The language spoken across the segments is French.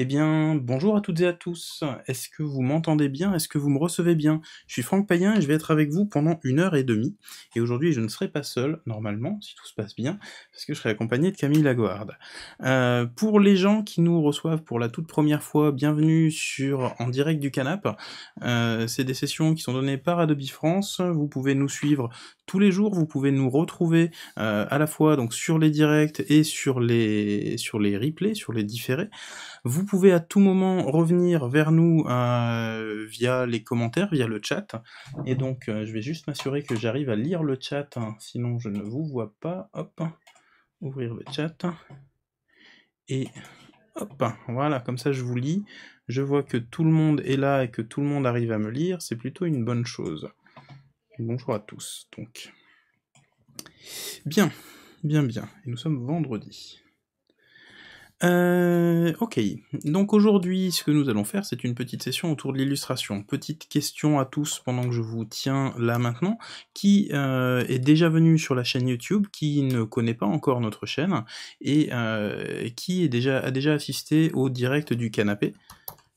Eh bien, bonjour à toutes et à tous. Est-ce que vous m'entendez bien? Est-ce que vous me recevez bien? Je suis Franck Payen et je vais être avec vous pendant une heure et demie. Et aujourd'hui, je ne serai pas seul, normalement, si tout se passe bien, parce que je serai accompagné de Camille Laguarde. Euh, pour les gens qui nous reçoivent pour la toute première fois, bienvenue sur En direct du canap. Euh, c'est des sessions qui sont données par Adobe France. Vous pouvez nous suivre tous les jours. Vous pouvez nous retrouver euh, à la fois sur les directs et sur les sur replays, sur les différés. Vous pouvez à tout moment revenir vers nous euh, via les commentaires, via le chat. Et donc, euh, je vais juste m'assurer que j'arrive à lire le chat, hein, sinon je ne vous vois pas. Hop, ouvrir le chat. Et hop, voilà, comme ça je vous lis. Je vois que tout le monde est là et que tout le monde arrive à me lire. C'est plutôt une bonne chose. Bonjour à tous, donc. Bien, bien, bien. Et nous sommes vendredi. Euh, ok, donc aujourd'hui, ce que nous allons faire, c'est une petite session autour de l'illustration. Petite question à tous pendant que je vous tiens là maintenant. Qui euh, est déjà venu sur la chaîne YouTube, qui ne connaît pas encore notre chaîne, et euh, qui a déjà assisté au direct du canapé,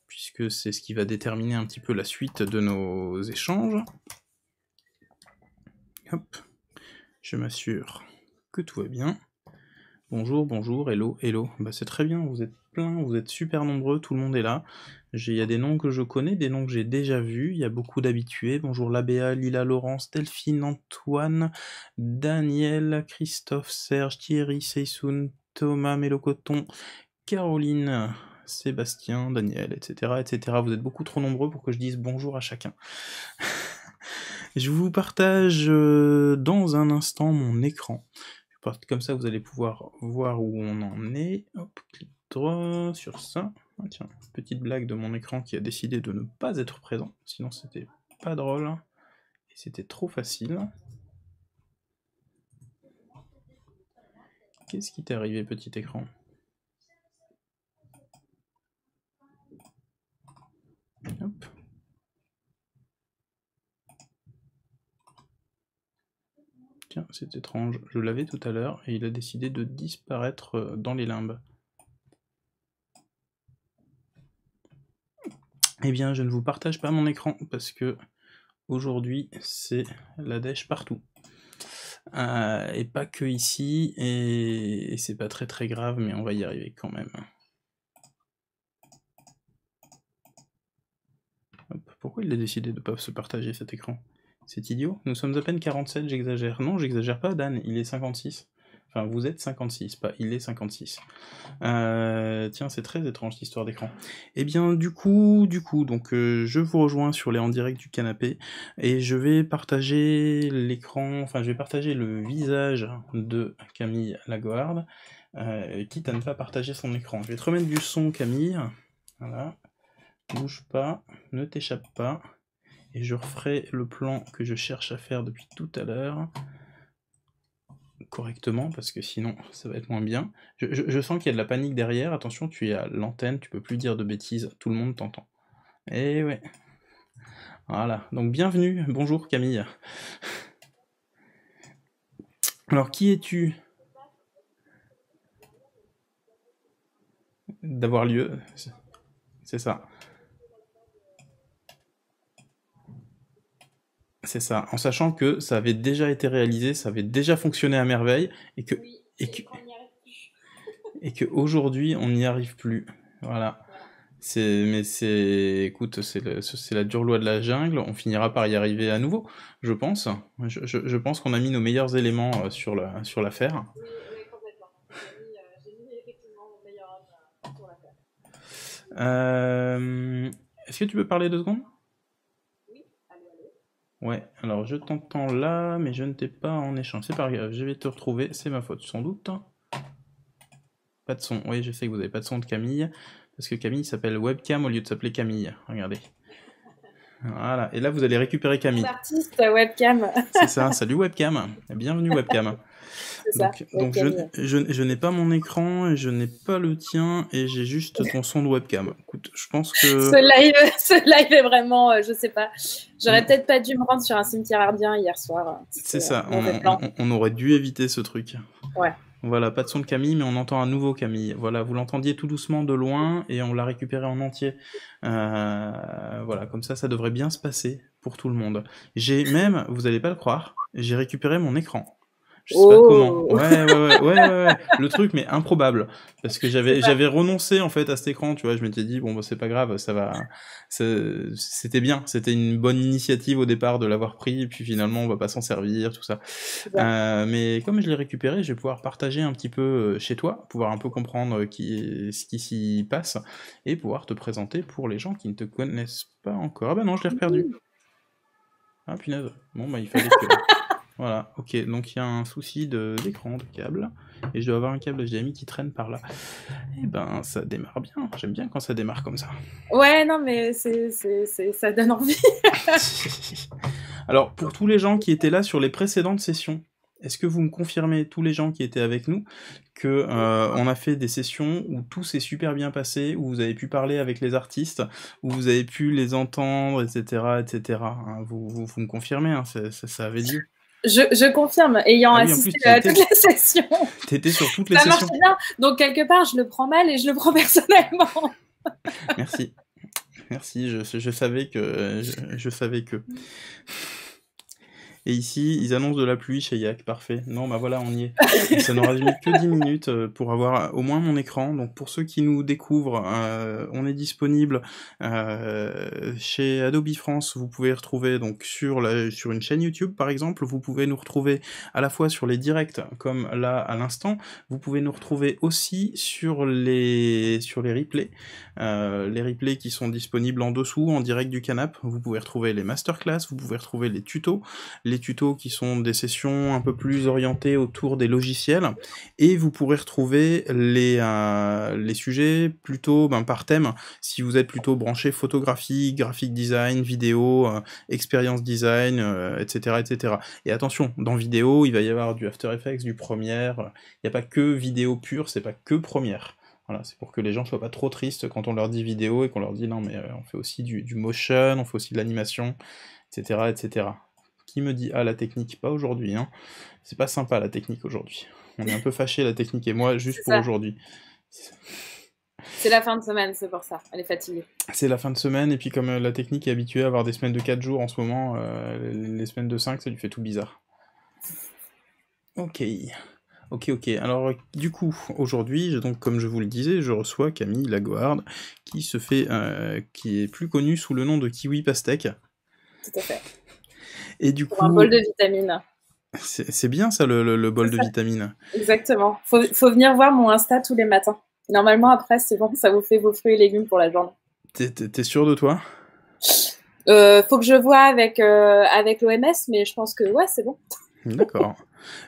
puisque c'est ce qui va déterminer un petit peu la suite de nos échanges. Hop, je m'assure que tout va bien. Bonjour, bonjour, hello, hello. Bah, c'est très bien, vous êtes plein, vous êtes super nombreux, tout le monde est là. Il y a des noms que je connais, des noms que j'ai déjà vus, il y a beaucoup d'habitués. Bonjour Labéa, Lila Laurence, Delphine, Antoine, Daniel, Christophe, Serge, Thierry, Seysoun, Thomas, Mélocoton, Caroline, Sébastien, Daniel, etc., etc. Vous êtes beaucoup trop nombreux pour que je dise bonjour à chacun. je vous partage euh, dans un instant mon écran. Comme ça, vous allez pouvoir voir où on en est. Hop, clic droit sur ça. Ah, tiens, petite blague de mon écran qui a décidé de ne pas être présent. Sinon, c'était pas drôle. Et c'était trop facile. Qu'est-ce qui t'est arrivé, petit écran? C'est étrange, je l'avais tout à l'heure et il a décidé de disparaître euh, dans les limbes. Eh bien, je ne vous partage pas mon écran parce que aujourd'hui c'est la dèche partout. Euh, et pas que ici, et, c'est pas très très grave, mais on va y arriver quand même. pourquoi il a décidé de ne pas se partager cet écran? C'est idiot. Nous sommes à peine 47, j'exagère. Non, j'exagère pas, Dan, il est 56. Enfin, vous êtes 56, pas il est 56. Euh, tiens, c'est très étrange cette histoire d'écran. Eh bien, du coup, du coup, donc euh, je vous rejoins sur les en direct du canapé et je vais partager l'écran, enfin, je vais partager le visage de Camille Lagarde, euh, quitte à ne pas partager son écran. Je vais te remettre du son, Camille. Voilà. Bouge pas, ne t'échappe pas et je referai le plan que je cherche à faire depuis tout à l'heure correctement parce que sinon ça va être moins bien. Je, sens qu'il y a de la panique derrière, attention tu es à l'antenne, tu peux plus dire de bêtises, tout le monde t'entend. Eh ouais. Voilà, donc bienvenue, bonjour Camille. Alors qui es-tu D'avoir lieu, c'est ça. C'est ça, en sachant que ça avait déjà été réalisé, ça avait déjà fonctionné à merveille, et que, et que, et que aujourd'hui on n'y arrive plus. Voilà. C'est, mais c'est, écoute, c'est, c'est la dure loi de la jungle. On finira par y arriver à nouveau, je pense. Je, je, je pense qu'on a mis nos meilleurs éléments euh, sur la, sur l'affaire. Oui, oui, complètement. J'ai mis, effectivement nos meilleurs hommes sur l'affaire. Euh, est-ce que tu peux parler deux secondes? Ouais, alors je t'entends là, mais je ne t'ai pas en échange. C'est pas grave, je vais te retrouver, c'est ma faute sans doute. Pas de son, oui je sais que vous n'avez pas de son de Camille, parce que Camille s'appelle Webcam au lieu de s'appeler Camille, regardez. Voilà, et là vous allez récupérer Camille. Artiste Webcam. C'est ça, salut Webcam, bienvenue Webcam. Donc, je, n'ai pas mon écran, et je n'ai pas le tien, et j'ai juste ton son de webcam. Écoute, je pense que... Ce live, ce live est vraiment, euh, je sais pas, j'aurais mm. peut-être pas dû me rendre sur un cimetière ardien hier soir. C'est ça, on, aurait dû éviter ce truc. Ouais. Voilà, pas de son de Camille, mais on entend un nouveau Camille. Voilà, vous l'entendiez tout doucement de loin et on l'a récupéré en entier. Euh, voilà, comme ça, ça devrait bien se passer pour tout le monde. J'ai même, vous allez pas le croire, j'ai récupéré mon écran. Je sais pas Oh. comment. Ouais, ouais, ouais, ouais, ouais, ouais. Le truc, mais improbable. Parce que j'avais, j'avais renoncé, en fait, à cet écran, tu vois. Je m'étais dit, bon, bah, c'est pas grave, ça va. C'était bien. C'était une bonne initiative au départ de l'avoir pris. Et puis finalement, on va pas s'en servir, tout ça. Euh, mais comme je l'ai récupéré, je vais pouvoir partager un petit peu euh, chez toi, pouvoir un peu comprendre euh, qui, ce qui s'y passe et pouvoir te présenter pour les gens qui ne te connaissent pas encore. Ah bah non, je l'ai reperdu. Ah punaise. Bon bah il fallait que... Voilà, ok, donc il y a un souci de- d'écran, de, câble, et je dois avoir un câble HDMI qui traîne par là. Et ben ça démarre bien, j'aime bien quand ça démarre comme ça. Ouais, non, mais c'est, c'est, c'est- ça donne envie. Alors, pour tous les gens qui étaient là sur les précédentes sessions, est-ce que vous me confirmez, tous les gens qui étaient avec nous, que euh, on a fait des sessions où tout s'est super bien passé, où vous avez pu parler avec les artistes, où vous avez pu les entendre, etc., etc. hein, vous, vous, vous me confirmez, hein, ça, ça, ça avait lieu. Je, je confirme, ayant Ah oui, assisté plus, à toutes les sessions. T'étais sur toutes les Ça marche sessions. bien. Donc, quelque part, je le prends mal et je le prends personnellement. Merci. Merci, je, je savais que. Je, je savais que. Et ici, ils annoncent de la pluie chez Yak, parfait. Non, bah voilà, on y est. Ça n'aura mis que 10 minutes euh, pour avoir au moins mon écran. Donc pour ceux qui nous découvrent, euh, on est disponible euh, chez Adobe France. Vous pouvez retrouver donc sur, la, sur une chaîne YouTube par exemple. Vous pouvez nous retrouver à la fois sur les directs comme là à l'instant. Vous pouvez nous retrouver aussi sur les, sur les replays. Les replays qui sont disponibles en dessous, en direct du canap. Vous pouvez retrouver les masterclass, vous pouvez retrouver les tutos, tutos qui sont des sessions un peu plus orientées autour des logiciels, et vous pourrez retrouver les, euh, les sujets plutôt ben, par thème, si vous êtes plutôt branché photographie, graphic design, vidéo, euh, expérience design, euh, etc., etc. Et attention, dans vidéo, il va y avoir du After Effects, du Premiere, il n'y a pas que vidéo pure, c'est pas que Premiere. Voilà, c'est pour que les gens soient pas trop tristes quand on leur dit vidéo et qu'on leur dit non mais on fait aussi du motion, on fait aussi de l'animation, etc., etc. Qui me dit ah la technique Pas aujourd'hui, hein. C'est pas sympa la technique aujourd'hui. On est un peu fâché la technique et moi juste pour aujourd'hui. C'est la fin de semaine, c'est pour ça. Elle est fatiguée. C'est la fin de semaine et puis comme euh, la technique est habituée à avoir des semaines de 4 jours en ce moment, euh, les, semaines de 5 ça lui fait tout bizarre. Ok. Ok, ok. Alors, du coup, aujourd'hui, donc, comme je vous le disais, je reçois Camille Lagoarde, qui se fait, euh, qui est plus connue sous le nom de Kiwi Pastèque. Tout à fait. Et du coup, un bol de vitamines. c'est bien ça, le, le- le bol de ça. vitamines. Exactement. Faut, faut venir voir mon Insta tous les matins. Normalement, après, c'est bon, ça vous fait vos fruits et légumes pour la journée. T'es- sûr de toi? Euh, faut que je vois avec, euh, avec l'OMS, mais je pense que ouais, c'est bon. D'accord.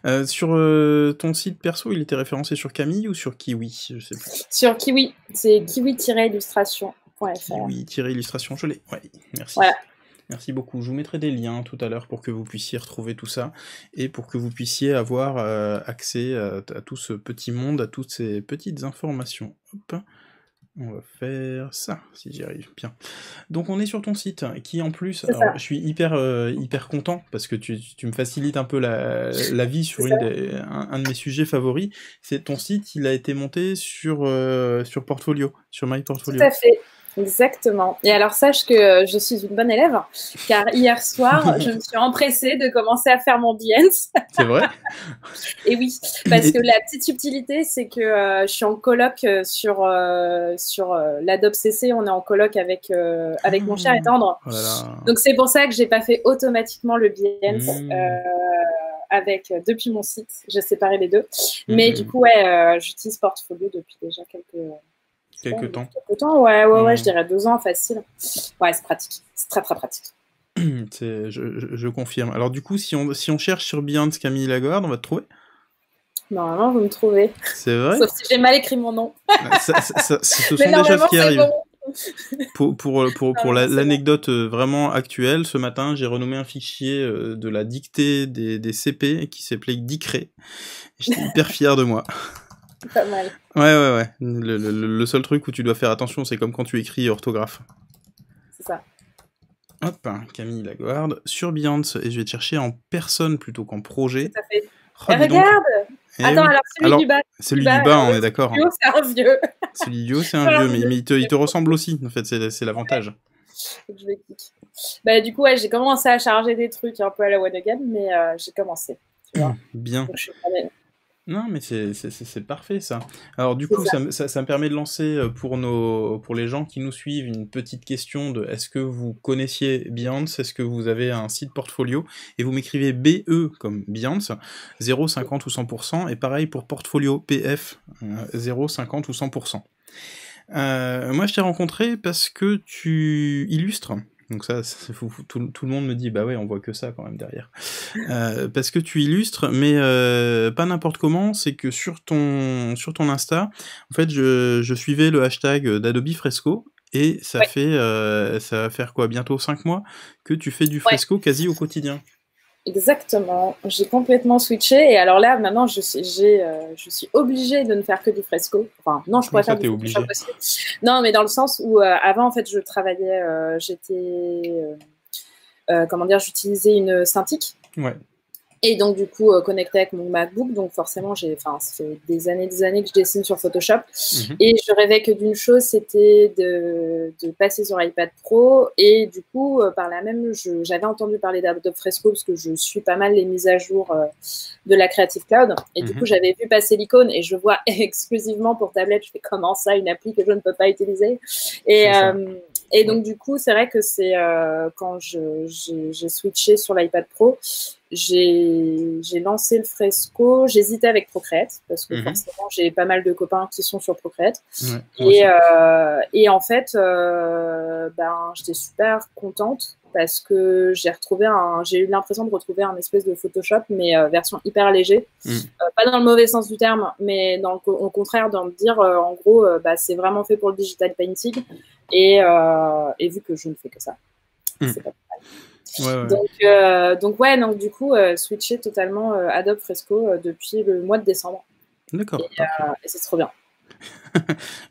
Euh, sur euh, ton site perso, il était référencé sur Camille ou sur Kiwi? Je sais plus. Sur Kiwi, c'est kiwi-illustration.fr. Kiwi-illustration, je l'ai. Ouais, merci. Voilà. Merci beaucoup. Je vous mettrai des liens tout à l'heure pour que vous puissiez retrouver tout ça et pour que vous puissiez avoir euh, accès à, à tout ce petit monde, à toutes ces petites informations. Hop. On va faire ça, si j'y arrive. Bien. Donc on est sur ton site, qui en plus, alors, je suis hyper euh, hyper content parce que tu, tu me facilites un peu la, la vie sur une des- un, un de mes sujets favoris. C'est ton site, il a été monté sur euh, sur Portfolio, sur My Tout Portfolio. à fait. Exactement. Et alors, sache que euh, je suis une bonne élève, car hier soir, je me suis empressée de commencer à faire mon Behance. C'est vrai Et oui, parce que la petite subtilité, c'est que euh, je suis en coloc euh, sur, euh, sur euh, l'Adobe CC. On est en coloc avec, euh, avec mon cher et tendre. Oh. Donc, c'est pour ça que j'ai pas fait automatiquement le Behance Mmh. euh, avec, depuis mon site. J'ai séparé les deux. Mais Mhm. du coup, ouais, j'utilise Portfolio depuis déjà quelques, Quelques temps. quelques temps. Ouais, ouais, ouais, je dirais deux ans facile. Ouais, c'est pratique. C'est très, très pratique. Je, je- je confirme. Alors du coup, si on, si on cherche sur Beyoncé Camille Lagarde, on va te trouver Normalement, vous me trouvez. C'est vrai Sauf si j'ai mal écrit mon nom. Ça- ça- ça- Ce sont des choses qui arrivent. bon. Pour, pour, pour, pour la- c'est bon. l'anecdote euh, vraiment actuelle, ce matin, j'ai renommé un fichier euh, de la dictée des, des CP qui s'appelait Dicré. J'étais hyper fier de moi. Pas mal. Ouais, ouais, ouais. Le, le- le seul truc où tu dois faire attention, c'est comme quand tu écris orthographe. C'est ça. Hop, hein, Camille Lagarde sur Beyoncé, et je vais te chercher en personne plutôt qu'en projet. Tout à fait. Oh, Eh, donc. regarde Eh Attends, oui. alors celui Alors, du bas, Celui du bas, on est d'accord. hein. Yo, c'est un vieux. Celui du haut, c'est un vieux, mais, il, te, il te ressemble aussi, en fait, c'est l'avantage. Je vais. Bah, du coup, ouais, j'ai commencé à charger des trucs un peu à la one again, mais euh, j'ai commencé. Tu vois. Bien. Donc, je suis. Non, mais c'est parfait ça. Alors du coup, ça. ça, me- ça, ça me permet de lancer euh, pour nos pour les gens qui nous suivent une petite question de est-ce que vous connaissiez Beyoncé Est-ce que vous avez un site portfolio? Et vous m'écrivez BE comme Beyoncé, 0, 50 ou 100%, et pareil pour portfolio PF, euh, 0, 50 ou 100%. Euh, moi, je t'ai rencontré parce que tu illustres. Donc ça. Tout, tout le monde me dit, bah ouais, on voit que ça quand même derrière. Euh, parce que tu illustres, mais euh, pas n'importe comment, c'est que sur ton, sur ton Insta, en fait, je, je suivais le hashtag d'Adobe Fresco, et ça Ouais. fait, euh, ça va faire quoi, bientôt 5 mois que tu fais du fresco quasi au quotidien? Exactement. J'ai complètement switché. Et alors là, maintenant, je suis, j'ai, euh, je suis obligée de ne faire que du fresco. Enfin, non, je pourrais faire du obligée. Non, mais dans le sens où euh, avant, en fait, je travaillais, euh, j'étais, comment dire, j'utilisais une Cintiq. Ouais. Et donc, du coup, euh, connecté avec mon MacBook. Donc, forcément, j'ai, enfin, ça fait des années, des années que je dessine sur Photoshop. Mhm. Et je rêvais que d'une chose, c'était de, de passer sur iPad Pro. Et du coup, euh, par là même, j'avais entendu parler d'Adobe Fresco parce que je suis pas mal les mises à jour euh, de la Creative Cloud. Et du Mhm. coup, j'avais vu passer l'icône et je vois exclusivement pour tablette. Je fais comment ça, une appli que je ne peux pas utiliser? Et, euh, et donc, du coup, c'est vrai que c'est euh, quand j'ai switché sur l'iPad Pro, j'ai lancé le Fresco. J'hésitais avec Procreate parce que Mhm. forcément, j'ai pas mal de copains qui sont sur Procreate. Ouais. Et, euh, et en fait, euh, ben, j'étais super contente parce que j'ai retrouvé un, j'ai eu l'impression de retrouver un espèce de Photoshop, mais euh, version hyper léger. Mm. Euh, pas dans le mauvais sens du terme, mais dans le, au contraire, dans le dire, euh, en gros, euh, bah, c'est vraiment fait pour le digital painting. Et, euh, et vu que je ne fais que ça, Mm. c'est pas Ouais, ouais. donc, euh, donc ouais, donc du coup, euh, switcher totalement euh, Adobe Fresco depuis le mois de décembre. D'accord. Et, et c'est trop bien.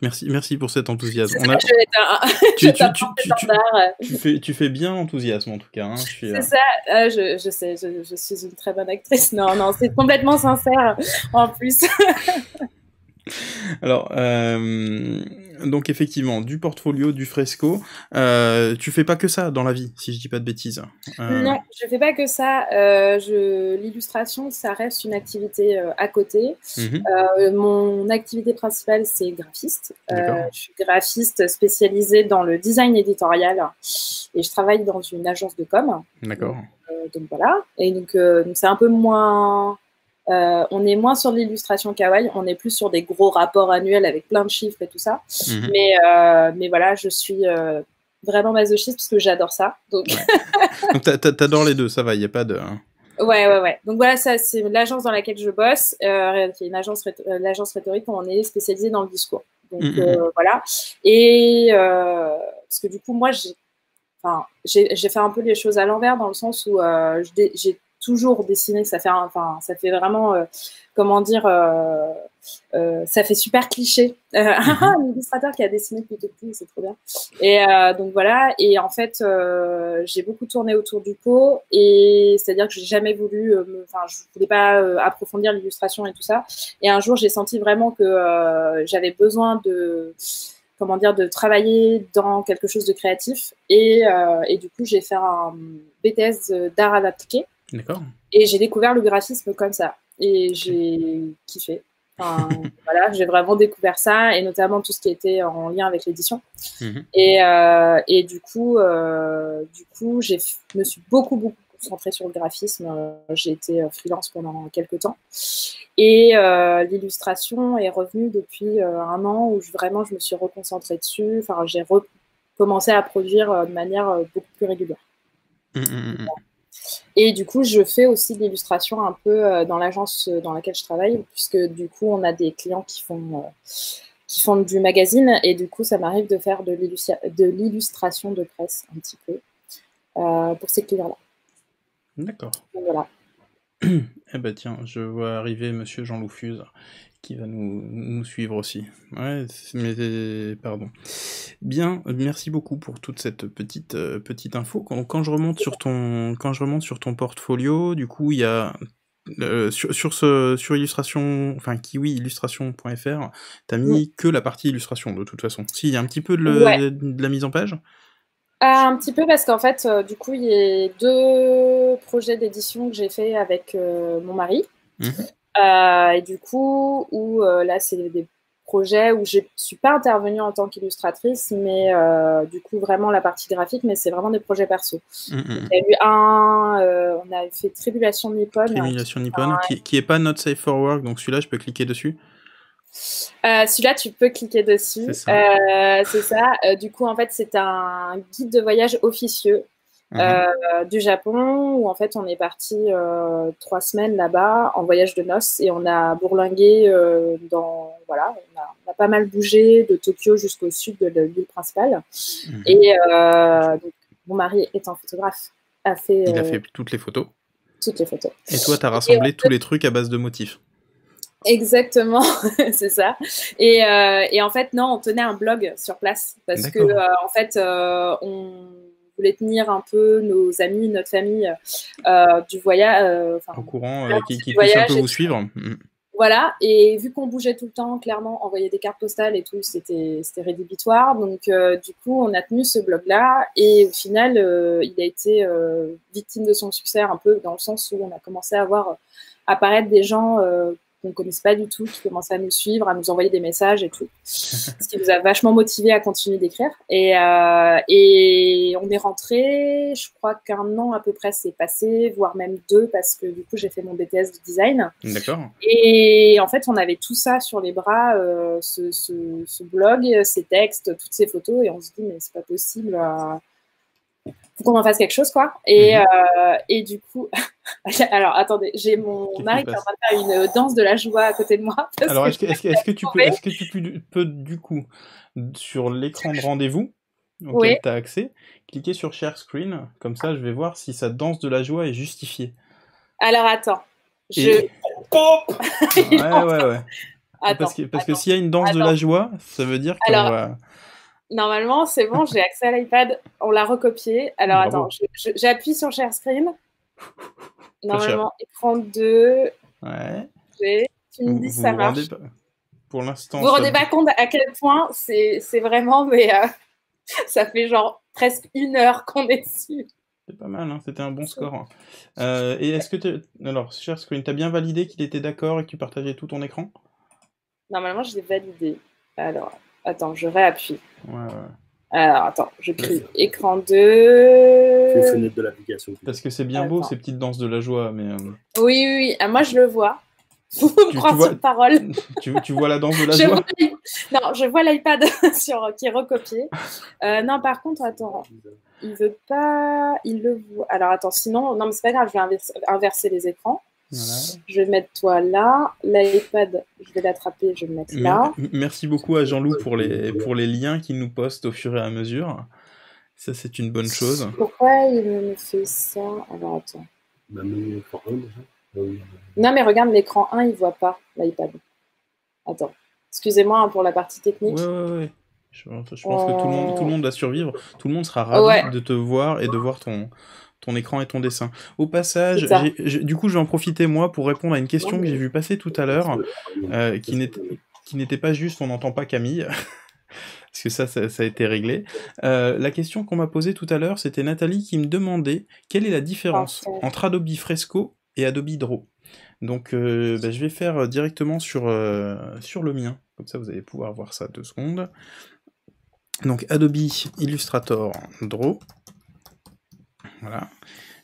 Merci, merci pour cet enthousiasme. On a- tu, fais, tu fais bien enthousiasme en tout cas. hein. C'est ça, euh, je, je sais, je, je suis une très bonne actrice. Non, non, c'est complètement sincère en plus. Alors, donc effectivement, du portfolio, du fresco. Euh, tu fais pas que ça dans la vie, si je dis pas de bêtises. Euh, Non, je fais pas que ça. Euh, je... L'illustration, ça reste une activité euh, à côté. Euh, mon activité principale, c'est graphiste. Je suis graphiste spécialisée dans le design éditorial et je travaille dans une agence de com. D'accord. Donc voilà. Et donc c'est un peu moins. Euh, on est moins sur l'illustration kawaii, on est plus sur des gros rapports annuels avec plein de chiffres et tout ça. Mhm. Mais, euh, mais voilà, je suis euh, vraiment masochiste parce que j'adore ça. Donc, t'a- t'adores les deux, ça va, il y a pas de. ouais, ouais, ouais. Donc voilà, ça, c'est l'agence dans laquelle je bosse, qui est une agence, l'agence rhétorique où on est spécialisé dans le discours. Donc Mhm. euh, voilà. Et parce que du coup, moi, j'ai, enfin, j'ai, fait un peu les choses à l'envers dans le sens où j'ai toujours dessiné. Ça fait, un- enfin, ça fait vraiment, euh, comment dire. euh, euh, ça fait super cliché. Un illustrateur qui a dessiné depuis tout petit, c'est trop bien. Et donc voilà. Et en fait, j'ai beaucoup tourné autour du pot. Et c'est-à-dire que j'ai jamais voulu, enfin, je voulais pas approfondir l'illustration et tout ça. Et un jour, j'ai senti vraiment que j'avais besoin de, comment dire, de travailler dans quelque chose de créatif. Et, euh, et du coup, j'ai fait un BTS d'art à appliqué. D'accord. Et j'ai découvert le graphisme comme ça. Et j'ai kiffé. Enfin, voilà, j'ai vraiment découvert ça, et notamment tout ce qui était en lien avec l'édition. Mhm. Et, euh, et du coup, euh, du coup, f- me suis beaucoup beaucoup concentrée sur le graphisme. Euh, J'ai été freelance pendant quelques temps, et euh, l'illustration est revenue depuis un an où je, vraiment je me suis reconcentrée dessus. Enfin, j'ai recommencé à produire de manière beaucoup plus régulière. Mhm, mhm, mhm. Et du coup, je fais aussi de l'illustration un peu euh, dans l'agence euh, dans laquelle je travaille, puisque du coup, on a des clients qui font, euh, qui font du magazine, et du coup, ça m'arrive de faire de l'illustra- de l'illustration de presse un petit peu euh, pour ces clients-là. D'accord. Voilà. Eh ben tiens, je vois arriver Monsieur Jean Loufuse qui va nous, nous suivre aussi. Ouais, mais pardon. Bien, merci beaucoup pour toute cette petite euh, petite info. Quand, quand je remonte sur ton quand je remonte sur ton portfolio, du coup il y a euh, sur, sur, ce, sur illustration, enfin kiwi illustration.fr, t'as mis que la partie illustration de toute façon. Si, il y a un petit peu de, la mise en page? Ah, Un petit peu parce qu'en fait, euh, du coup, il y a deux projets d'édition que j'ai fait avec euh, mon mari. Mmh. Et du coup, où là, c'est des projet où je suis pas intervenue en tant qu'illustratrice, mais euh, du coup vraiment la partie graphique, mais c'est vraiment des projets perso. Mm, mm, mm. Il y a eu un, euh, on a fait Tribulation Nippon. Tribulation Nippon, qui, qui est pas Not Safe for Work, donc celui-là je peux cliquer dessus. Euh, celui-là, tu peux cliquer dessus. C'est ça. ça. du coup, en fait, c'est un guide de voyage officieux Euh, du Japon, où en fait on est parti euh, trois semaines là-bas en voyage de noces et on a bourlingué euh, dans. Voilà, on a, pas mal bougé de Tokyo jusqu'au sud de l'île principale. Mhm. Et mon mari étant photographe, a fait. Il a fait toutes les photos. Toutes les photos. Et toi, tu as rassemblé tous les trucs à base de motifs. Exactement, c'est ça. Et, et, en fait, non, on tenait un blog sur place parce que en fait, on voulait tenir un peu nos amis, notre famille euh, du voyage. Euh, Au courant, euh, qui, qui puissent un peu vous suivre. Mm. Voilà, et vu qu'on bougeait tout le temps, clairement, envoyer des cartes postales et tout, c'était rédhibitoire. Donc, du coup, on a tenu ce blog-là. Et au final, il a été victime de son succès un peu, dans le sens où on a commencé à voir apparaître des gens qu'on ne connaissait pas du tout, qui commençaient à nous suivre, à nous envoyer des messages et tout. ce qui nous a vachement motivé à continuer d'écrire. Et, euh, et on est rentré, je crois qu'un an à peu près s'est passé, voire même deux, parce que du coup j'ai fait mon BTS de design. D'accord. Et en fait, on avait tout ça sur les bras, euh, ce, ce, blog, ces textes, toutes ces photos, et on se dit, mais c'est pas possible. Euh, faut qu'on en fasse quelque chose, quoi. Et, mhm. euh, et du coup, alors attendez, j'ai mon mari qui est en train de faire une danse de la joie à côté de moi. Alors, est-ce que, est que, tu peux, est-ce que tu peux, du coup, sur l'écran de rendez-vous auquel tu as accès, cliquer sur Share Screen, comme ça je vais voir si sa danse de la joie est justifiée. Alors attends, je. ouais, ouais, ouais. parce que, parce que s'il y a une danse de la joie, ça veut dire qu'on va Normalement, c'est bon, j'ai accès à l'iPad. On l'a recopié. Alors attends, j'appuie sur Share Screen. Normalement, écran 2. Ouais. Tu me dis si ça marche. Pour l'instant. Vous vous rendez pas compte à quel point c'est vraiment, mais euh, ça fait genre presque une heure qu'on est dessus. C'est pas mal, hein c'était un bon score. Hein. Euh, et est-ce que tu. Alors, Share Screen, t'as bien validé qu'il était d'accord et que tu partageais tout ton écran? Normalement, je l'ai validé. Alors, Attends, je réappuie. Ouais, ouais. Alors, attends, je crie écran 2. de l'application. Parce que c'est bien beau ces petites danses de la joie, mais. Euh, oui, oui, oui. Ah, moi, je le vois. Vous me croire sur parole. tu, tu, vois la danse de la joie Non, je vois l'iPad sur... qui est recopié. Euh, non, par contre, attends. Il veut pas. Il le voit. Alors, attends, sinon. Non, mais c'est pas grave, je vais inverser les écrans. Je vais mettre toi là. L'iPad, je vais l'attraper, je vais le mettre là. Merci beaucoup à Jean-Loup pour les, pour les liens qu'il nous poste au fur et à mesure. Ça, c'est une bonne chose. Pourquoi il me fait ça? Alors, attends. Ah non, mais regarde, l'écran 1, il voit pas l'iPad. Attends. Excusez-moi hein, pour la partie technique. Ouais, ouais, ouais. Je, pense que tout le, monde, tout le monde va survivre. Tout le monde sera ravi de te voir et de voir ton, ton écran et ton dessin. Au passage, du coup, je vais en profiter moi pour répondre à une question que j'ai vu passer tout à l'heure, euh, qui n'était pas juste on n'entend pas Camille. parce que ça, ça, a été réglé. Euh, la question qu'on m'a posée tout à l'heure, c'était Nathalie qui me demandait quelle est la différence entre Adobe Fresco et Adobe Draw. Donc, euh, bah, je vais faire directement sur, sur le mien. Comme ça, vous allez pouvoir voir ça deux secondes. Donc, Adobe Illustrator Draw. Voilà.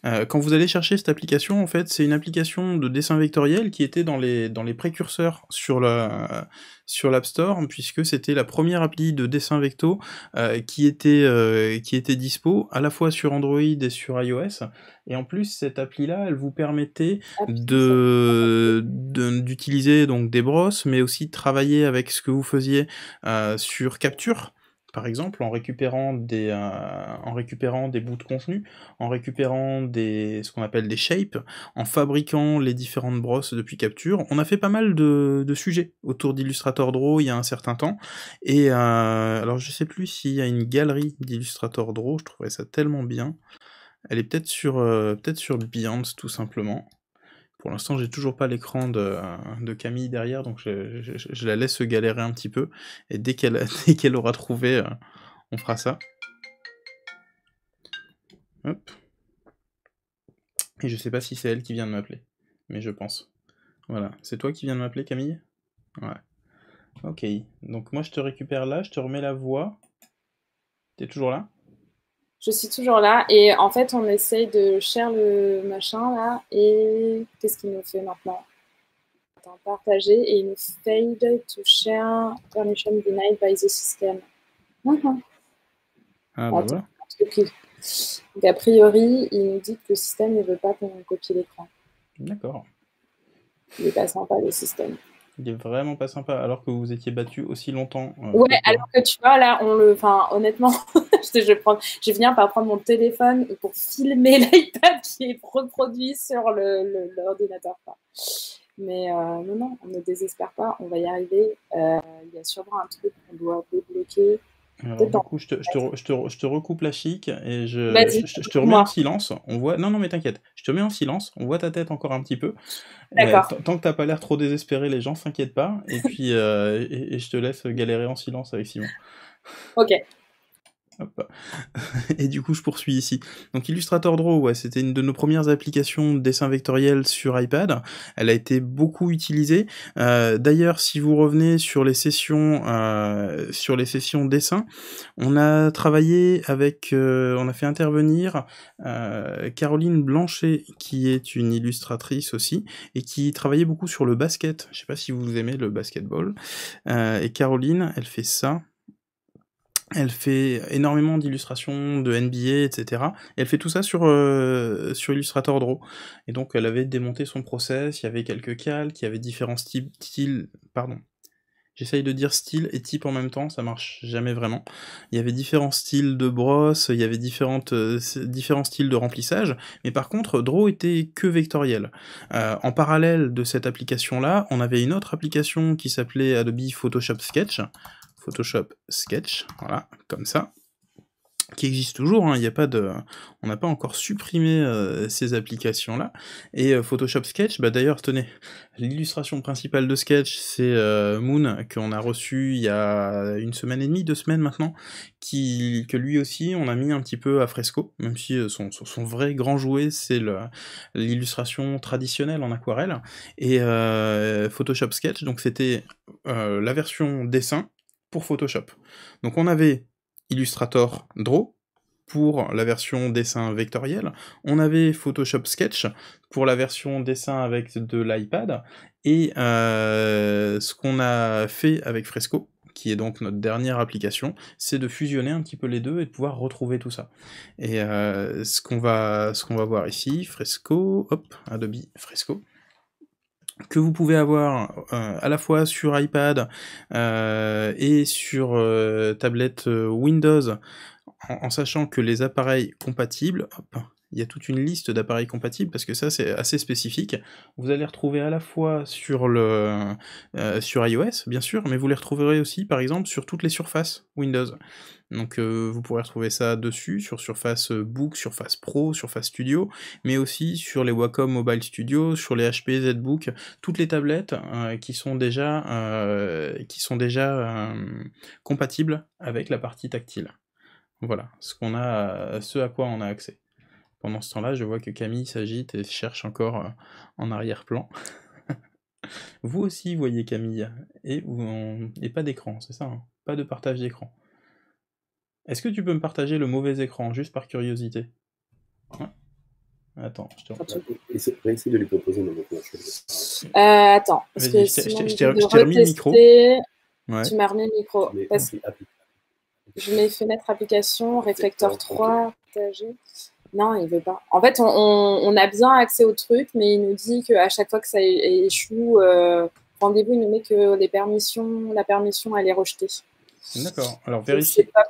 Euh, quand vous allez chercher cette application, en fait, c'est une application de dessin vectoriel qui était dans les, dans les précurseurs sur la sur l'App Store, puisque c'était la première appli de dessin vecto euh, qui était euh, qui était dispo à la fois sur Android et sur iOS. Et en plus, cette appli-là, elle vous permettait de d'utiliser donc des brosses, mais aussi de travailler avec ce que vous faisiez sur Capture par exemple, en récupérant des, euh, en récupérant des bouts de contenu, en récupérant des, ce qu'on appelle des shapes, en fabriquant les différentes brosses depuis capture. On a fait pas mal de, de sujets autour d'Illustrator Draw il y a un certain temps. Et euh, alors je sais plus s'il y a une galerie d'Illustrator Draw, je trouverais ça tellement bien. Elle est peut-être sur, euh, peut-être sur Beyond tout simplement. Pour l'instant, j'ai toujours pas l'écran de, Camille derrière, donc je, la laisse galérer un petit peu. Et dès qu'elle qu'elle aura trouvé, euh, on fera ça. Hop. Et je sais pas si c'est elle qui vient de m'appeler, mais je pense. Voilà, c'est toi qui viens de m'appeler, Camille? Ouais. Ok, donc moi je te récupère là, je te remets la voix. T'es toujours là? Je suis toujours là. Et en fait, on essaye de share le machin là. Et qu'est-ce qu'il nous fait maintenant? Attends, partager. Et il nous failed to share permission denied by the system. Ah, bah voilà. Donc, a priori, il nous dit que le système ne veut pas qu'on copie l'écran. D'accord. Il n'est pas sympa, le système. Il est vraiment pas sympa, alors que vous étiez battu aussi longtemps. Euh, ouais, alors que tu vois, là, on le. Enfin, honnêtement, je, je viens par prendre mon téléphone pour filmer l'iPad qui est reproduit sur l'ordinateur. Le, Mais euh, non, non, on ne désespère pas, on va y arriver. Euh, il y a sûrement un truc qu'on doit débloquer. Alors, du coup, je te, je, te, je, te, je te, recoupe la chic et je, te remets en silence. On voit... Non, non, mais t'inquiète. Je te mets en silence. On voit ta tête encore un petit peu. D'accord. tant que t'as pas l'air trop désespéré, les gens s'inquiètent pas. Et puis, euh, et, et, je te laisse galérer en silence avec Simon. Ok. Et du coup, je poursuis ici. Donc Illustrator Draw, c'était une de nos premières applications de dessin vectoriel sur iPad. Elle a été beaucoup utilisée. Euh, d'ailleurs, si vous revenez sur les sessions, euh, sur les sessions dessin, on a travaillé avec, euh, on a fait intervenir Caroline Blanchet, qui est une illustratrice aussi, et qui travaillait beaucoup sur le basket. Je sais pas si vous aimez le basketball. et Caroline, elle fait ça. Elle fait énormément d'illustrations de NBA, etc. Et elle fait tout ça sur, euh, sur Illustrator Draw. Et donc elle avait démonté son process, il y avait quelques calques, il y avait différents styles, pardon. J'essaye de dire style et type en même temps, ça marche jamais vraiment. Il y avait différents styles de brosse, il y avait différentes, euh, différents styles de remplissage, mais par contre, Draw était que vectoriel. Euh, en parallèle de cette application-là, on avait une autre application qui s'appelait Adobe Photoshop Sketch, Photoshop Sketch, voilà, comme ça, qui existe toujours, hein, il a pas de, on n'a pas encore supprimé euh, ces applications-là. Et euh, Photoshop Sketch, bah d'ailleurs, tenez, l'illustration principale de Sketch, c'est euh, Moon, qu'on a reçu il y a une semaine et demie, deux semaines maintenant, qui, que lui aussi, on a mis un petit peu à fresco, même si son, son, vrai grand jouet, c'est l'illustration traditionnelle en aquarelle. Et Photoshop Sketch, donc c'était la version dessin, pour Photoshop. Donc on avait Illustrator Draw pour la version dessin vectoriel, on avait Photoshop Sketch pour la version dessin avec de l'iPad, et euh, ce qu'on a fait avec Fresco, qui est donc notre dernière application, c'est de fusionner un petit peu les deux et de pouvoir retrouver tout ça. Et euh, ce qu'on va, ce qu'on va voir ici, Fresco, hop, Adobe Fresco, que vous pouvez avoir euh, à la fois sur iPad euh, et sur euh, tablette Windows, en, sachant que les appareils compatibles, il y a toute une liste d'appareils compatibles parce que ça c'est assez spécifique. Vous allez retrouver à la fois sur le sur iOS bien sûr, mais vous les retrouverez aussi par exemple sur toutes les surfaces Windows. Donc euh, vous pourrez retrouver ça dessus, sur Surface Book, Surface Pro, Surface Studio, mais aussi sur les Wacom Mobile Studio, sur les HP ZBook, toutes les tablettes euh, qui sont déjà, euh, qui sont déjà compatibles avec la partie tactile. Voilà, ce, qu'on a, ce à quoi on a accès. Pendant ce temps-là, je vois que Camille s'agite et cherche encore en arrière-plan. Vous aussi voyez Camille, et, et pas d'écran, c'est ça hein Pas de partage d'écran. Est-ce que tu peux me partager le mauvais écran, juste par curiosité? Attends, je te Essaye de lui proposer une euh, Attends, parce que je t'ai remis le micro. Tu m'as remis le micro. Je mets fenêtre application, réflecteur 3, partagé. Non, il veut pas. En fait, on, a bien accès au truc, mais il nous dit qu'à chaque fois que ça échoue, euh, rendez-vous, il nous met que les permissions, la permission, elle est rejetée. D'accord. Alors vérifiez. pas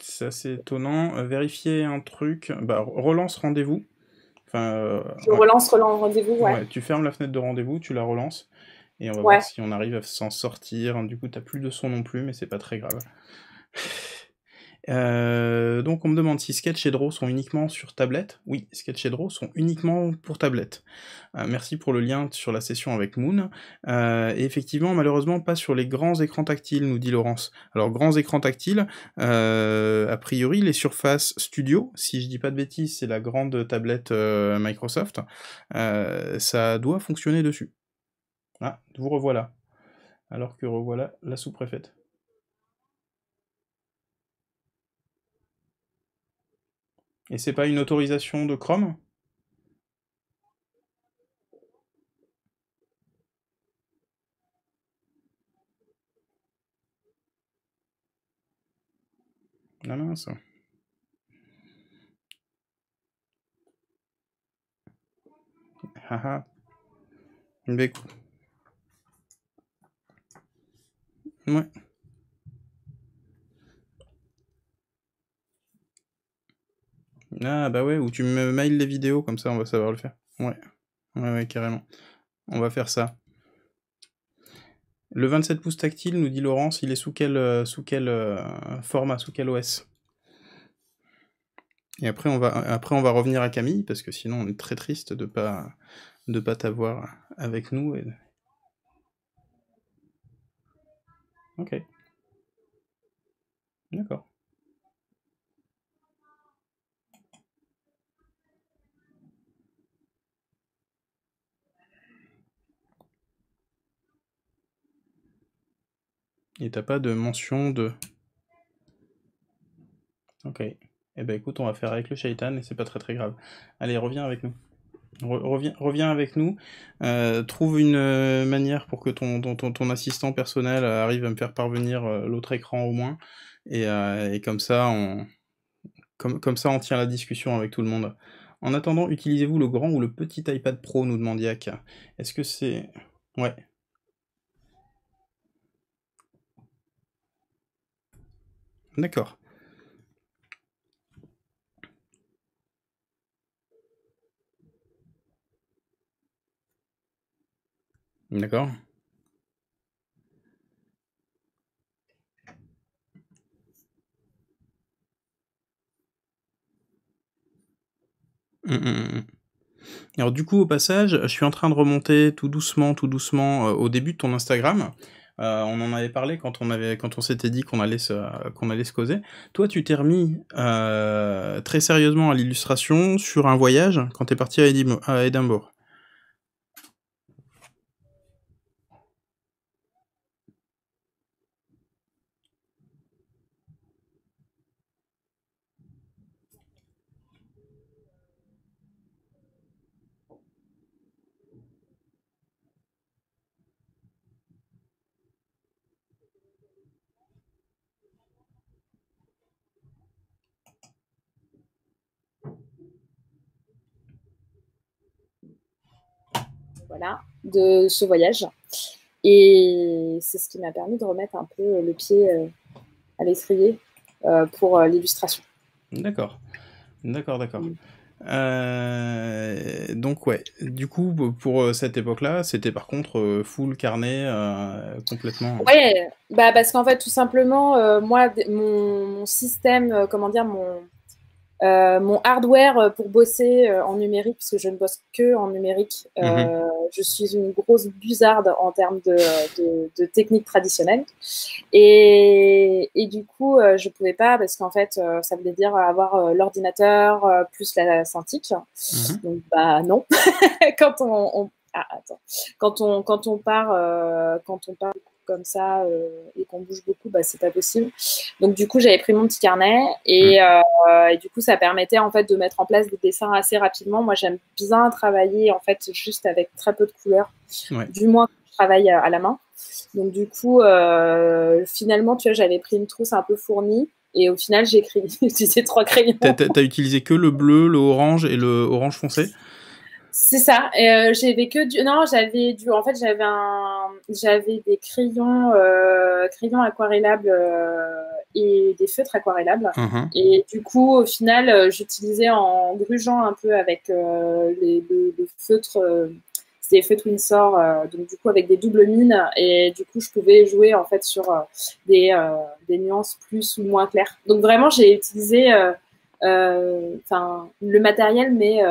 c'est assez étonnant. Euh, vérifier un truc. Bah, relance rendez-vous. Enfin, euh, je relance rendez-vous, ouais. Tu fermes la fenêtre de rendez-vous, tu la relances. Et on va voir si on arrive à s'en sortir. Du coup, tu n'as plus de son non plus, mais c'est pas très grave. Euh, donc on me demande si Sketch et Draw sont uniquement sur tablette. Oui, Sketch et Draw sont uniquement pour tablette. Euh, merci pour le lien sur la session avec Moon. Euh, et effectivement, malheureusement, pas sur les grands écrans tactiles, nous dit Laurence. Alors, grands écrans tactiles, a priori, les Surface Studio, si je dis pas de bêtises, c'est la grande tablette Microsoft, ça doit fonctionner dessus. Ah, vous revoilà. Alors que revoilà la sous-préfète. Et c'est pas une autorisation de Chrome? Ah mince. Haha. Bah écoute. Ouais. Ah bah ouais, ou tu me mails les vidéos, comme ça on va savoir le faire. Ouais, ouais, carrément. On va faire ça. Le 27 pouces tactile, nous dit Laurence, il est sous quel, euh, sous quel euh, format, sous quel OS Et après on, va, revenir à Camille, parce que sinon on est très triste de pas pas t'avoir avec nous. Ok. D'accord. Et t'as pas de mention de... Ok. Eh ben écoute, on va faire avec le shaitan et c'est pas très très grave. Allez, reviens avec nous. reviens, avec nous. Euh, trouve une euh, manière pour que ton, assistant personnel arrive à me faire parvenir euh, l'autre écran au moins. Et, comme ça, on... Comme, comme, ça, on tient la discussion avec tout le monde. En attendant, utilisez-vous le grand ou le petit iPad Pro, nous demande Yak. Est-ce que c'est... Ouais. D'accord. D'accord. Mmh, mmh, mmh, Alors du coup, au passage, je suis en train de remonter tout doucement, tout doucement euh, au début de ton Instagram. Euh, on en avait parlé quand on avait, quand on s'était dit qu'on allait se, qu'on allait se causer. Toi, tu t'es remis euh, très sérieusement à l'illustration sur un voyage quand tu es parti à, Édimbourg. Voilà, de ce voyage. Et c'est ce qui m'a permis de remettre un peu le pied euh, à l'étrier euh, pour euh, l'illustration. D'accord, d'accord, d'accord. Mm. donc ouais, du coup pour cette époque-là, c'était par contre full carnet complètement. Ouais, bah parce qu'en fait tout simplement moi mon, système, comment dire mon euh, mon hardware euh, pour bosser euh, en numérique, parce que je ne bosse que en numérique, mhm. je suis une grosse buzarde en termes de, de, techniques traditionnelles. Et, et, du coup, je pouvais pas, parce qu'en fait, ça voulait dire avoir l'ordinateur plus la Cintiq. Mhm. Donc, bah non. quand on, ah, attends. Quand on, quand on part, quand on part comme ça euh, et qu'on bouge beaucoup, bah, c'est pas possible. Donc du coup, j'avais pris mon petit carnet et, euh, et, du coup, ça permettait en fait de mettre en place des dessins assez rapidement. Moi, j'aime bien travailler en fait juste avec très peu de couleurs, du moins je travaille à, la main. Donc du coup, euh, finalement, tu vois, j'avais pris une trousse un peu fournie. Et au final, j'ai utilisé trois crayons. T'as as utilisé que le bleu, le orange et le orange foncé? C'est ça. Euh, j'avais que du. Non, j'avais du. En fait, j'avais un. J'avais des crayons, euh, crayons aquarellables euh, et des feutres aquarellables. Uh-huh. Et du coup, au final, j'utilisais en grugeant un peu avec les, feutres c'était Feu Windsor, euh, donc du coup avec des doubles mines et du coup je pouvais jouer en fait sur euh, des, euh, des nuances plus ou moins claires. Donc vraiment j'ai utilisé enfin le matériel mais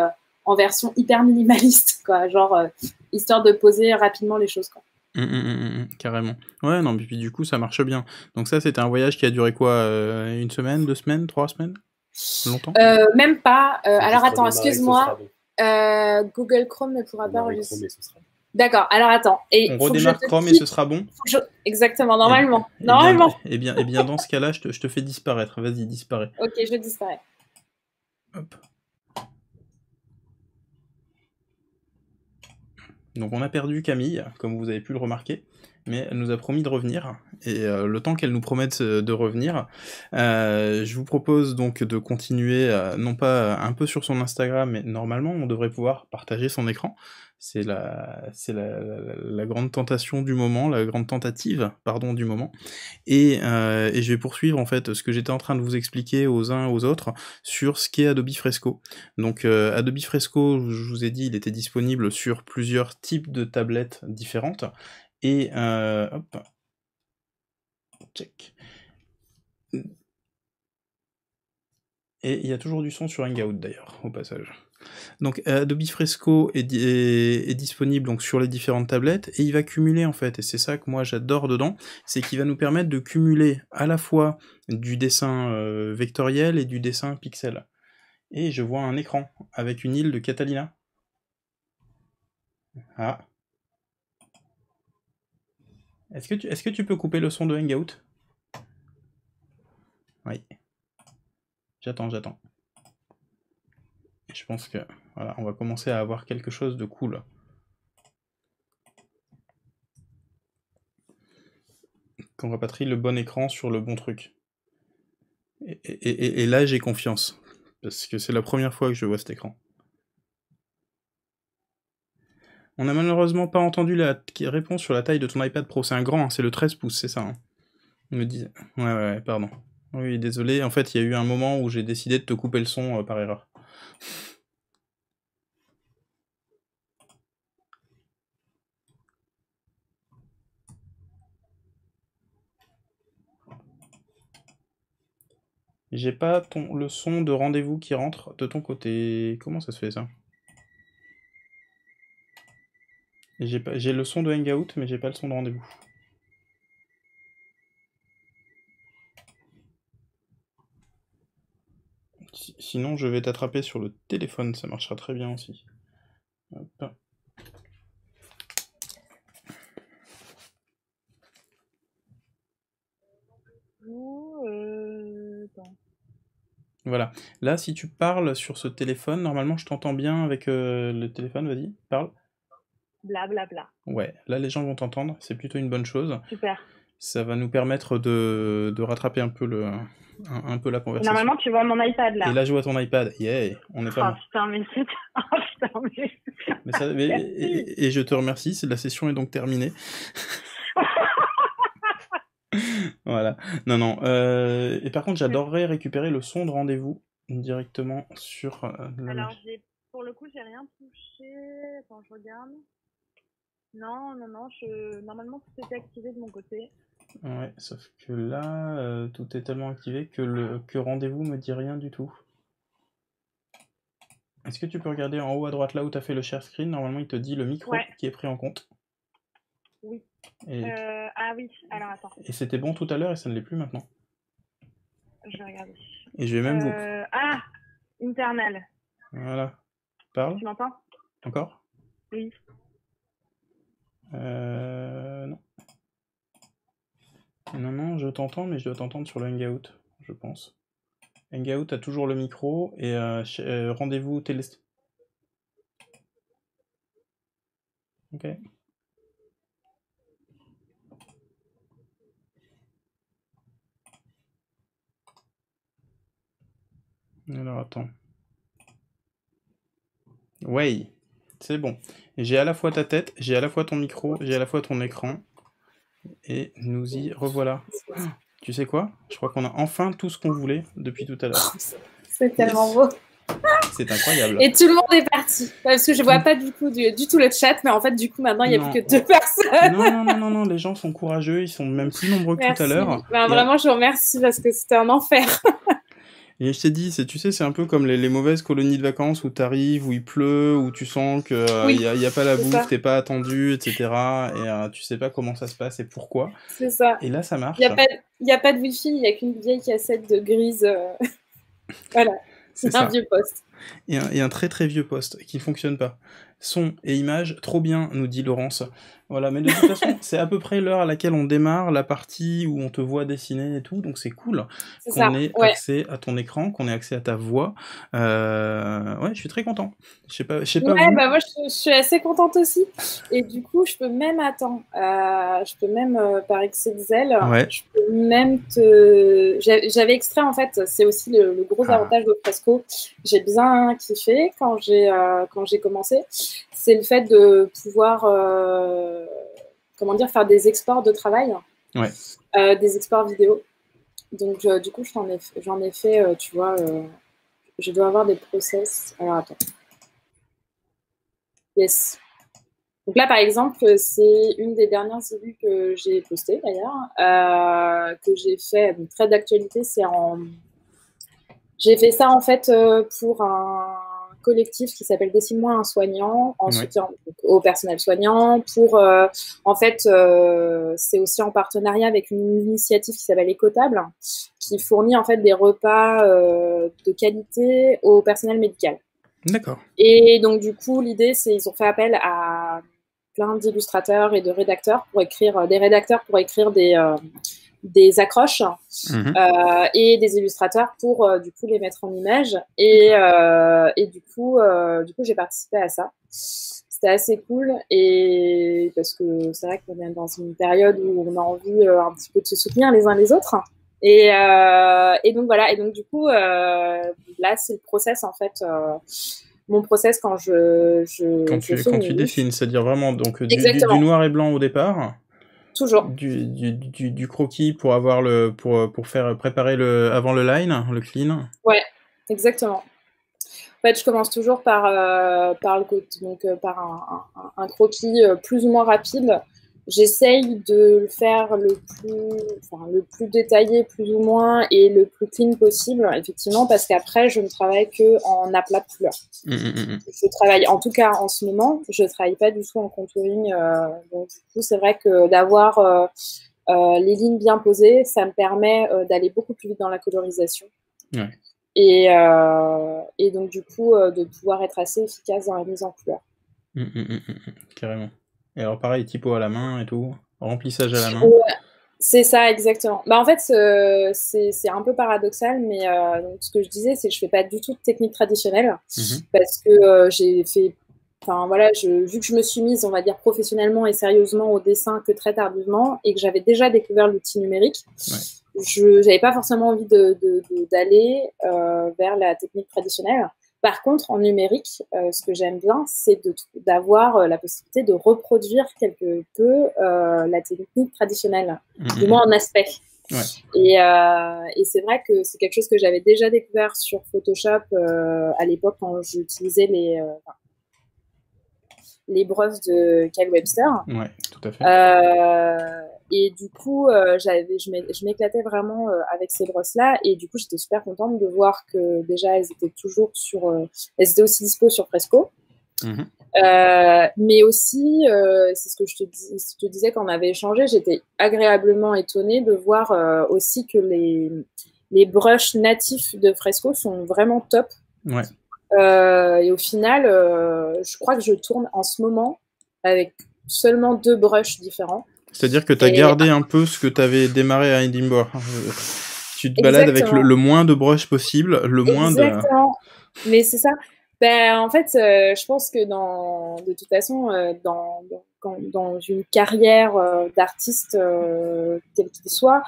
en version hyper minimaliste quoi, genre histoire de poser rapidement les choses quoi. Hum, hum, hum, carrément. Ouais, non, puis du coup, ça marche bien. Donc ça, c'était un voyage qui a duré quoi Une semaine, deux semaines, trois semaines? Longtemps? Même pas. alors attends, excuse-moi. Euh, Google Chrome ne pourra pas enregistrer. D'accord, alors attends. Et on redémarre Chrome et ce sera bon? Exactement, normalement. Et, normalement. Et bien, et bien, dans ce cas-là, je te, je te, fais disparaître. Vas-y, disparais. Ok, je disparais. Hop. Donc on a perdu Camille, comme vous avez pu le remarquer mais elle nous a promis de revenir. Et euh, le temps qu'elle nous promette de revenir, euh, je vous propose donc de continuer, euh, non pas un peu sur son Instagram, mais normalement on devrait pouvoir partager son écran. C'est la, c'est la, la, grande tentation du moment, la grande tentative, pardon, du moment. Et, et je vais poursuivre en fait ce que j'étais en train de vous expliquer aux uns aux autres sur ce qu'est Adobe Fresco. Donc Adobe Fresco, je vous ai dit, il était disponible sur plusieurs types de tablettes différentes. Et euh, hop, check. Et il y a toujours du son sur Hangout d'ailleurs, au passage. Donc Adobe Fresco est, est, disponible sur les différentes tablettes et il va cumuler en fait, et c'est ça que moi j'adore dedans, c'est qu'il va nous permettre de cumuler à la fois du dessin euh, vectoriel et du dessin pixel. Et je vois un écran avec une île de Catalina. Ah. Est-ce que, tu, est-ce que tu peux couper le son de Hangout? Oui. J'attends, j'attends. Je pense que on va commencer à avoir quelque chose de cool. Qu'on rapatrie le bon écran sur le bon truc. Et, là, j'ai confiance. Parce que c'est la première fois que je vois cet écran. On n'a malheureusement pas entendu la réponse sur la taille de ton iPad Pro. C'est un grand, hein, c'est le 13 pouces, c'est ça. Hein. me dit. Ouais, ouais, pardon. Oui, désolé. En fait, il y a eu un moment où j'ai décidé de te couper le son euh, par erreur. J'ai pas ton, le son de rendez-vous qui rentre de ton côté. Comment ça se fait ça? J'ai le son de Hangout, mais j'ai pas le son de rendez-vous. Sinon, je vais t'attraper sur le téléphone, ça marchera très bien aussi. Voilà. Là, si tu parles sur ce téléphone, normalement, je t'entends bien avec euh, le téléphone. Vas-y, parle blablabla. Ouais, là les gens vont t'entendre, c'est plutôt une bonne chose. Super. Ça va nous permettre de, de rattraper un peu, le, un, peu la conversation. Normalement, tu vois mon iPad là. Et là, je vois ton iPad. Yeah, on est pas. Oh putain, mais c'est. Oh putain, mais. et, je te remercie, la session est donc terminée. voilà. Non, non. Euh, et par contre, j'adorerais récupérer le son de rendez-vous directement sur. Euh, Alors, pour le coup, j'ai rien touché. Attends, je regarde. Non, non, non, je... normalement tout était activé de mon côté. Ouais, sauf que là, euh, tout est tellement activé que le que rendez-vous me dit rien du tout. Est-ce que tu peux regarder en haut à droite là où tu as fait le share screen? Normalement, il te dit le micro qui est pris en compte. Oui. Euh, ah oui, alors attends. Et c'était bon tout à l'heure et ça ne l'est plus maintenant. Je vais regarder. Et je vais même vous. Euh, ah Internal. Voilà. Parle. Tu m'entends? Encore? Oui. Euh, non. T'entends, mais je dois t'entendre sur le Hangout, je pense. Hangout a toujours le micro et euh, euh, rendez-vous télé. Ok. Alors attends. Ouais. C'est bon. J'ai à la fois ta tête, j'ai à la fois ton micro, j'ai à la fois ton écran. Et nous y revoilà. Tu sais quoi? Je crois qu'on a enfin tout ce qu'on voulait depuis tout à l'heure. C'est tellement beau. C'est incroyable. Et tout le monde est parti. Parce que je vois pas du coup du, du tout le chat, mais en fait, du coup, maintenant, il n'y a Non. plus que deux personnes. Non, non, non, non, non, les gens sont courageux, ils sont même plus nombreux que tout Merci. à l'heure. Ben, vraiment, je vous remercie parce que c'était un enfer. Et je t'ai dit, c'est, tu sais, c'est un peu comme les, les mauvaises colonies de vacances où t'arrives, où il pleut, où tu sens que euh, Oui, y, a, y a pas la bouffe, t'es pas attendu, etc. Et euh, tu sais pas comment ça se passe et pourquoi. C'est ça. Et là, ça marche. Il n'y a, pas- il y a pas de wifi, il n'y a qu'une vieille cassette de grise. euh, voilà, C'est c'est un ça. vieux poste. Et un, et un très très vieux poste qui ne fonctionne pas. Son et image, trop bien, nous dit Laurence. Voilà, mais de toute façon, c'est à peu près l'heure à laquelle on démarre la partie où on te voit dessiner et tout, donc c'est cool qu'on ait Ouais. accès à ton écran, qu'on ait accès à ta voix. Euh, ouais, je suis très content. Je sais pas, je sais pas Ouais, vous. bah moi je, je suis assez contente aussi. Et du coup, je peux même attendre. euh, je peux même euh, par zèle, Ouais. je peux même te. J'avais extrait en fait. C'est aussi le, le gros Ah. avantage de Fresco. J'ai bien kiffé quand j'ai quand j'ai commencé. C'est le fait de pouvoir euh, comment dire faire des exports de travail, Ouais. Euh, des exports vidéo. Donc euh, du coup, j'en ai j'en ai fait. tu vois, je dois avoir des process. Alors attends. Yes. Donc là, par exemple, c'est une des dernières élus que j'ai postées d'ailleurs, euh, que j'ai fait, une trait d'actualité, c'est en... J'ai fait ça en fait euh, pour un collectif qui s'appelle Décime-moi un soignant, en Ouais. soutien au personnel soignant, pour, euh, en fait, euh, c'est aussi en partenariat avec une initiative qui s'appelle Écotable, qui fournit en fait des repas euh, de qualité au personnel médical. D'accord. Et donc, du coup, l'idée, c'est ils ont fait appel à plein d'illustrateurs et de rédacteurs pour écrire, des rédacteurs pour écrire des, des accroches Mhm. euh, et des illustrateurs pour, euh, du coup, les mettre en image. Et, euh, et du coup, euh, du coup, j'ai participé à ça. C'était assez cool et parce que c'est vrai qu'on est dans une période où on a envie euh, un petit peu de se soutenir les uns les autres. Et, euh, et donc voilà. Et donc du coup, euh, là c'est le process en fait. euh, mon process quand je, je, Quand tu, quand tu dessines, c'est-à-dire vraiment donc du noir et blanc au départ, toujours. du, du, du, du croquis pour avoir le pour, pour faire préparer le avant le line, le clean. Exactement. En fait, je commence toujours par, euh, par, le donc, euh, par un, un- un croquis euh, plus ou moins rapide. J'essaye de le faire le plus, enfin, le plus détaillé, plus ou moins, et le plus clean possible, effectivement, parce qu'après, je ne travaille que en aplat de couleur. Mm, mm, mm, mm. Je travaille, en tout cas en ce moment, je travaille pas du tout en contouring. euh, donc, du coup, c'est vrai que d'avoir euh, euh, les lignes bien posées, ça me permet d'aller beaucoup plus vite dans la colorisation. Ouais. Et, et donc, du coup, de pouvoir être assez efficace dans la mise en couleur. Mm. Carrément. Et alors pareil, typo à la main et tout, remplissage à la main. Ouais, c'est ça, exactement. Bah, en fait, c'est un peu paradoxal, mais euh, donc, ce que je disais, c'est que je fais pas du tout de technique traditionnelle. Mhm. parce que euh, j'ai fait enfin voilà je, vu que je me suis mise on va dire professionnellement et sérieusement au dessin que très tardivement et que j'avais déjà découvert l'outil numérique Ouais. je j'avais pas forcément envie de de- de- d'aller euh, vers la technique traditionnelle par contre en numérique euh, ce que j'aime bien c'est d'avoir euh, la possibilité de reproduire quelque peu euh, la technique traditionnelle Mm, du moins en aspect. Ouais. Et, euh, et c'est vrai que c'est quelque chose que j'avais déjà découvert sur Photoshop euh, à l'époque quand j'utilisais les, euh, enfin, les brosses de Kyle Webster. Ouais, tout à fait. Euh, et du coup, euh, j'avais, je m'é- je m'éclatais vraiment euh, avec ces brosses-là. Et du coup, j'étais super contente de voir que déjà, elles étaient toujours sur... elles étaient aussi dispo sur Fresco. Mhm. Mais aussi, c'est ce que je te, dis, je te disais quand on avait échangé, j'étais agréablement étonnée de voir aussi que les, les brushes natifs de Fresco sont vraiment top. Ouais. Euh, et au final, euh, je crois que je tourne en ce moment avec seulement deux brushes différents. C'est-à-dire que tu as Et- gardé un peu ce que tu avais démarré à Edinburgh. Tu te balades avec le, moins de brush possible, le moins de. Exactement. Mais c'est ça. Ben, en fait, euh, je pense que dans, de toute façon, euh, dans, dans, dans une carrière euh, d'artiste, euh, quel qu'il soit,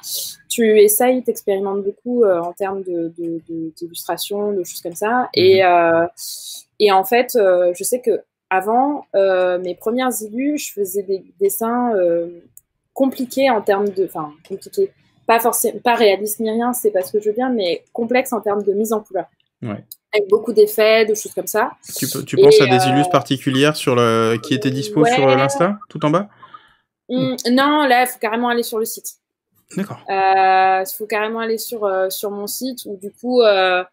tu essayes, t'expérimentes beaucoup euh, en termes de, de, de- d'illustration, de choses comme ça. Et, euh, et en fait, euh, je sais que avant euh, mes premières illus, je faisais des dessins euh, compliqués en termes de, enfin compliqués, pas forcément, pas réalistes ni rien, c'est pas ce que je veux dire, mais complexes en termes de mise en couleur. Ouais. avec beaucoup d'effets, de choses comme ça. Tu, Et, penses à des euh, illus particulières sur le qui étaient dispo sur Ouais. l'Insta, tout en bas? Hum, non, là, il faut carrément aller sur le site. D'accord. Euh, Il faut carrément aller sur, euh, sur mon site où du coup, euh,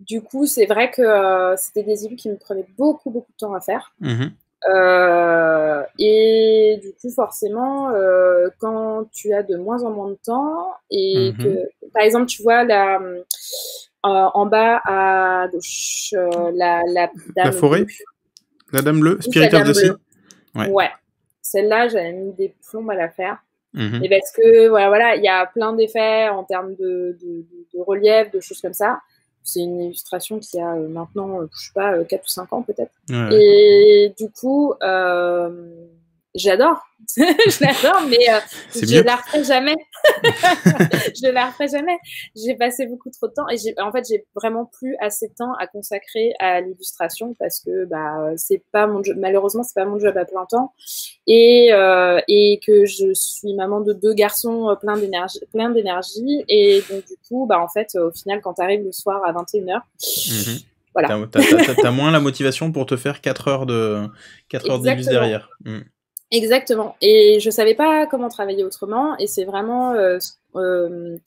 du coup, c'est vrai que euh, c'était des élus qui me prenaient beaucoup, beaucoup de temps à faire. Euh, et du coup, forcément, euh, quand tu as de moins en moins de temps et Mhm. que, par exemple, tu vois la, euh, en bas à gauche, euh, la, la, La dame forêt bleue. La Dame Bleue, Spirit of the Sea. Ouais. Ouais. Celle-là, j'avais mis des plombs à la faire. Mhm. Et parce que voilà, voilà, il y a plein d'effets en termes de, de, de- de relief, de choses comme ça. C'est une illustration qui a euh, maintenant, euh, je sais pas, euh, 4 ou 5 ans peut-être. Ouais. Et du coup, euh, j'adore. je l'adore, mais euh, je mieux. la referai jamais. je la referai jamais. J'ai passé beaucoup trop de temps et j'ai, en fait, j'ai vraiment plus assez de temps à consacrer à l'illustration parce que bah c'est pas mon job. Malheureusement, c'est pas mon job à plein temps et euh, et que je suis maman de deux garçons euh, plein d'énergie, plein d'énergie et donc du coup, bah en fait, au final, quand t'arrives le soir à 21h, Mhm. Voilà. T'as- T'as t'as- t'as moins la motivation pour te faire 4 heures de 4 heures d'illus Exactement. derrière. Mhm. Exactement. Et je savais pas comment travailler autrement. Et c'est vraiment, euh, euh,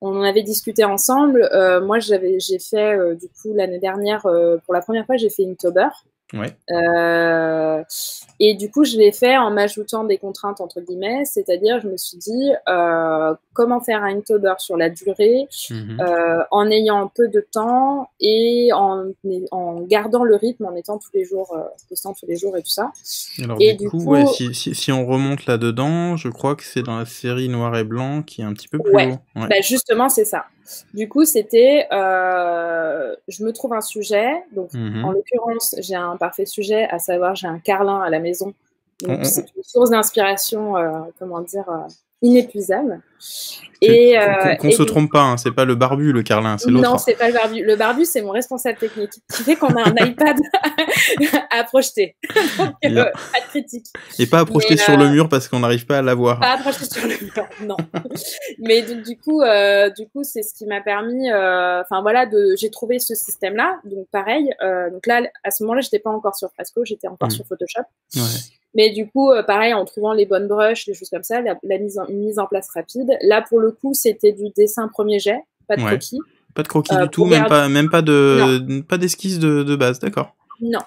on en avait discuté ensemble. Euh, moi, j'ai fait du coup l'année dernière, pour la première fois, j'ai fait Inktober. Ouais. Euh, et du coup, je l'ai fait en m'ajoutant des contraintes entre guillemets, c'est-à-dire, je me suis dit euh, comment faire un Inktober sur la durée, Mhm. euh, en ayant peu de temps et en, en gardant le rythme, en étant tous les jours, postant tous les jours et tout ça. Alors et du, du coup, coup- ouais, si, si, si on remonte là-dedans, je crois que c'est dans la série Noir et Blanc qui est un petit peu plus Ouais. haut. Ouais. Bah justement, c'est ça. Du coup, c'était, euh, je me trouve un sujet. Donc, Mhm. en l'occurrence, j'ai un parfait sujet, à savoir, j'ai un carlin à la maison. Donc, Mhm. c'est une source d'inspiration, euh, comment dire, euh, inépuisable. Et qu'on- euh, et se trompe pas, hein, c'est pas le barbu le carlin, c'est l'autre. Non, c'est pas le barbu. Le barbu, c'est mon responsable technique, qui fait qu'on a un iPad à projeter. Donc, euh, pas de critique. Et pas à projeter Mais, sur le euh, mur parce qu'on n'arrive pas à l'avoir. Pas approché sur le mur, non. Mais donc du coup, euh, du coup, c'est ce qui m'a permis. Enfin voilà, de j'ai trouvé ce système-là. Donc pareil. donc là, à ce moment-là, j'étais pas encore sur Fresco, j'étais encore Mm. sur Photoshop. Ouais. Mais du coup, euh, pareil, en trouvant les bonnes brushes, les choses comme ça, la, la mise en, une mise en place rapide. Là, pour le coup, c'était du dessin premier jet, pas de Ouais. croquis. Pas de croquis Euh, du tout, pour même garder- pas, même pas de, pas d'esquisse de, de base, d'accord. Non.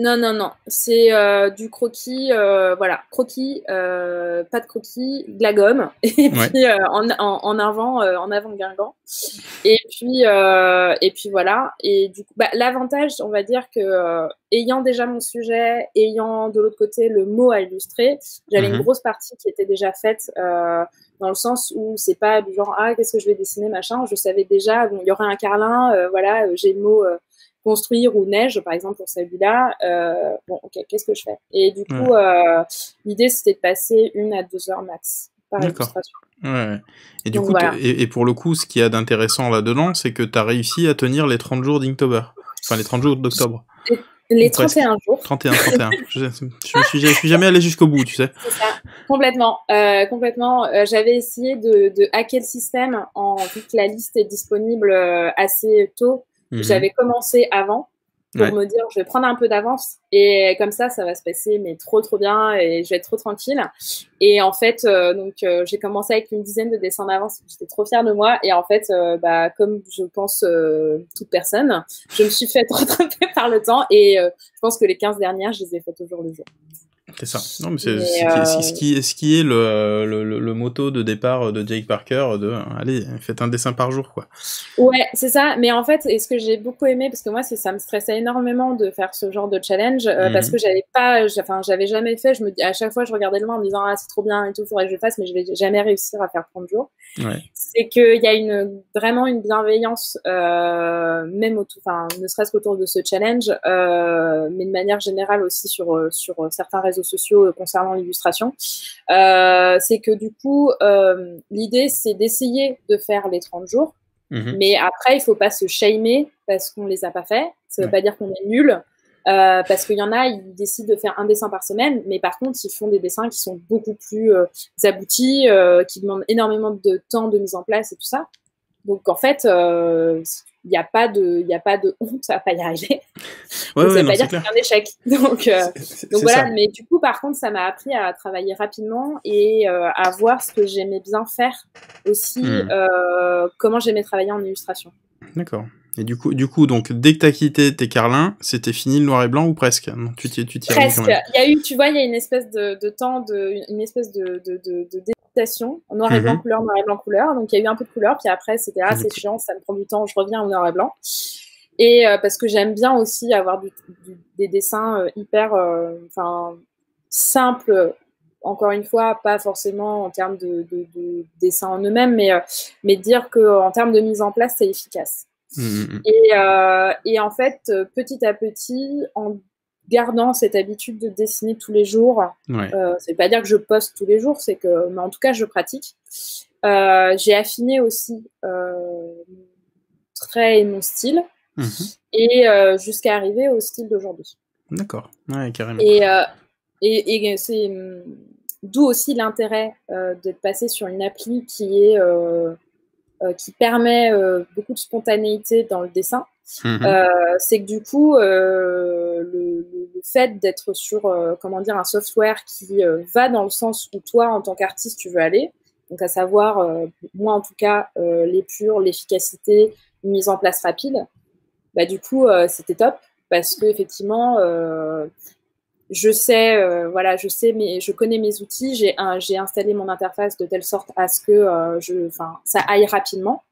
Non, non, non. C'est euh, du croquis, euh, voilà, croquis, euh, pas de croquis, de la gomme, et Ouais. puis euh, en, en, en avant, euh, en avant Guingamp. Et puis, euh, et puis voilà. Et du coup, bah, l'avantage, on va dire que euh, ayant déjà mon sujet, ayant de l'autre côté le mot à illustrer, j'avais Mhm. une grosse partie qui était déjà faite. Euh, dans le sens où c'est pas du genre ah qu'est-ce que je vais dessiner machin je savais déjà bon il y aurait un carlin euh, voilà j'ai le mot euh, construire ou neige par exemple pour celui-là euh, bon ok qu'est-ce que je fais? Et du coup euh, l'idée c'était de passer une à deux heures max par illustration Ouais. Et du Donc coup, voilà. et, et pour le coup, ce qu'il y a d'intéressant là-dedans, c'est que tu as réussi à tenir les 30 jours d'Inktober. Enfin, les 30 jours d'octobre. les Presque. 31 jours 31, 31. je, me suis, suis jamais allé jusqu'au bout, tu sais. c'est ça complètement euh, complètement Euh, j'avais essayé de, de hacker le système en vu que la liste est disponible assez tôt Mhm. j'avais commencé avant pour Ouais. me dire je vais prendre un peu d'avance et comme ça ça va se passer mais trop trop bien et je vais être trop tranquille et en fait euh, donc euh, j'ai commencé avec une dizaine de dessins d'avance j'étais trop fière de moi et en fait euh, bah comme je pense euh, toute personne je me suis fait rattraper par le temps et euh, je pense que les 15 dernières je les ai faites au jour le jour C'est ça. Non, mais c'est c'est- euh, ce, qui, ce qui est le, le, le, le motto de départ de Jake Parker de allez, faites un dessin par jour, quoi. Ouais, c'est ça. Mais en fait, et ce que j'ai beaucoup aimé, parce que moi, ça me stressait énormément de faire ce genre de challenge, euh, Mhm. parce que j'avais pas, enfin, j'avais jamais fait. Je me à chaque fois, je regardais le loin en me disant, ah, c'est trop bien et tout, faudrait que je le fasse, mais je vais jamais réussir à faire 30 jours. Ouais. C'est qu'il y a une vraiment une bienveillance, euh, même autour, enfin, ne serait-ce qu'autour de ce challenge, euh, mais de manière générale aussi sur euh, sur certains réseaux sociaux euh, concernant l'illustration. Euh, c'est que du coup, euh, l'idée, c'est d'essayer de faire les 30 jours. Mhm. Mais après, il faut pas se shamer parce qu'on les a pas fait. Ça veut Ouais. pas dire qu'on est nul. Euh, parce qu'il y en a, ils décident de faire un dessin par semaine, mais par contre, ils font des dessins qui sont beaucoup plus euh, aboutis, euh, qui demandent énormément de temps de mise en place et tout ça. Donc en fait, il n'y a pas de, il a pas de honte à pas y arriver. Ouais, Donc, ça ouais, veut non, pas dire que c'est un échec. Donc, euh, donc voilà, ça. mais du coup, par contre, ça m'a appris à travailler rapidement et euh, à voir ce que j'aimais bien faire aussi, Hmm. euh, comment j'aimais travailler en illustration. D'accord. Et du coup, du coup, donc, dès que t'as quitté tes carlins, c'était fini le noir et blanc ou presque? Non, tu t'y tu Presque. Il y a eu, tu vois, il y a une espèce de, de temps, de, une espèce de, de, de, noir et blanc Mhm. couleur, noir et blanc couleur. Donc il y a eu un peu de couleur, puis après c'était ah c'est Ok. chiant, ça me prend du temps, je reviens au noir et blanc. Et euh, parce que j'aime bien aussi avoir du, du- des dessins euh, hyper, euh, enfin simples. Encore une fois, pas forcément en termes de, de, de dessin en eux-mêmes, mais mais dire que en termes de mise en place, c'est efficace. Mm, mm, Et, euh, et en fait, petit à petit, en gardant cette habitude de dessiner tous les jours. Ouais. euh, veut pas dire que je poste tous les jours, c'est que, mais en tout cas, je pratique. Euh, j'ai affiné aussi euh, mon trait et mon style, Mhm. et euh, jusqu'à arriver au style d'aujourd'hui. D'accord. Ouais, carrément. Et, euh, et, et c'est hum, d'où aussi l'intérêt d'être passé sur une appli qui est qui permet beaucoup de spontanéité dans le dessin. Mhm. C'est que du coup, le fait d'être sur euh, comment dire un software qui euh, va dans le sens où toi, en tant qu'artiste, tu veux aller, donc à savoir, euh, moi en tout cas, euh, l'épure, l'efficacité, une mise en place rapide, bah du coup, c'était top parce que effectivement, je sais, voilà, je sais, mais je connais mes outils. J'ai j'ai installé mon interface de telle sorte à ce que je, enfin, ça aille rapidement.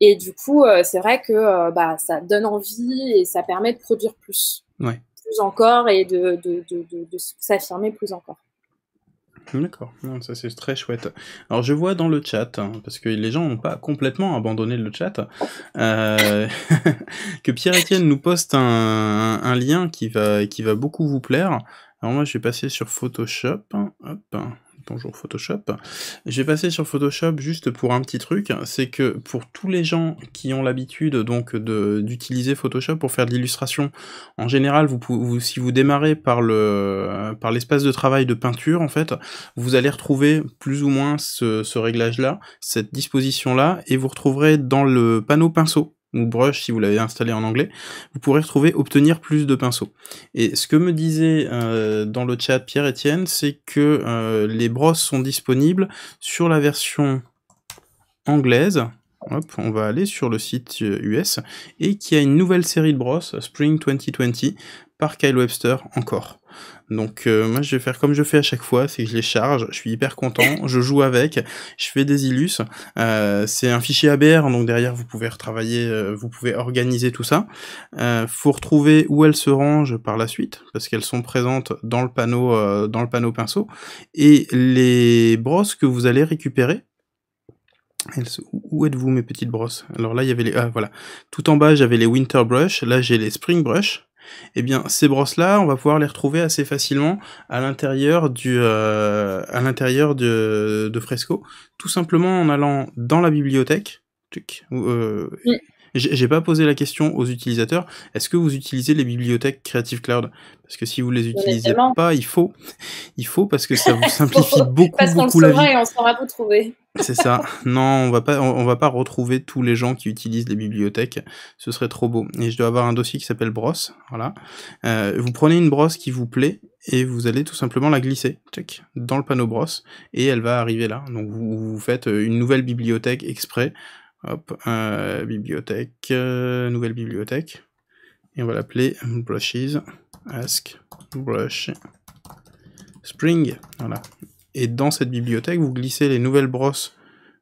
Et du coup, c'est vrai que bah, ça donne envie et ça permet de produire plus, Ouais. Plus encore et de, de, de, s'affirmer plus encore. D'accord, ça c'est très chouette. Alors je vois dans le chat, hein, parce que les gens n'ont pas complètement abandonné le chat, euh, que Pierre-Etienne nous poste un, un lien qui va, qui va beaucoup vous plaire. Alors moi je vais passer sur Photoshop, hop, bonjour Photoshop. Je vais sur Photoshop juste pour un petit truc, c'est que pour tous les gens qui ont l'habitude donc d'utiliser Photoshop pour faire de l'illustration, en général, vous, si vous démarrez par le par l'espace de travail de peinture, en fait, vous allez retrouver plus ou moins ce, ce réglage-là, cette disposition-là, et vous retrouverez dans le panneau pinceau ou brush si vous l'avez installé en anglais, vous pourrez retrouver obtenir plus de pinceaux. Et ce que me disait euh, dans le chat Pierre-Etienne, c'est que euh, les brosses sont disponibles sur la version anglaise. Hop, on va aller sur le site euh, US et qu'il y a une nouvelle série de brosses, Spring 2020, par Kyle Webster encore. Donc euh, moi je vais faire comme je fais à chaque fois, c'est que je les charge, je suis hyper content, je joue avec, je fais des illus. Euh, c'est un fichier ABR, donc derrière vous pouvez retravailler, euh, vous pouvez organiser tout ça. Faut retrouver où elles se rangent par la suite, parce qu'elles sont présentes dans le panneau, dans le panneau pinceau. Et les brosses que vous allez récupérer, où êtes-vous mes petites brosses? Alors là il y avait les, ah voilà, tout en bas j'avais les Winter Brush, là j'ai les Spring Brush. Eh bien, ces brosses-là, on va pouvoir les retrouver assez facilement à l'intérieur du, euh, à l'intérieur de, Fresco, tout simplement en allant dans la bibliothèque. Euh. J'ai pas posé la question aux utilisateurs. Est-ce que vous utilisez les bibliothèques Creative Cloud? Parce que si vous les utilisez pas, il faut, il faut parce que ça vous simplifie beaucoup, Parce qu'on le beaucoup la vie. saura et on saura vous trouver. C'est ça. Non, on va pas, on on va pas retrouver tous les gens qui utilisent les bibliothèques. Ce serait trop beau. Et je dois avoir un dossier qui s'appelle brosse. Voilà. Euh, vous prenez une brosse qui vous plaît et vous allez tout simplement la glisser, check, dans le panneau brosse et elle va arriver là. Donc vous, vous faites une nouvelle bibliothèque exprès. Hop, euh, bibliothèque, euh, nouvelle bibliothèque. Et on va l'appeler brushes, ask, brush, spring. Voilà. Et dans cette bibliothèque, vous glissez les nouvelles brosses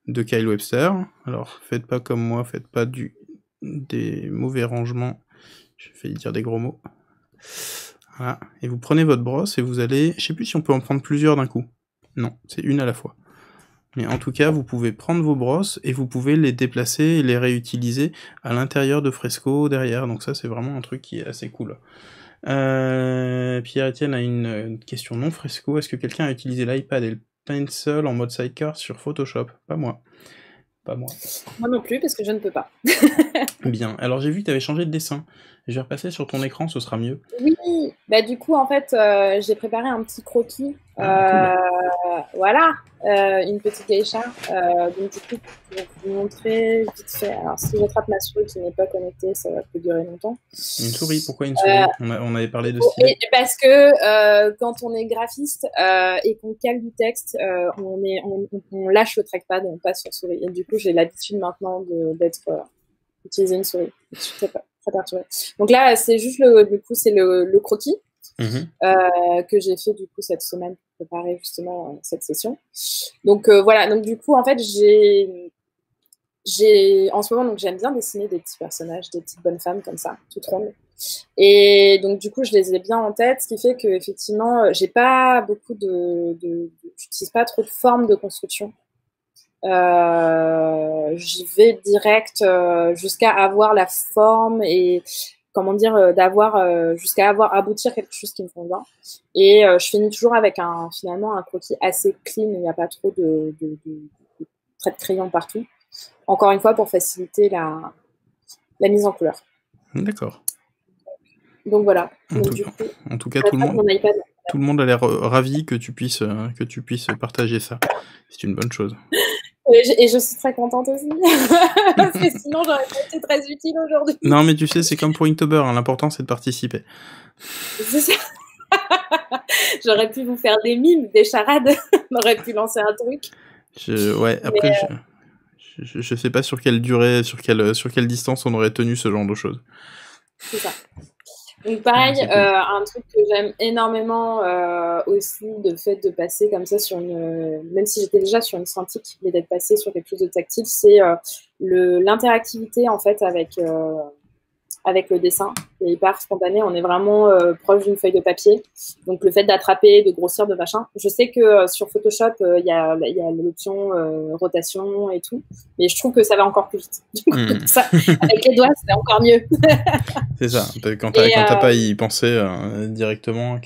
de Kyle Webster. Alors, faites pas comme moi, faites pas du, des mauvais rangements. J'ai failli dire des gros mots. Voilà. Et vous prenez votre brosse et vous allez. Je sais plus si on peut en prendre plusieurs d'un coup. Non, c'est une à la fois. Mais en tout cas, vous pouvez prendre vos brosses et vous pouvez les déplacer et les réutiliser à l'intérieur de Fresco derrière. Donc ça, c'est vraiment un truc qui est assez cool. Euh, Pierre-Etienne a une, une question non Fresco. Est-ce que quelqu'un a utilisé l'iPad et le Pencil en mode sidecar sur Photoshop? Pas moi. Pas moi. Moi non plus, parce que je ne peux pas. Bien. Alors j'ai vu que tu avais changé de dessin. Je vais repasser sur ton écran, ce sera mieux. Oui, bah du coup en fait euh, j'ai préparé un petit croquis. Ah, euh, voilà, euh, une petite geisha. donc du coup pour vous montrer vite fait. Alors si j'attrape ma souris qui n'est pas connectée, ça va peut durer longtemps. Une souris, pourquoi une souris on, on, avait parlé de style. Parce que quand on est graphiste et qu'on cale du texte, on, est, on, on, lâche le trackpad, on passe sur souris. Et du coup j'ai l'habitude maintenant d'être utiliser une souris. Je suis très, très perturbée. Donc là, c'est juste le, du coup, c'est le, le, croquis mhm. euh, que j'ai fait du coup cette semaine pour préparer justement euh, cette session. Donc euh, voilà. Donc du coup, en fait, j'ai j'ai en ce moment donc j'aime bien dessiner des petits personnages, des petites bonnes femmes comme ça, toutes rondes. Et donc du coup, je les ai bien en tête, ce qui fait que effectivement, j'ai pas beaucoup de, de, de j'utilise pas trop de formes de construction. Euh, j'y vais direct euh, jusqu'à avoir la forme et comment dire euh, d'avoir jusqu'à avoir aboutir quelque chose qui me convient. Et je finis toujours avec un finalement un croquis assez clean. Il n'y a pas trop de, de, de, de traits de crayon partout. Encore une fois pour faciliter la, la mise en couleur. D'accord. Donc voilà. En, donc, tout, coup, en tout cas tout le monde tout le monde a l'air ravi que tu puisses que tu puisses partager ça. C'est une bonne chose et je, suis très contente aussi. Parce que sinon, j'aurais pas été très utile aujourd'hui. Non, mais tu sais, c'est comme pour Inktober. Hein. L'important, c'est de participer. C'est ça. j'aurais pu vous faire des mimes, des charades. On aurait pu lancer un truc. Je, ouais, après, euh, je, je, sais pas sur quelle durée, sur quelle, sur quelle distance on aurait tenu ce genre de choses. C'est ça. Donc pareil, euh, un truc que j'aime énormément euh, aussi, de fait de passer comme ça sur une, même si j'étais déjà sur une scientifique, mais d'être passé sur quelque chose de tactile, c'est euh, l'interactivité en fait avec euh, avec le dessin. C'est hyper spontané. On est vraiment euh, proche d'une feuille de papier. Donc le fait d'attraper, de grossir, de machin. Je sais que euh, sur Photoshop, euh, il y a, y a l'option rotation et tout, mais je trouve que ça va encore plus vite. Mm. ça, avec les doigts, c'est encore mieux. c'est ça. Quand t'as pas y pensé directement.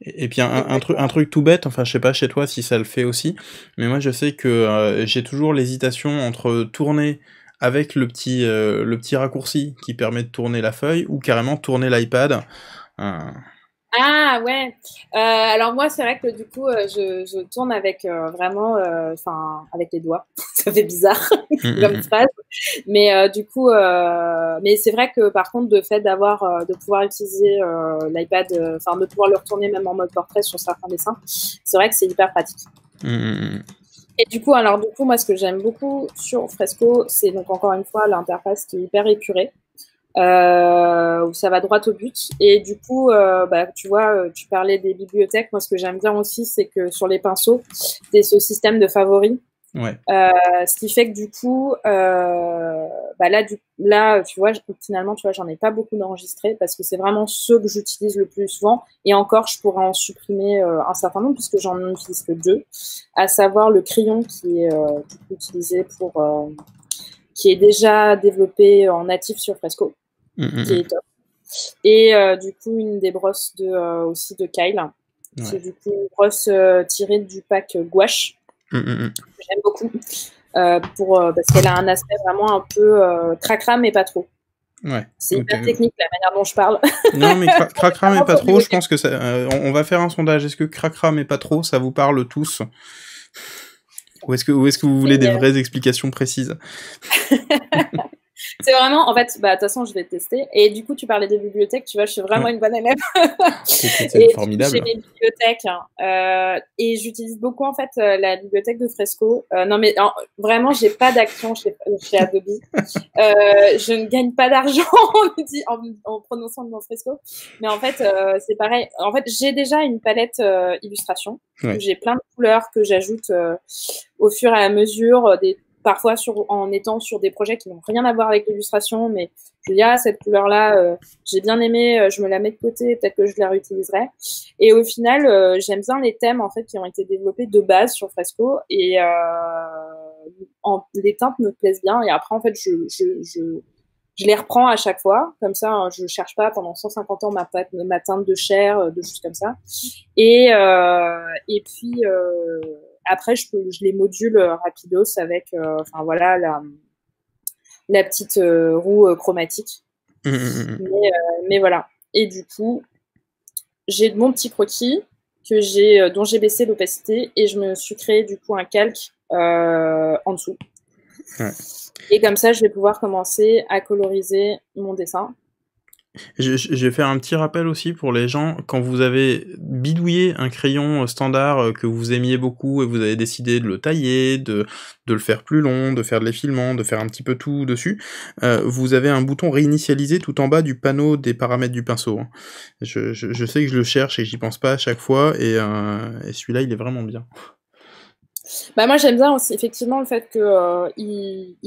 Et, puis un, un, truc, un truc tout bête, enfin je sais pas chez toi si ça le fait aussi, mais moi je sais que j'ai toujours l'hésitation entre tourner avec le petit, euh, le petit raccourci qui permet de tourner la feuille ou carrément tourner l'iPad. Euh. Ah ouais. Euh, alors moi c'est vrai que du coup je, je, tourne avec vraiment, enfin avec les doigts. Ça fait bizarre mm, comme mm, phrase. Mais du coup, mais c'est vrai que par contre de fait d'avoir, de pouvoir utiliser l'iPad, enfin de pouvoir le retourner même en mode portrait sur certains dessins, c'est vrai que c'est hyper pratique. Mm, et du coup, alors du coup, moi, ce que j'aime beaucoup sur Fresco, c'est donc encore une fois l'interface qui est hyper épurée, euh, où ça va droit au but. Et du coup, euh, bah, tu vois, euh, tu parlais des bibliothèques. Moi, ce que j'aime bien aussi, c'est que sur les pinceaux, c'est ce système de favoris Ouais. Euh, ce qui fait que du coup, euh, bah là, du, là, tu vois, finalement, tu vois, j'en ai pas beaucoup d'enregistrés parce que c'est vraiment ceux que j'utilise le plus souvent. Et encore, je pourrais en supprimer euh, un certain nombre puisque j'en utilise que deux, à savoir le crayon qui est utilisé pour, qui est déjà développé en natif sur Fresco, mmh, mmh, qui est top. Et du coup, une des brosses de aussi de Kyle, ouais. c'est du coup une brosse tirée du pack gouache. Mmh, mmh. J'aime beaucoup. Euh, pour, euh, parce qu'elle a un aspect vraiment un peu euh, cracra, mais pas trop. Ouais. C'est hyper technique la manière dont je parle. Non, mais cra cracra, mais pas trop, je pense que ça. Euh, on va faire un sondage. Est-ce que cracra, mais pas trop, ça vous parle tous? Ou est-ce que, ou est que vous voulez des vraies explications précises? c'est vraiment, en fait, bah, de toute façon, je vais tester. Et du coup, tu parlais des bibliothèques, tu vois, je suis vraiment ouais. une bonne élève. c'est formidable. J'ai mes bibliothèques. Hein. Euh, et j'utilise beaucoup, en fait, euh, la bibliothèque de Fresco. Euh, non, mais en, vraiment, j'ai pas d'action chez, chez Adobe. Je ne gagne pas d'argent en, en, prononçant le nom Fresco. Mais en fait, c'est pareil. En fait, j'ai déjà une palette illustration. Ouais. J'ai plein de couleurs que j'ajoute au fur et à mesure des parfois sur, en étant sur des projets qui n'ont rien à voir avec l'illustration, mais je dis ah cette couleur là, euh, j'ai bien aimé, euh, je me la mets de côté, peut-être que je la réutiliserai. Et au final, euh, j'aime bien les thèmes en fait qui ont été développés de base sur Fresco et euh, en, les teintes me plaisent bien. Et après en fait, je, je, je je les reprends à chaque fois, comme ça, hein, je cherche pas pendant 150 ans ma, teinte de chair, de choses comme ça. Et, euh, et puis, euh, après, je, peux, je les module rapidos avec, euh, enfin voilà, la, la petite roue chromatique. Mmh, mmh, mmh. Mais, mais voilà. Et du coup, j'ai mon petit croquis que j'ai, dont j'ai baissé l'opacité et je me suis créé du coup un calque en dessous. Ouais. Et comme ça, je vais pouvoir commencer à coloriser mon dessin. Je, vais faire un petit rappel aussi pour les gens, quand vous avez bidouillé un crayon standard euh, que vous aimiez beaucoup et vous avez décidé de le tailler, de, de le faire plus long, de faire de l'effilement, de faire un petit peu tout dessus, euh, vous avez un bouton réinitialiser tout en bas du panneau des paramètres du pinceau. hein. Je, je, sais que je le cherche et j'y pense pas à chaque fois, et, euh, celui-là il est vraiment bien. Bah moi j'aime bien effectivement le fait que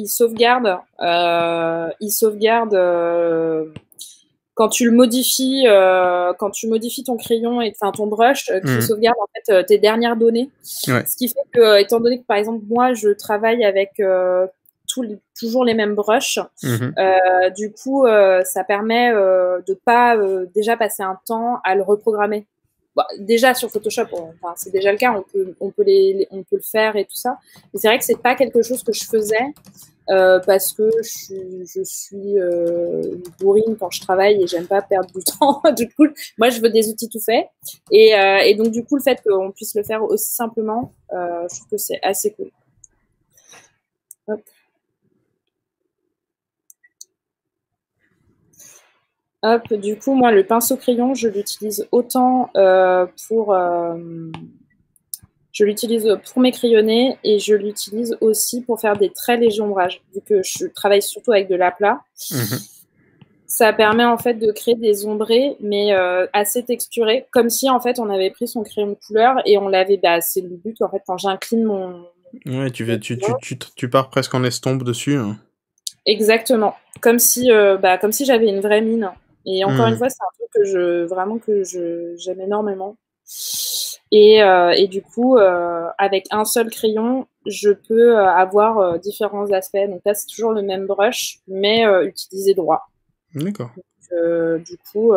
sauvegarde, il sauvegarde quand tu le modifies, euh, quand tu modifies ton crayon et enfin ton brush, euh, qui Mhm. sauvegarde en fait euh, tes dernières données. Ouais. Ce qui fait que euh, étant donné que par exemple moi je travaille avec euh, les- toujours les mêmes brushes, euh, du coup euh, ça permet euh, de pas euh, déjà passer un temps à le reprogrammer. Bah, déjà sur Photoshop, c'est déjà le cas, on peut, le faire et tout ça. Mais c'est vrai que c'est pas quelque chose que je faisais euh, parce que je suis, euh, bourrine quand je travaille et j'aime pas perdre du temps. du coup, moi je veux des outils tout faits et, euh, et donc du coup le fait qu'on puisse le faire aussi simplement, euh, je trouve que c'est assez cool. Hop, du coup, moi, le pinceau crayon, je l'utilise autant euh, pour, euh, je l'utilise pour mes crayonnés et je l'utilise aussi pour faire des très légers ombrages, vu que je travaille surtout avec de l'aplat. Mhm. Ça permet en fait de créer des ombrés, mais euh, assez texturés, comme si en fait on avait pris son crayon de couleur et on l'avait. Bah, c'est le but en fait quand j'incline mon. Ouais, tu, fais, tu, tu, tu, tu pars presque en estompe dessus. hein. Exactement, comme si, euh, bah, comme si j'avais une vraie mine. Et encore Mhm. une fois, c'est un truc que je vraiment que je j'aime énormément. Et, euh, et du coup, euh, avec un seul crayon, je peux euh, avoir euh, différents aspects. Donc là, c'est toujours le même brush, mais utilisé droit. D'accord. Du coup,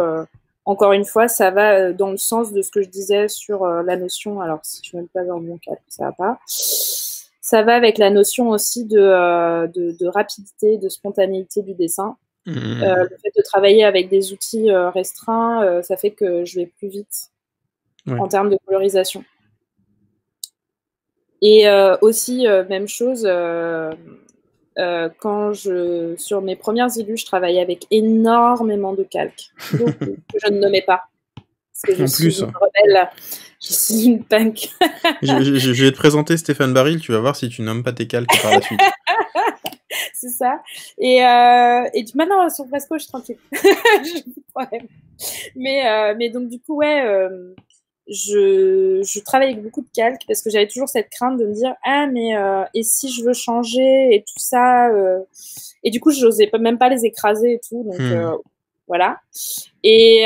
encore une fois, ça va dans le sens de ce que je disais sur la notion. Alors, si je ne mets pas dans mon calque, ça va pas. Ça va avec la notion aussi de, de, de rapidité, de spontanéité du dessin. Mhm. Euh, le fait de travailler avec des outils euh, restreints, euh, ça fait que je vais plus vite Ouais. en termes de colorisation. Et euh, aussi, euh, même chose, euh, quand je, sur mes premières élus, je travaillais avec énormément de calques, que je ne nommais pas. Parce que je En suis plus. une rebelle, je suis une punk. je, je- je vais te présenter Stéphane Baril, tu vas voir si tu nommes pas tes calques par la suite. c'est ça. Et, euh, et maintenant, sur Fresco, je suis tranquille. Problème. Mais, euh, mais donc, du coup, ouais, euh, je, je travaille avec beaucoup de calques parce que j'avais toujours cette crainte de me dire, ah, mais euh, et si je veux changer et tout ça. Et du coup, je n'osais même pas les écraser et tout. Donc, Hmm. voilà. Et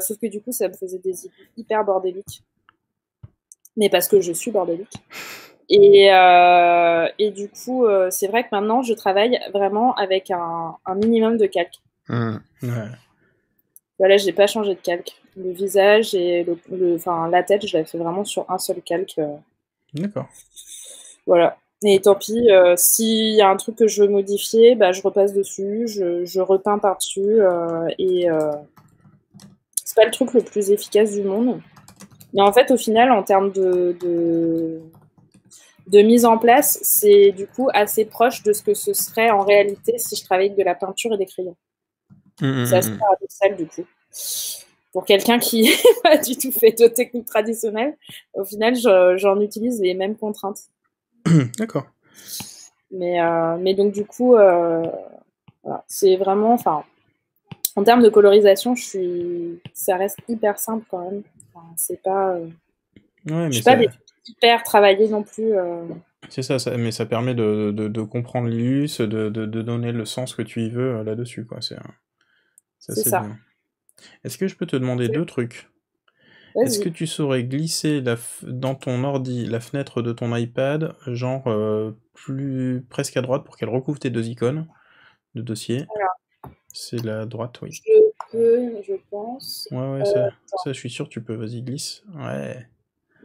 sauf que du coup, ça me faisait des idées hyper bordéliques. Mais parce que je suis bordélique. Et, euh, et du coup, euh, c'est vrai que maintenant, je travaille vraiment avec un, un minimum de calque. Mhm. Ouais. Voilà, j'ai pas changé de calque. Le visage et le, le- enfin, la tête, je l'ai fait vraiment sur un seul calque. euh, D'accord. voilà. Et tant pis, euh, s'il y a un truc que je veux modifier, bah, je repasse dessus, je, je repeins par-dessus. euh, et euh, c'est pas le truc le plus efficace du monde. Mais en fait, au final, en termes de, de, de mise en place, c'est du coup assez proche de ce que ce serait en réalité si je travaillais avec de la peinture et des crayons. Mhm, C'est assez mhm. paradoxal du coup. Pour quelqu'un qui n'a pas du tout fait de technique traditionnelle, au final, je- j'en utilise les mêmes contraintes. D'accord. Mais, euh, mais donc, du coup, euh, voilà. c'est vraiment. Enfin, en termes de colorisation, je suis, ça reste hyper simple quand même. Enfin, c'est pas. euh, Ouais, mais je suis pas ça- des trucs hyper travaillés non plus. euh. c'est ça, ça, mais ça permet de, de, de comprendre l'illus, de, de, donner le sens que tu y veux euh, là-dessus, quoi. C'est assez ça. Est-ce que je peux te demander deux trucs? Est-ce que tu saurais glisser la f- dans ton ordi la fenêtre de ton iPad, genre euh, plus presque à droite pour qu'elle recouvre tes deux icônes de dossier? C'est la droite, oui. Je peux, je pense. Ouais, ouais, Euh, ça, ça, je suis sûr, tu peux. Vas-y, glisse. Ouais.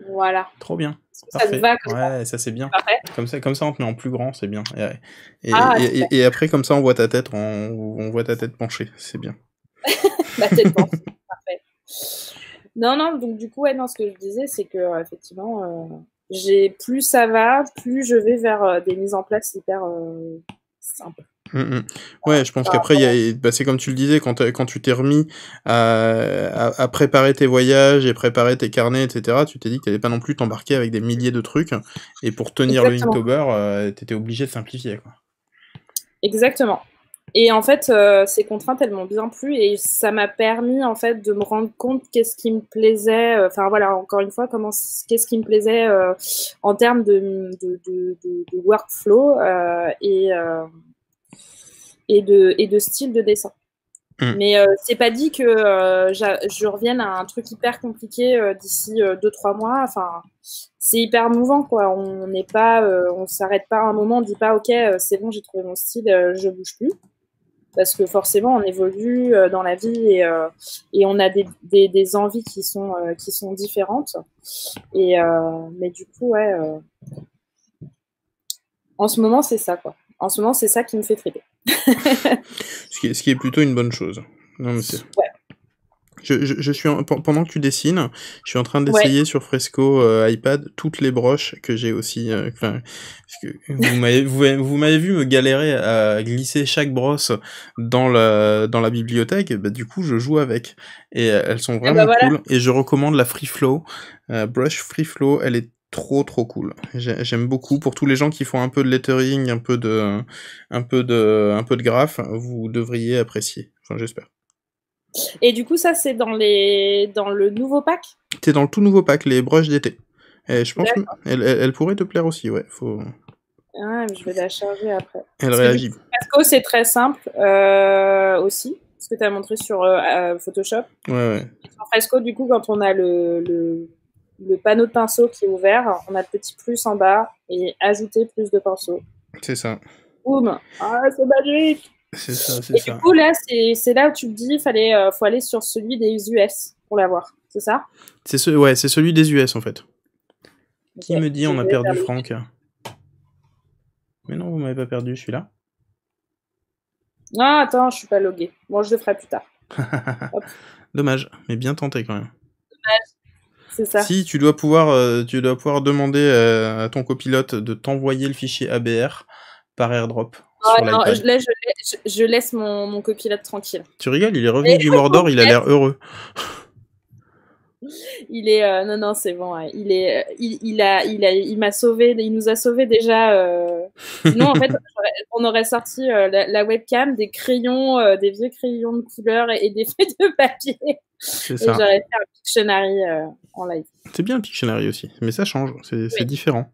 Voilà. Trop bien. Ça te va comme ça Ouais, ça c'est bien. Parfait. Comme ça, comme ça, on te met en plus grand, c'est bien. Et, et, Ah, et- et- après, comme ça, on voit ta tête, on, on voit ta tête penchée, c'est bien. La tête pense. Parfait. Non, non, donc du coup, ouais, non, ce que je disais, c'est que euh, effectivement, euh, j'ai plus ça va, plus je vais vers euh, des mises en place hyper euh, simples. Mm, mm. Ouais, je pense qu'après, il y a- bah, c'est comme tu le disais, quand, tu t'es remis à, préparer tes voyages et préparer tes carnets, etc., tu t'es dit que tu n'allais pas non plus t'embarquer avec des milliers de trucs. Et pour tenir Exactement. le Inktober, euh, tu étais obligé de simplifier. Quoi. Exactement. Et en fait, euh, ces contraintes, elles m'ont bien plu et ça m'a permis en fait de me rendre compte qu'est-ce qui me plaisait. euh, Enfin voilà, encore une fois, comment qu'est-ce qui me plaisait euh, en termes de, de, de, de- de workflow et et de et de style de dessin. Mm. Mais euh, c'est pas dit que euh, je revienne à un truc hyper compliqué euh, d'ici euh, deux trois mois. Enfin, c'est hyper mouvant quoi. On n'est pas, euh, on s'arrête pas à un moment, on dit pas ok, euh, c'est bon, j'ai trouvé mon style, euh, je bouge plus. Parce que forcément, on évolue euh, dans la vie et, euh, et on a des, des, des envies qui sont euh, qui sont différentes. Et euh, mais du coup, ouais. euh, en ce moment, c'est ça quoi. En ce moment, c'est ça qui me fait triper. Ce qui, est, ce qui est plutôt une bonne chose. Non, mais c'est- Ouais. Je, je, je suis en- pe- pendant que tu dessines, je suis en train d'essayer sur Fresco euh, iPad toutes les broches que j'ai aussi. euh, que vous m'avez vous, vous vu me galérer à glisser chaque brosse dans la dans la bibliothèque. Bah, du coup, je joue avec et euh, elles sont bah vraiment voilà. cool. Et je recommande la Free Flow euh, brush Free Flow. Elle est trop trop cool. J'ai- J'aime beaucoup pour tous les gens qui font un peu de lettering, un peu de un peu de un peu de graphe. Vous devriez apprécier. Enfin, j'espère. Et du coup, ça, c'est dans les dans le nouveau pack? T'es dans le tout nouveau pack, les brushes d'été. Et je pense qu'elle elle, elle pourrait te plaire aussi, ouais. Faut... Ah, je vais la charger après. Elle Parce que réagit. Fresco, c'est très simple euh, aussi, ce que tu as montré sur euh, euh, Photoshop. Ouais, ouais. Sur Fresco, du coup, quand on a le, le, le panneau de pinceau qui est ouvert, on a le petit plus en bas et ajouter plus de pinceaux. C'est ça. Boum Ah, c'est magique C'est ça, Et c'est du ça. coup, là, c'est c'est là où tu te dis, il fallait, euh, faut aller sur celui des US pour l'avoir. C'est ça? C'est ce... ouais, c'est celui des US en fait. Qui me dit on a perdu le- Franck Mais non, vous m'avez pas perdu, je suis là. Ah, attends, je suis pas logué. Bon, je le ferai plus tard. Dommage, mais bien tenté quand même. C'est ça. Si, tu dois pouvoir, euh, tu dois pouvoir demander euh, à ton copilote de t'envoyer le fichier ABR par airdrop Ah, sur non, l'iPad. je, là, je, laisse- je- je laisse mon, mon copilote tranquille. Tu rigoles, il est revenu Et- du Mordor, il a l'air heureux. Il est euh, non non c'est bon ouais. il est il, il a il a il m'a sauvé il nous a sauvé déjà euh... sinon en fait on aurait sorti euh, la, la webcam des crayons des vieux crayons de couleur et, et des feuilles de papier C'est ça. j'aurais fait un Pictionary euh, en live C'est bien le Pictionary aussi, mais ça change, c'est Oui. différent.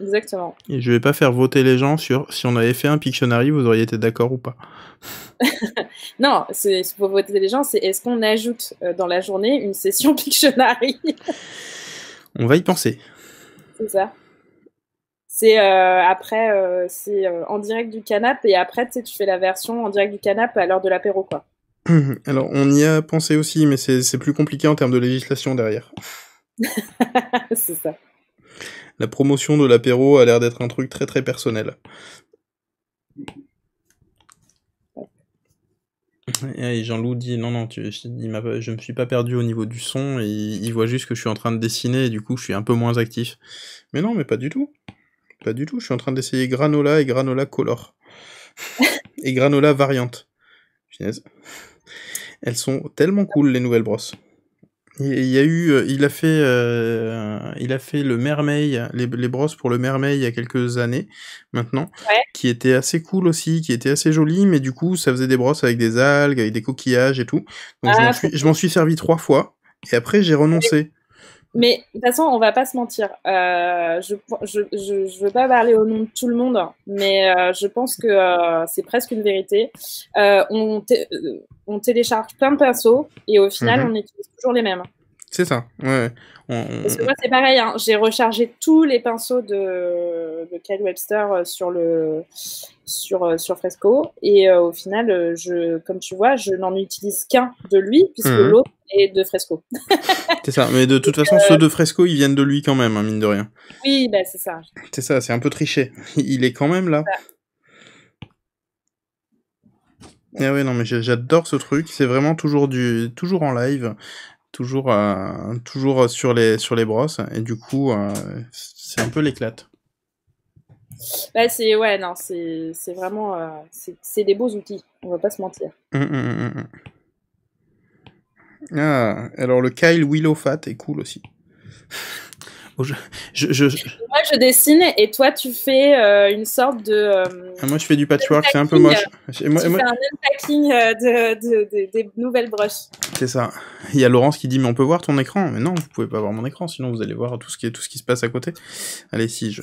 exactement Et je vais pas faire voter les gens sur si on avait fait un Pictionary, vous auriez été d'accord ou pas. non c'est pour voter les gens c'est est-ce qu'on ajoute euh, dans la journée une session Pictionary? On va y penser. c'est ça c'est euh, après euh, c'est en direct du canap et après tu fais la version en direct du canap à l'heure de l'apéro quoi Alors, on y a pensé aussi, mais c'est plus compliqué en termes de législation derrière. c'est ça La promotion de l'apéro a l'air d'être un truc très très personnel. Et Jean-Loup dit non, non, tu, je, il je me suis pas perdu au niveau du son, et il, il voit juste que je suis en train de dessiner et du coup je suis un peu moins actif. Mais non, mais pas du tout. Pas du tout, je suis en train d'essayer Granola et Granola Color. et Granola Variante. Punaise. Elles sont tellement cool les nouvelles brosses. Il y a eu, euh, il a fait, euh, il a fait le mermeil, les, les brosses pour le mermeil il y a quelques années maintenant, Ouais. qui étaient assez cool aussi, qui étaient assez jolies, mais du coup ça faisait des brosses avec des algues, avec des coquillages et tout. Donc je Ah, m'en suis, je m'en suis servi trois fois et après j'ai renoncé. Mais de toute façon, on va pas se mentir. Euh, je, je, je, je veux pas parler au nom de tout le monde, mais euh, je pense que euh, c'est presque une vérité. Euh, on, on télécharge plein de pinceaux et au final, Mhm. on utilise toujours les mêmes. C'est ça, ouais. On- Parce que moi, c'est pareil, hein, j'ai rechargé tous les pinceaux de, de Kyle Webster euh, sur, le, sur, euh, sur Fresco. Et euh, au final, je, comme tu vois, je n'en utilise qu'un de lui, puisque Mhm. l'autre est de Fresco. C'est ça, mais de toute façon, ceux de Fresco, ils viennent de lui quand même, hein, mine de rien. Oui, bah, c'est ça. C'est ça, c'est un peu triché. Il est quand même là. Ah ouais, non, mais j'adore ce truc. C'est vraiment toujours du, toujours en live, toujours, euh, toujours sur les, sur les brosses. Et du coup, euh, c'est un peu l'éclate. Bah, c'est, ouais, non, c'est, c'est vraiment, euh, c'est, des beaux outils, on va pas se mentir. Hum, hum, hum. Ah, alors le Kyle Willow Fat est cool aussi. Oh, je, je, je- Moi, je dessine et toi, tu fais euh, une sorte de. euh, ah, moi, je fais du patchwork, c'est un peu moche. Moi- tu moi- fais un unpacking euh, de, de, de- des nouvelles brushes. C'est ça. Il y a Laurence qui dit mais on peut voir ton écran. Mais non, vous pouvez pas voir mon écran, sinon vous allez voir tout ce qui est tout ce qui se passe à côté. Allez, si je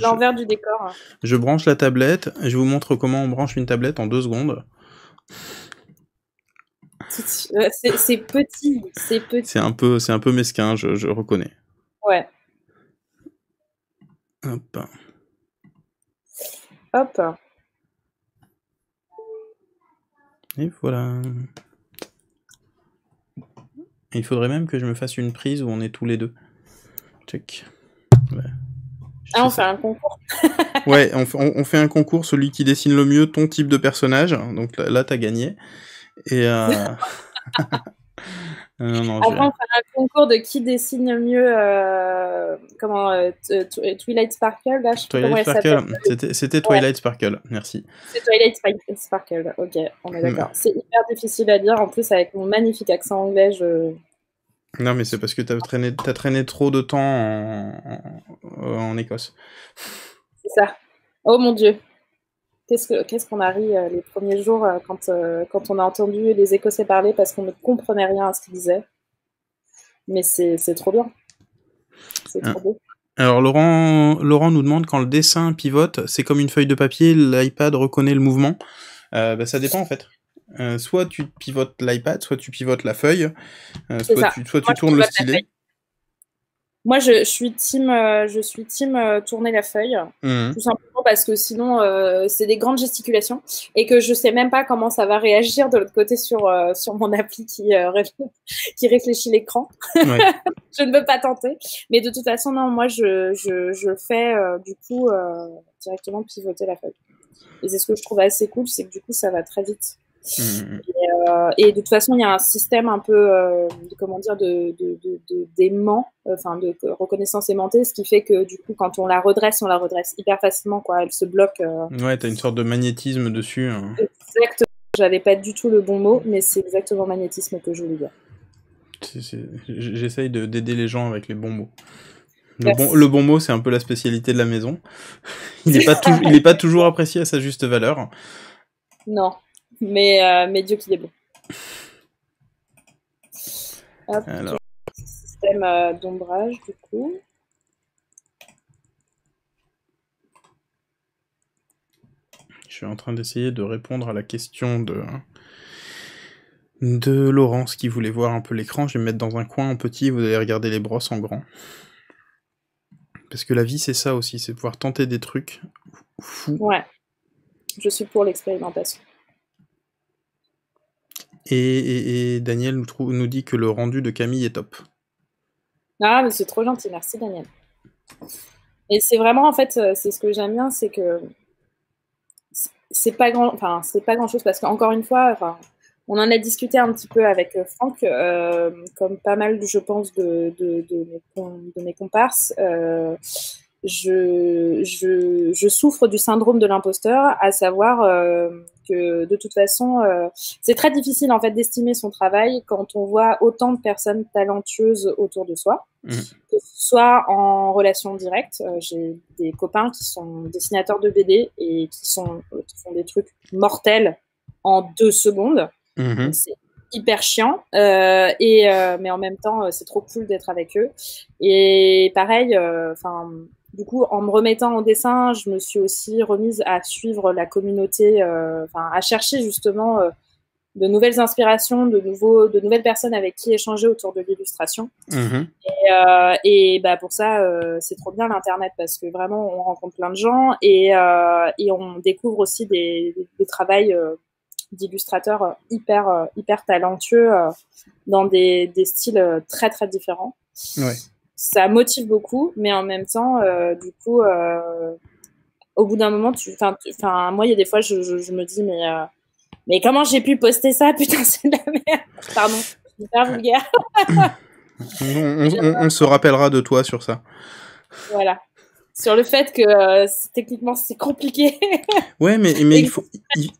L'envers du décor. hein. je branche la tablette, je vous montre comment on branche une tablette en deux secondes. Euh, C'est c'est petit, c'est petit. C'est un peu c'est un peu mesquin, je, je reconnais. Ouais. Hop. Hop. Et voilà. Il faudrait même que je me fasse une prise où on est tous les deux. Check. Ouais. Ah, on fait un concours. Ouais, on, fait- on- on fait un concours, celui qui dessine le mieux ton type de personnage. Donc là, là t'as gagné. Et euh... non, non, Après, on fait un concours de qui dessine mieux. euh, comment euh, t- Twilight Sparkle, là, je Twilight. Sparkle. C'était, Twilight Sparkle. Merci. C'est Twilight Sparkle. Ok, on est d'accord. C'est hyper difficile à dire. En plus, avec mon magnifique accent anglais, je. Non, mais c'est parce que t'as traîné, t'as traîné trop de temps en, en, en Écosse. C'est ça. Oh mon Dieu. Qu'est-ce que- qu'est-ce qu'on a ri euh, les premiers jours euh, quand, euh, quand on a entendu les Écossais parler parce qu'on ne comprenait rien à ce qu'ils disaient. Mais c'est trop bien. C'est Ah. trop beau. Alors Laurent, Laurent nous demande quand le dessin pivote, c'est comme une feuille de papier, l'iPad reconnaît le mouvement. Euh, bah, ça dépend en fait. Euh, soit tu pivotes l'iPad, soit tu pivotes la feuille, euh, soit tu, soit tu tournes le stylet. Moi, je, je suis team, euh, je suis team euh, tourner la feuille, Mhm. tout simplement parce que sinon, euh, c'est des grandes gesticulations et que je sais même pas comment ça va réagir de l'autre côté sur, euh, sur mon appli qui, euh, qui réfléchit l'écran. Je ne veux pas tenter. Mais de toute façon, non, moi, je, je, je fais euh, du coup euh, directement pivoter la feuille. Et c'est ce que je trouve assez cool, c'est que du coup, ça va très vite. Mhm. Euh, et de toute façon, il y a un système un peu, euh, comment dire, de, de, de, de- d'aimant, euh, enfin de reconnaissance aimantée, ce qui fait que du coup, quand on la redresse, on la redresse hyper facilement, quoi. Elle se bloque. euh, Ouais, t'as une sorte de magnétisme dessus. hein. exactement. J'avais pas du tout le bon mot, mais c'est exactement magnétisme que je voulais dire. C'est- c'est- j- J'essaye de- d'aider les gens avec les bons mots. Le bon, le bon mot, c'est un peu la spécialité de la maison. Il n'est pas, tou- pas toujours apprécié à sa juste valeur. Non, mais, euh, mais Dieu qu'il est bon. Hop, Alors, système euh, d'ombrage, du coup. je suis en train d'essayer de répondre à la question de, de Laurence qui voulait voir un peu l'écran. Je vais me mettre dans un coin en petit, vous allez regarder les brosses en grand. Parce que la vie, c'est ça aussi, c'est pouvoir tenter des trucs fous. Ouais, je suis pour l'expérimentation. Et, Daniel nous, dit que le rendu de Camille est top. Ah, mais c'est trop gentil, merci Daniel. Et c'est vraiment, en fait, euh, c'est ce que j'aime bien, c'est que c'est- pas grand, enfin, c'est pas grand chose parce qu'encore une fois, on en a discuté un petit peu avec euh, Franck, euh, comme pas mal, je pense, de, mes, comparses. je, souffre du syndrome de l'imposteur, à savoir que de toute façon, euh, c'est très difficile en fait d'estimer son travail quand on voit autant de personnes talentueuses autour de soi, que ce soit en relation directe. euh, J'ai des copains qui sont dessinateurs de BD et qui, sont, euh, qui font des trucs mortels en deux secondes. Donc, C'est hyper chiant, et mais en même temps, c'est trop cool d'être avec eux. Et pareil, enfin. Du coup, en me remettant au dessin, je me suis aussi remise à suivre la communauté, euh, enfin, à chercher justement euh, de nouvelles inspirations, de, nouveaux, de nouvelles personnes avec qui échanger autour de l'illustration. Mhm. Et, euh, et bah, pour ça, c'est trop bien l'Internet parce que vraiment, on rencontre plein de gens et, et on découvre aussi des, des, des travails d'illustrateurs hyper, hyper talentueux dans des, des styles très, très différents. Ouais. Ça motive beaucoup, mais en même temps, euh, du coup, euh, au bout d'un moment, tu, enfin, moi, il y a des fois, je, je, je me dis, mais, euh, mais comment j'ai pu poster ça Putain, c'est de la merde. Pardon, c'est hyper vulgaire. On, on- on- on se rappellera de toi sur ça. voilà. Sur le fait que techniquement, c'est compliqué. Ouais, mais, il faut. il-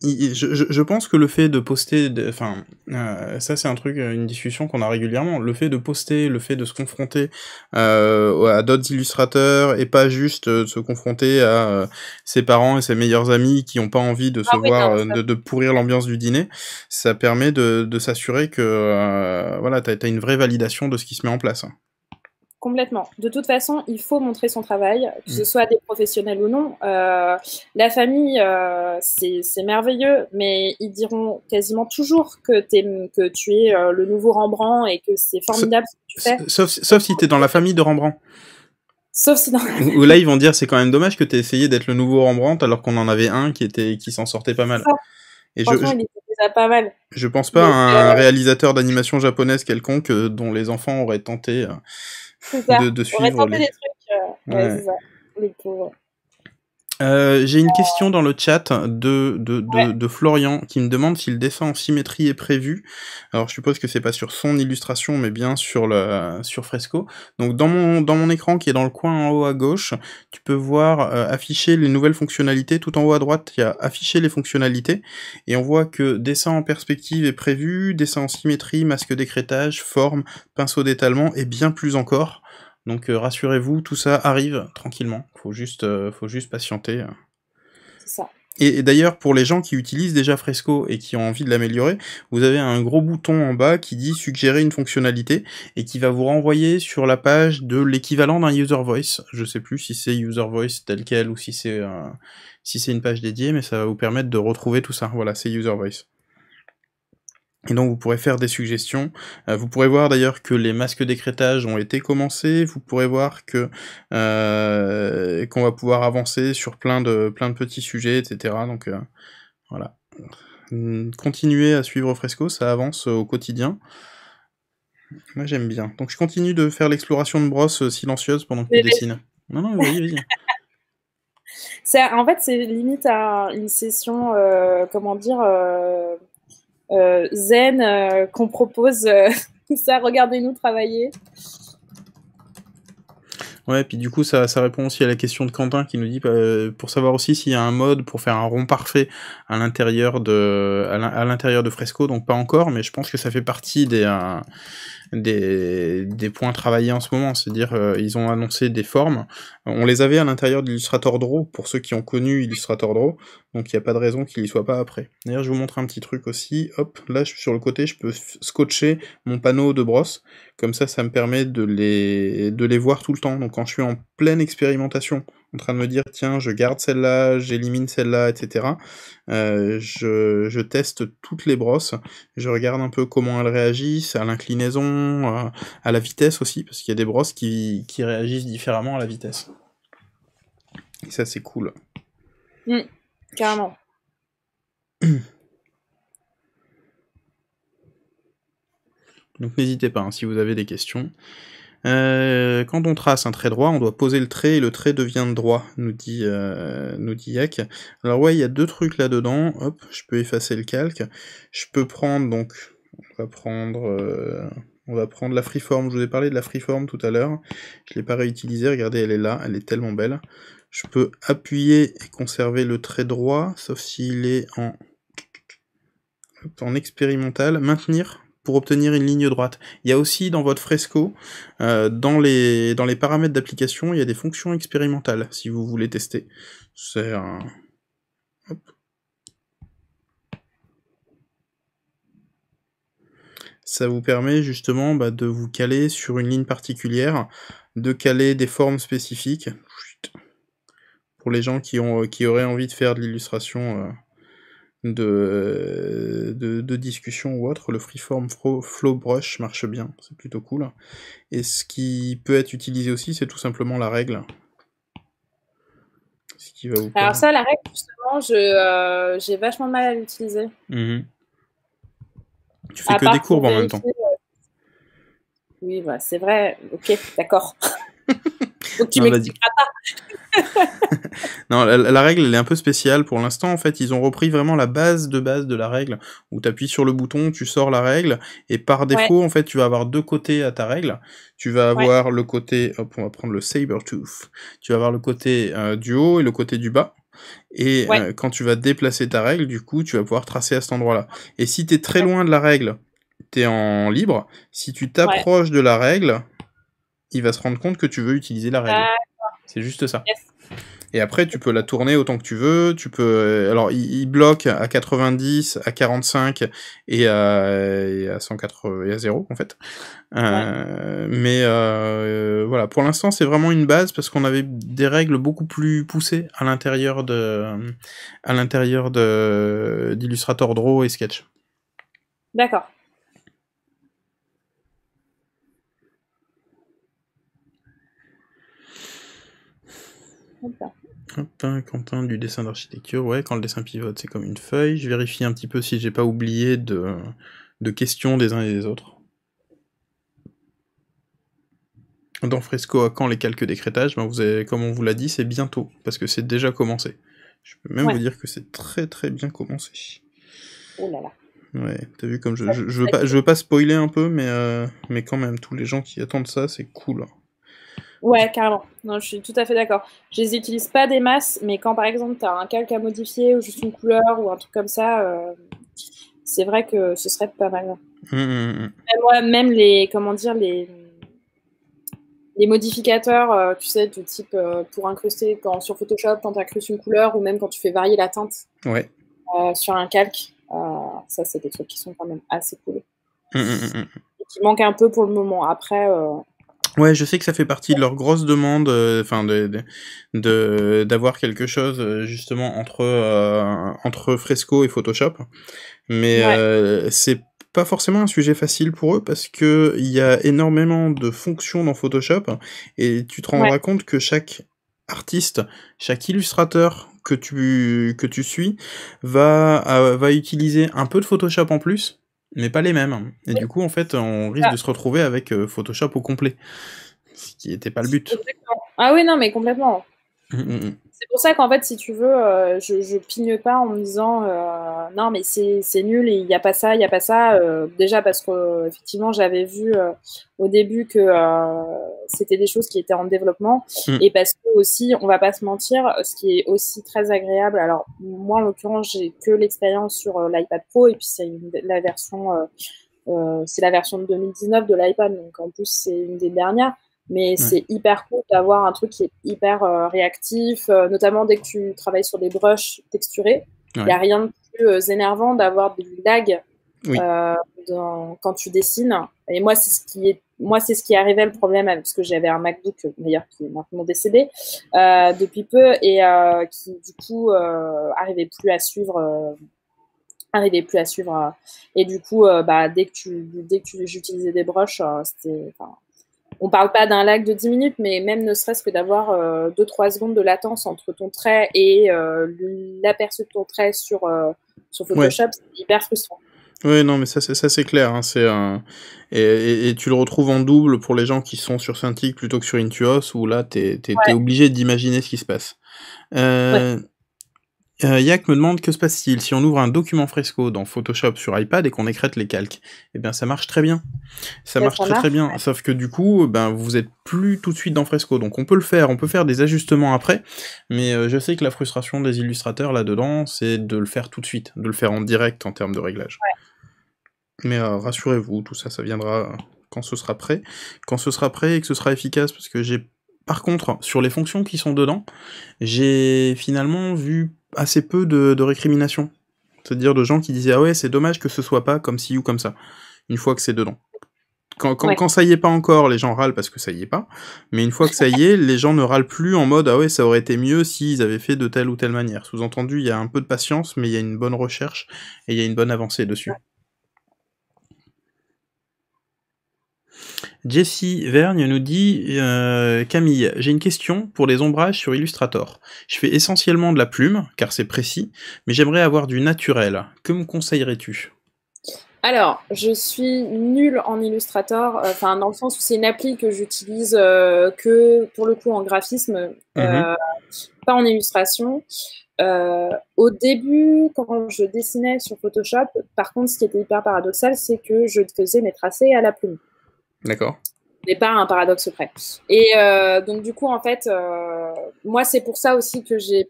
je, je- je pense que le fait de poster, enfin, euh, ça c'est un truc, une discussion qu'on a régulièrement. Le fait de poster, le fait de se confronter euh, à d'autres illustrateurs et pas juste euh, de se confronter à euh, ses parents et ses meilleurs amis qui ont pas envie de se Ah oui, voir, non, euh, de, de pourrir l'ambiance du dîner, ça permet de, de s'assurer que euh, voilà, t'as as une vraie validation de ce qui se met en place. Complètement. De toute façon, il faut montrer son travail, que ce Mm. soit des professionnels ou non. Euh, la famille, euh, c'est merveilleux, mais ils diront quasiment toujours que, tu es euh, le nouveau Rembrandt et que c'est formidable ce que tu fais. Sauf, sauf si t'es dans la famille de Rembrandt. Sauf si dans Où où là, ils vont dire c'est quand même dommage que t'aies essayé d'être le nouveau Rembrandt alors qu'on en avait un qui était qui s'en sortait pas mal. Ça. Et je, déjà pas mal. je pense pas à un réalisateur d'animation japonaise quelconque dont les enfants auraient tenté C'est ça. de, de On aurait suivre tenté les. des trucs. euh, ouais, Ouais. c'est ça. Les pauvres. Euh, J'ai une question dans le chat de, de, de, Ouais. de Florian qui me demande si le dessin en symétrie est prévu. Alors je suppose que c'est pas sur son illustration mais bien sur le sur Fresco. Donc dans mon dans mon écran qui est dans le coin en haut à gauche, tu peux voir euh, afficher les nouvelles fonctionnalités. Tout en haut à droite, il y a afficher les fonctionnalités et on voit que dessin en perspective est prévu, dessin en symétrie, masque d'écrétage, forme, pinceau d'étalement et bien plus encore. Donc euh, rassurez-vous, tout ça arrive tranquillement. Faut juste, euh, faut juste patienter. C'est ça. Et, et d'ailleurs, pour les gens qui utilisent déjà Fresco et qui ont envie de l'améliorer, vous avez un gros bouton en bas qui dit suggérer une fonctionnalité et qui va vous renvoyer sur la page de l'équivalent d'un user voice. Je sais plus si c'est user voice tel quel ou si c'est euh, si c'est une page dédiée, mais ça va vous permettre de retrouver tout ça. Voilà, c'est user voice. Et donc vous pourrez faire des suggestions. Euh, vous pourrez voir d'ailleurs que les masques d'écrétage ont été commencés. Vous pourrez voir que euh, qu'on va pouvoir avancer sur plein de plein de petits sujets, etc. Donc euh, voilà. Hum, Continuez à suivre Fresco, ça avance au quotidien. Moi j'aime bien. Donc je continue de faire l'exploration de brosse silencieuse pendant que tu dessines. Non non, vas-y vas-y. C'est- En fait, c'est limite à une session, comment dire, zen euh, qu'on propose. euh, ça, regardez-nous travailler. Ouais, puis du coup, ça, ça répond aussi à la question de Quentin qui nous dit euh, pour savoir aussi s'il y a un mode pour faire un rond parfait à l'intérieur de Fresco, donc pas encore, mais je pense que ça fait partie des euh, des, points travaillés en ce moment, c'est-à-dire euh, ils ont annoncé des formes, on les avait à l'intérieur d'Illustrator Draw. Pour ceux qui ont connu Illustrator Draw, donc il n'y a pas de raison qu'il y soit pas après. D'ailleurs, je vous montre un petit truc aussi, hop, là sur le côté, je peux scotcher mon panneau de brosse comme ça, ça me permet de les, de les voir tout le temps. Donc quand je suis en pleine expérimentation, en train de me dire, tiens, je garde celle-là, j'élimine celle-là, etc., euh, je, je teste toutes les brosses, je regarde un peu comment elles réagissent, à l'inclinaison, à, à la vitesse aussi, parce qu'il y a des brosses qui, qui réagissent différemment à la vitesse. Et ça, c'est cool. Carrément. Donc n'hésitez pas hein, si vous avez des questions. Euh, quand on trace un trait droit, on doit poser le trait et le trait devient droit, nous dit, euh, nous dit Yak. Alors ouais, il y a deux trucs là-dedans. Hop, je peux effacer le calque. Je peux prendre donc, on va prendre, euh, on va prendre la freeform. Je vous ai parlé de la freeform tout à l'heure. Je l'ai pas réutilisée. Regardez, elle est là. Elle est tellement belle. Je peux appuyer et conserver le trait droit, sauf s'il est en en expérimental. Maintenir pour obtenir une ligne droite. Il y a aussi dans votre fresco, euh, dans, les, dans les paramètres d'application, il y a des fonctions expérimentales, si vous voulez tester. C'est un... Ça vous permet justement bah, de vous caler sur une ligne particulière, de caler des formes spécifiques. Pour les gens qui, ont, qui auraient envie de faire de l'illustration euh, de, de, de discussion ou autre, le Freeform Flow Brush marche bien, c'est plutôt cool. Et ce qui peut être utilisé aussi, c'est tout simplement la règle. Ce qui va vous Alors ça, la règle, justement, euh, j'ai vachement de mal à l'utiliser. Mhm. Tu fais À que des courbes en même temps. euh, Oui, bah, c'est vrai. Ok, d'accord. Donc tu Non, vas-y. m'expliqueras pas. Non, la, la règle, elle est un peu spéciale. Pour l'instant, en fait, ils ont repris vraiment la base de base de la règle, où tu appuies sur le bouton, tu sors la règle, et par défaut, en fait, tu vas avoir deux côtés à ta règle. Tu vas Ouais. avoir le côté, hop, on va prendre le Sabertooth. Tu vas avoir le côté euh, du haut et le côté du bas. Et Ouais. euh, quand tu vas déplacer ta règle, du coup, tu vas pouvoir tracer à cet endroit-là. Et si tu es très loin de la règle, tu es en libre. Si tu t'approches de la règle, il va se rendre compte que tu veux utiliser la règle. C'est juste ça. Yes. Et après, tu peux la tourner autant que tu veux. Tu peux. euh, Alors, il, il bloque à 90, à 45 et à, et à 180 et à 0 en fait. Euh, Mais euh, voilà, pour l'instant, c'est vraiment une base parce qu'on avait des règles beaucoup plus poussées à l'intérieur de, à l'intérieur de d'Illustrator Draw et Sketch. D'accord. Quentin, Quentin du dessin d'architecture, ouais, quand le dessin pivote, c'est comme une feuille. Je vérifie un petit peu si j'ai pas oublié de, de questions des uns et des autres. Dans Fresco, à quand les calques d'écrétage? Ben vous avez, Comme on vous l'a dit, c'est bientôt, parce que c'est déjà commencé. Je peux même Ouais. vous dire que c'est très très bien commencé. Oh là là. Ouais, t'as vu comme je, je, je veux pas, je veux pas spoiler un peu, mais, euh, mais quand même, tous les gens qui attendent ça, c'est cool. Ouais, carrément. Non, je suis tout à fait d'accord. Je les utilise pas des masses, mais quand par exemple tu as un calque à modifier ou juste une couleur ou un truc comme ça, euh, c'est vrai que ce serait pas mal. Hum, hum, hum. Même, ouais, même les, comment dire, les, les modificateurs, euh, tu sais, de type euh, pour incruster quand, sur Photoshop, quand tu incrustes une couleur ou même quand tu fais varier la teinte Ouais. sur un calque, ça c'est des trucs qui sont quand même assez cool. Hum. Et qui manquent un peu pour le moment. Après, Ouais, je sais que ça fait partie de leur grosse demande, euh, enfin de d'avoir quelque chose euh, justement entre euh, entre Fresco et Photoshop, mais Ouais. c'est pas forcément un sujet facile pour eux parce que il y a énormément de fonctions dans Photoshop et tu te rendras compte que chaque artiste, chaque illustrateur que tu que tu suis va va utiliser un peu de Photoshop en plus mais pas les mêmes. Et du coup, en fait, on risque Ah. de se retrouver avec euh, Photoshop au complet. Ce qui n'était pas le but. exactement. Ah oui, non, mais complètement. Mm, mm, mm. C'est pour ça qu'en fait, si tu veux, euh, je, je pigne pas en me disant euh, non, mais c'est c'est nul et il n'y a pas ça, il n'y a pas ça. euh, déjà parce que effectivement, j'avais vu euh, au début que euh, c'était des choses qui étaient en développement Mm. et parce que aussi, on va pas se mentir, ce qui est aussi très agréable. Alors moi, en l'occurrence, j'ai que l'expérience sur euh, l'iPad Pro et puis c'est une- la version, euh, euh, c'est la version de 2019 de l'iPad, donc en plus c'est une des dernières. Mais c'est hyper cool d'avoir un truc qui est hyper euh, réactif, euh, notamment dès que tu travailles sur des brushes texturés. Il n'y a Ouais. rien de plus euh, énervant d'avoir des lags Oui. dans- quand tu dessines. Et moi, c'est ce qui est, moi, c'est ce qui arrivait le problème parce que j'avais un MacBook d'ailleurs qui est maintenant décédé depuis peu et qui du coup arrivait plus à suivre. arrivait plus à suivre euh, et du coup euh, bah dès que tu dès que j'utilisais des brushes euh, c'était enfin, on parle pas d'un lag de 10 minutes, mais même ne serait-ce que d'avoir 2-3 secondes de latence entre ton trait et euh, l'aperçu de ton trait sur, euh, sur Photoshop, c'est hyper frustrant. Oui, non, mais ça, c'est ça, c'est clair. Hein, c'est un... et, et, et tu le retrouves en double pour les gens qui sont sur Cintiq plutôt que sur Intuos, où là, t'es- t'es obligé d'imaginer ce qui se passe. Euh... Euh, Yak me demande que se passe-t-il si on ouvre un document Fresco dans Photoshop sur iPad et qu'on écrète les calques Eh bien, ça marche très bien. Ça marche ça très très bien. Sauf que du coup, ben vous êtes plus tout de suite dans Fresco, donc on peut le faire, on peut faire des ajustements après. Mais euh, je sais que la frustration des illustrateurs là-dedans, c'est de le faire tout de suite, de le faire en direct en termes de réglage. Mais euh, rassurez-vous, tout ça, ça viendra quand ce sera prêt. Quand ce sera prêt et que ce sera efficace, parce que j'ai par contre, sur les fonctions qui sont dedans, j'ai finalement vu assez peu de, de récriminations. C'est-à-dire de gens qui disaient Ah ouais, c'est dommage que ce soit pas comme ci ou comme ça, une fois que c'est dedans. Quand, quand, Ouais. quand ça y est pas encore, les gens râlent parce que ça y est pas. Mais une fois que ça y est, les gens ne râlent plus en mode ah ouais, ça aurait été mieux s'ils avaient fait de telle ou telle manière. Sous-entendu, il y a un peu de patience, mais il y a une bonne recherche et il y a une bonne avancée dessus. Jessie Vergne nous dit euh, Camille, j'ai une question pour les ombrages sur Illustrator. Je fais essentiellement de la plume, car c'est précis, mais j'aimerais avoir du naturel. Que me conseillerais-tu? Alors, je suis nulle en Illustrator, euh, enfin dans le sens où c'est une appli que j'utilise euh, que pour le coup en graphisme, euh, pas en illustration. Au début, quand je dessinais sur Photoshop, par contre, ce qui était hyper paradoxal, c'est que je faisais mes tracés à la plume. D'accord. mais pas un paradoxe près. Et euh, donc du coup, en fait, euh, moi, c'est pour ça aussi que j'ai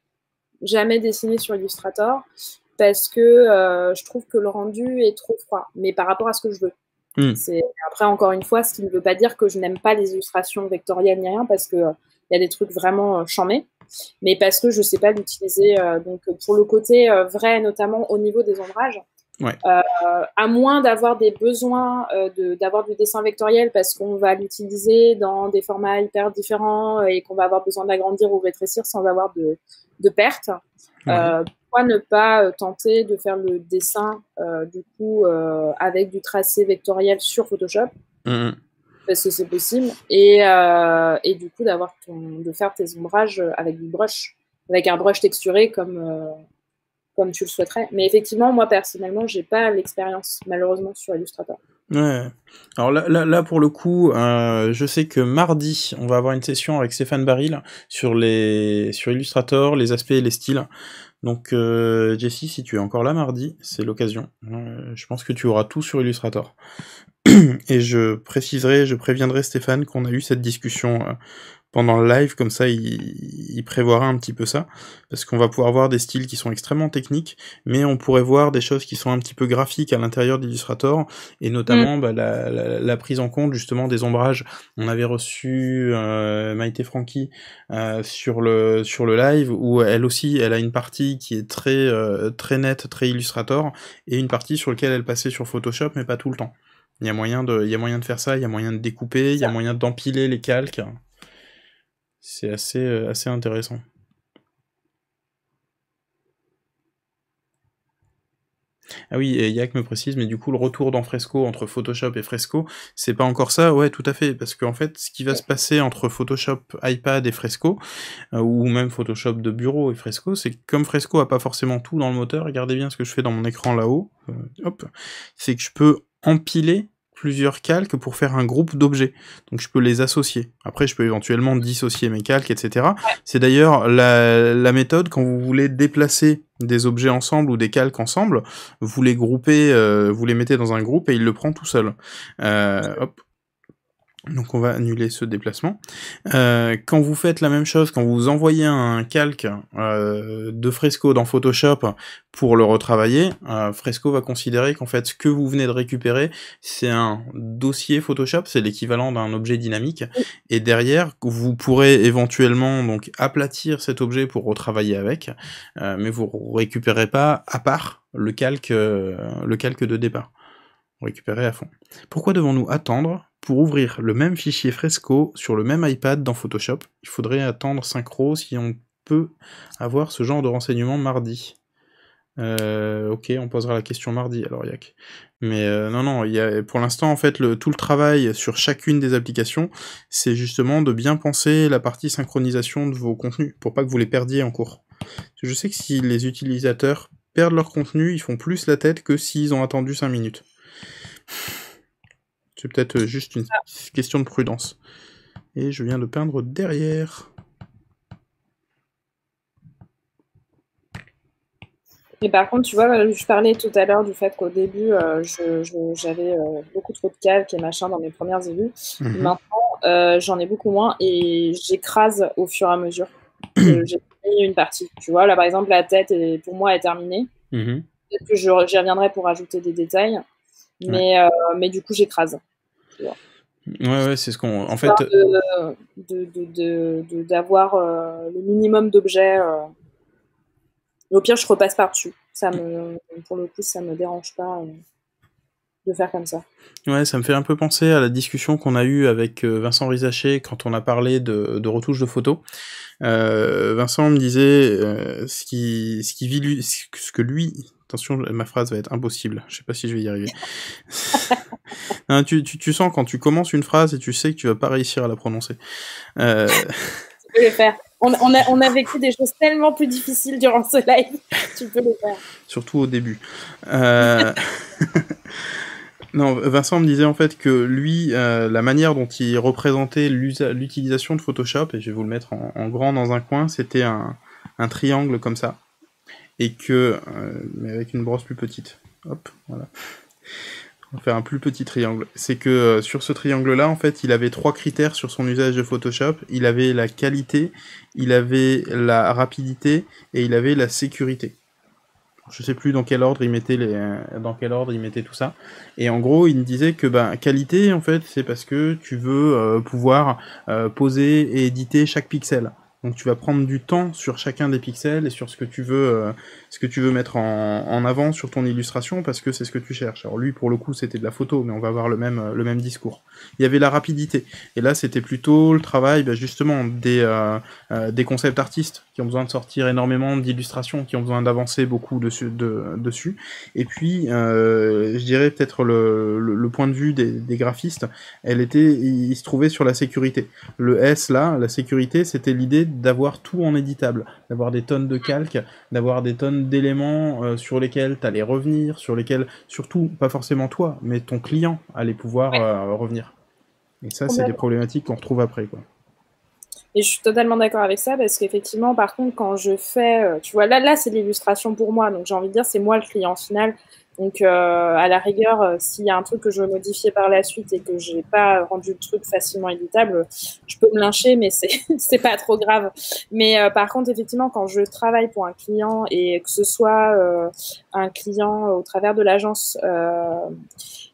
jamais dessiné sur Illustrator, parce que euh, je trouve que le rendu est trop froid, mais par rapport à ce que je veux. Mm. C'est après encore une fois, ce qui ne veut pas dire que je n'aime pas les illustrations vectorielles ni rien, parce que il y a des trucs vraiment chamés, mais parce que je sais pas l'utiliser. donc pour le côté vrai, notamment au niveau des ombrages. Ouais. Euh, à moins d'avoir des besoins euh, de- d'avoir du dessin vectoriel parce qu'on va l'utiliser dans des formats hyper différents et qu'on va avoir besoin d'agrandir ou rétrécir sans avoir de, de pertes. Ouais. Euh, pourquoi ne pas euh, tenter de faire le dessin du coup avec du tracé vectoriel sur Photoshop? Mhm. parce que c'est possible et, et du coup d'avoir de faire tes ombrages avec du brush avec un brush texturé comme comme tu le souhaiterais mais effectivement moi personnellement j'ai pas l'expérience malheureusement sur Illustrator Ouais. Alors là, là, pour le coup, euh, je sais que mardi, on va avoir une session avec Stéphane Baril sur les sur Illustrator, les aspects et les styles. Donc euh, Jessie, si tu es encore là mardi, c'est l'occasion. Euh, je pense que tu auras tout sur Illustrator. Et je préciserai, je préviendrai Stéphane qu'on a eu cette discussion euh, pendant le live, comme ça il, il prévoira un petit peu ça, parce qu'on va pouvoir voir des styles qui sont extrêmement techniques, mais on pourrait voir des choses qui sont un petit peu graphiques à l'intérieur d'Illustrator, et notamment bah, la, la, la prise en compte justement des ombrages. On avait reçu euh, Maïté Francky euh, sur le sur le live où elle aussi elle a une partie qui est très euh, très nette, très Illustrator, et une partie sur laquelle elle passait sur Photoshop, mais pas tout le temps. Il y a moyen de il y a moyen de faire ça, il y a moyen de découper, il y a moyen d'empiler les calques. C'est assez euh, assez intéressant. Ah oui, et Yak me précise, mais du coup, le retour dans Fresco entre Photoshop et Fresco, c'est pas encore ça? Ouais, tout à fait, parce qu'en fait, ce qui va se passer entre Photoshop iPad et Fresco, euh, ou même Photoshop de bureau et Fresco, c'est que comme Fresco a pas forcément tout dans le moteur, regardez bien ce que je fais dans mon écran là-haut, euh, hop, c'est que je peux empiler plusieurs calques pour faire un groupe d'objets. Donc je peux les associer. Après, je peux éventuellement dissocier mes calques, etc. C'est d'ailleurs la, méthode quand vous voulez déplacer des objets ensemble ou des calques ensemble, vous les groupez, euh, vous les mettez dans un groupe et il le prend tout seul. Euh, hop. Donc on va annuler ce déplacement. Euh, quand vous faites la même chose, quand vous envoyez un calque euh, de Fresco dans Photoshop pour le retravailler, euh, Fresco va considérer qu'en fait ce que vous venez de récupérer, c'est un dossier Photoshop, c'est l'équivalent d'un objet dynamique, et derrière vous pourrez éventuellement donc aplatir cet objet pour retravailler avec, mais vous récupérez pas à part le calque, le calque de départ. Vous récupérez à fond. Pourquoi devons-nous attendre pour ouvrir le même fichier Fresco sur le même iPad dans Photoshop Il faudrait attendre synchro si on peut avoir ce genre de renseignement mardi. Euh, ok, on posera la question mardi alors Yak. Mais euh, non, non, pour l'instant en fait tout le travail sur chacune des applications, c'est justement de bien penser la partie synchronisation de vos contenus pour pas que vous les perdiez en cours. Je sais que si les utilisateurs perdent leur contenu, ils font plus la tête que s'ils ont attendu 5 minutes. C'est peut-être juste une question de prudence. Et je viens de peindre derrière. Et par contre, tu vois, je parlais tout à l'heure du fait qu'au début, euh, j'avais euh, beaucoup trop de calques et machin dans mes premières élus. Mhm. Maintenant, euh, j'en ai beaucoup moins et j'écrase au fur et à mesure j'ai fini une partie. Tu vois, là, par exemple, la tête, est, pour moi, est terminée. Mhm. Peut-être que j'y reviendrai pour ajouter des détails. Mais, euh, mais du coup, j'écrase. Ouais, ouais, c'est ce qu'on. En fait, Histoire de- de- de- d'avoir euh, le minimum d'objets. euh. Au pire, je repasse par-dessus. Ça me, pour le coup, ça me dérange pas. de faire comme ça. Ouais, ça me fait un peu penser à la discussion qu'on a eue avec Vincent Rizaché quand on a parlé de, de retouches de photos. Euh, Vincent me disait euh, ce qui, ce qui vit lui, ce que lui, attention, ma phrase va être impossible. Je sais pas si je vais y arriver. tu, tu, tu, sens quand tu commences une phrase et tu sais que tu vas pas réussir à la prononcer. Euh... tu peux le faire. On, on, a, on a vécu des choses tellement plus difficiles durant ce live. tu peux le faire. Surtout au début. Euh... Non, Vincent me disait en fait que lui, euh, la manière dont il représentait l'utilisation de Photoshop, et je vais vous le mettre en, en grand dans un coin, c'était un, un, triangle comme ça. Et que, euh, mais avec une brosse plus petite. Hop, voilà. On va faire un plus petit triangle. C'est que euh, sur ce triangle-là, en fait, il avait trois critères sur son usage de Photoshop. Il avait la qualité, il avait la rapidité et il avait la sécurité je sais plus dans quel ordre il mettait les, dans quel ordre il mettait tout ça. Et en gros, il me disait que bah, qualité, en fait, c'est parce que tu veux euh, pouvoir euh, poser et éditer chaque pixel. Donc tu vas prendre du temps sur chacun des pixels et sur ce que tu veux, euh, ce que tu veux mettre en, avant sur ton illustration parce que c'est ce que tu cherches. Alors lui pour le coup c'était de la photo, mais on va avoir le même le même discours. Il y avait la rapidité et là c'était plutôt le travail bah, justement des euh, euh, des concepts artistes qui ont besoin de sortir énormément d'illustrations, qui ont besoin d'avancer beaucoup dessus, de, dessus. Et puis euh, je dirais peut-être le, le, point de vue des, des graphistes, elle était, il, il se trouvait sur la sécurité. Le S là, la sécurité, c'était l'idée d'avoir tout en éditable, d'avoir des tonnes de calques, d'avoir des tonnes d'éléments euh, sur lesquels tu allais revenir, sur lesquels, surtout, pas forcément toi, mais ton client allait pouvoir ouais. euh, revenir. Et ça, c'est des problématiques qu'on retrouve après, quoi. Et je suis totalement d'accord avec ça parce qu'effectivement, par contre, quand je fais, euh, tu vois, là, là, c'est l'illustration pour moi, donc j'ai envie de dire, c'est moi le client final. Donc, euh, à la rigueur, euh, s'il y a un truc que je veux modifier par la suite et que j'ai pas rendu le truc facilement éditable, je peux me lyncher, mais c'est c'est pas trop grave. Mais euh, par contre, effectivement, quand je travaille pour un client et que ce soit euh, un client au travers de l'agence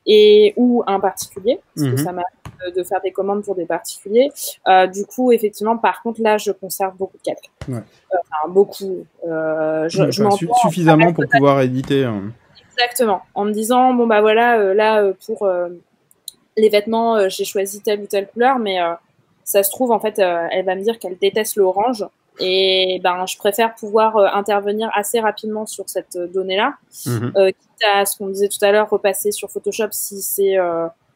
et ou un particulier, parce mmh. que ça m'arrive de faire des commandes pour des particuliers. Euh, du coup, effectivement, par contre, là, je conserve beaucoup de calques. Ouais. Enfin, beaucoup. Euh, je, ouais, je su suffisamment pour pouvoir éditer. Hein. Exactement. En me disant, bon, bah voilà, euh, là, euh, pour euh, les vêtements, j'ai choisi telle ou telle couleur, mais ça se trouve, en fait, elle va me dire qu'elle déteste l'orange. Et ben, je préfère pouvoir intervenir assez rapidement sur cette donnée-là, euh, quitte à ce qu'on disait tout à l'heure, repasser sur Photoshop si c'est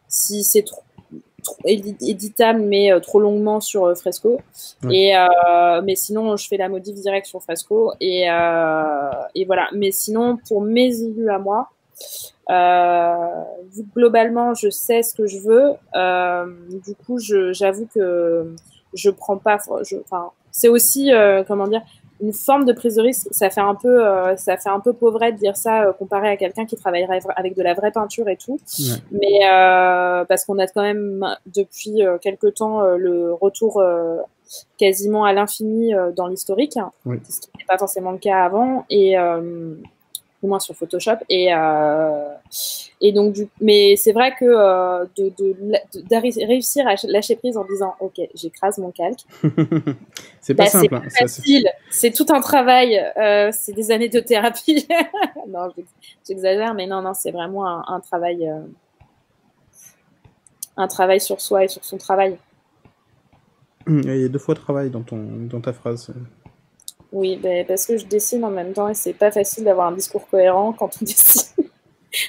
si c'est trop, éditable mais euh, trop longuement sur euh, Fresco. Et euh, mais sinon, je fais la modif direct sur Fresco et et voilà. Mais sinon, pour mes élus à moi. globalement je sais ce que je veux, du coup j'avoue que je prends pas, enfin c'est aussi euh, comment dire une forme de prise de risque. Ça fait un peu, euh, ça fait un peu pauvrette de dire ça euh, comparé à quelqu'un qui travaillerait avec de la vraie peinture et tout. Ouais. Mais euh, parce qu'on a quand même depuis euh, quelque temps euh, le retour quasiment à l'infini dans l'historique, oui. ce qui n'était pas forcément le cas avant. Et au moins sur Photoshop et euh, et donc du mais c'est vrai que euh, de, de, de, de, réussir à lâcher prise en disant ok j'écrase mon calque c'est pas bah, simple hein. c'est facile. C'est tout un travail euh, c'est des années de thérapie. Non j'exagère mais non non c'est vraiment un, un travail un travail sur soi et sur son travail. Il y a deux fois travail dans ton dans ta phrase oui, ben, parce que je dessine en même temps et c'est pas facile d'avoir un discours cohérent quand on dessine.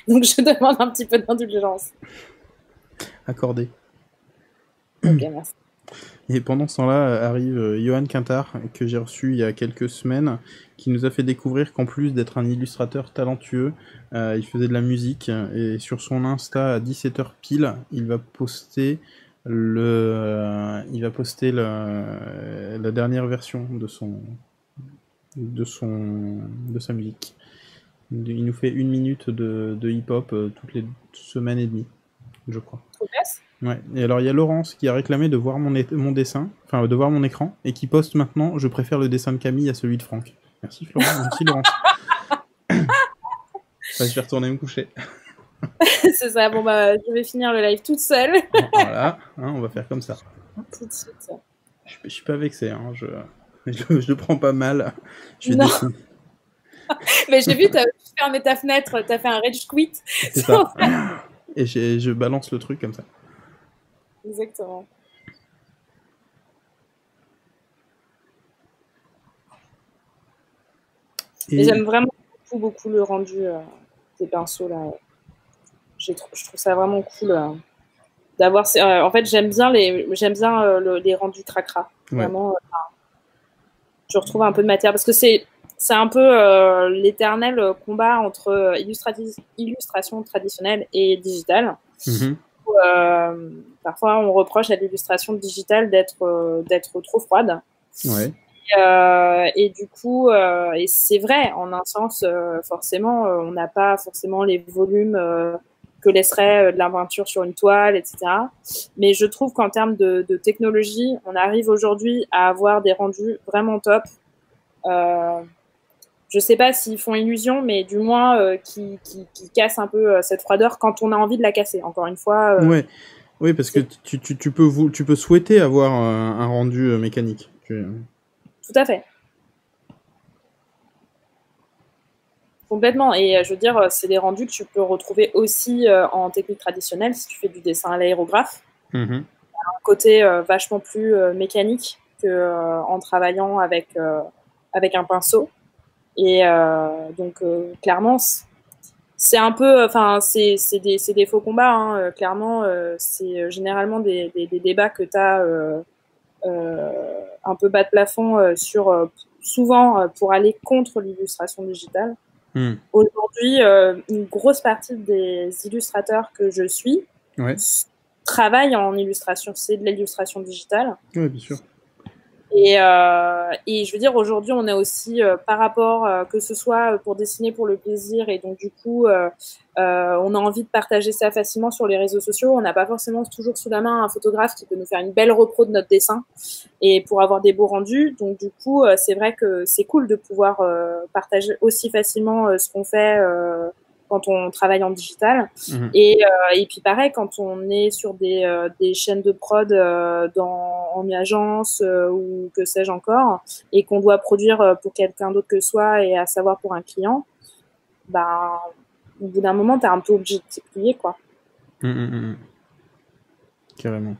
Donc je demande un petit peu d'indulgence. Accordé. Ok, merci. Et pendant ce temps-là arrive euh, Johan Quintard, que j'ai reçu il y a quelques semaines, qui nous a fait découvrir qu'en plus d'être un illustrateur talentueux, euh, il faisait de la musique. Et sur son Insta à 17h pile, il va poster le, euh, il va poster le, la dernière version de son, de son de sa musique. Il nous fait une minute de, de hip-hop euh, toutes les semaines et demie, je crois. Ouais. Et alors il y a Laurence qui a réclamé de voir mon, mon dessin, enfin de voir mon écran, et qui poste maintenant je préfère le dessin de Camille à celui de Franck. Merci Florent, merci Laurence. enfin, je vais retourner me coucher. C'est ça, bon bah je vais finir le live toute seule. voilà, hein, on va faire comme ça. Tout de suite. Je, je suis pas vexé, hein, je... Je, je le prends pas mal. Je non. Mais j'ai vu, tu as fermé ta fenêtre, tu as fait un rage quit. C'est ça. et je, je balance le truc comme ça. Exactement. Et... J'aime vraiment beaucoup, beaucoup le rendu euh, des pinceaux là. je trouve ça vraiment cool euh, d'avoir. Euh, en fait, j'aime bien les, j'aime bien les rendus cracra. Vraiment, je retrouve un peu de matière parce que c'est, c'est un peu l'éternel combat entre illustration traditionnelle et digitale. Mm-hmm. parfois, on reproche à l'illustration digitale d'être d'être trop froide. Ouais. Euh, et du coup, euh, et c'est vrai, en un sens, euh, forcément, on n'a pas forcément les volumes que laisserait de la peinture sur une toile, etc. Mais je trouve qu'en termes de, de, technologie, on arrive aujourd'hui à avoir des rendus vraiment top. Euh, je sais pas s'ils font illusion, mais du moins euh, qui, qui, qui cassent un peu cette froideur quand on a envie de la casser. Encore une fois. ouais. Oui, parce que tu, tu, tu, peux, tu peux souhaiter avoir un, un rendu mécanique. Tout à fait. Complètement. Et euh, je veux dire, euh, c'est des rendus que tu peux retrouver aussi euh, en technique traditionnelle si tu fais du dessin à l'aérographe. Mm-hmm. Un côté vachement plus mécanique que en travaillant avec, avec un pinceau. Et donc, clairement, c'est un peu, enfin, c'est des, des, faux combats. Hein. Clairement, c'est généralement des, des, des, débats que tu as euh, un peu bas de plafond sur souvent pour aller contre l'illustration digitale. Hmm. Aujourd'hui, une grosse partie des illustrateurs que je suis travaillent en illustration. C'est de l'illustration digitale. Oui, bien sûr. Et, euh, et, je veux dire, aujourd'hui, on est aussi, euh, par rapport, euh, que ce soit pour dessiner pour le plaisir, et donc du coup, euh, euh, on a envie de partager ça facilement sur les réseaux sociaux. On n'a pas forcément toujours sous la main un photographe qui peut nous faire une belle repro de notre dessin et pour avoir des beaux rendus. Donc du coup, c'est vrai que c'est cool de pouvoir partager aussi facilement ce qu'on fait quand on travaille en digital. Mhm. Et, euh, et puis pareil, quand on est sur des, euh, des chaînes de prod euh, dans, en agence ou que sais-je encore, et qu'on doit produire pour quelqu'un d'autre que soi et à savoir pour un client, bah, au bout d'un moment, tu es un peu obligé de t'y plier, quoi. Hum, hum, hum, Carrément.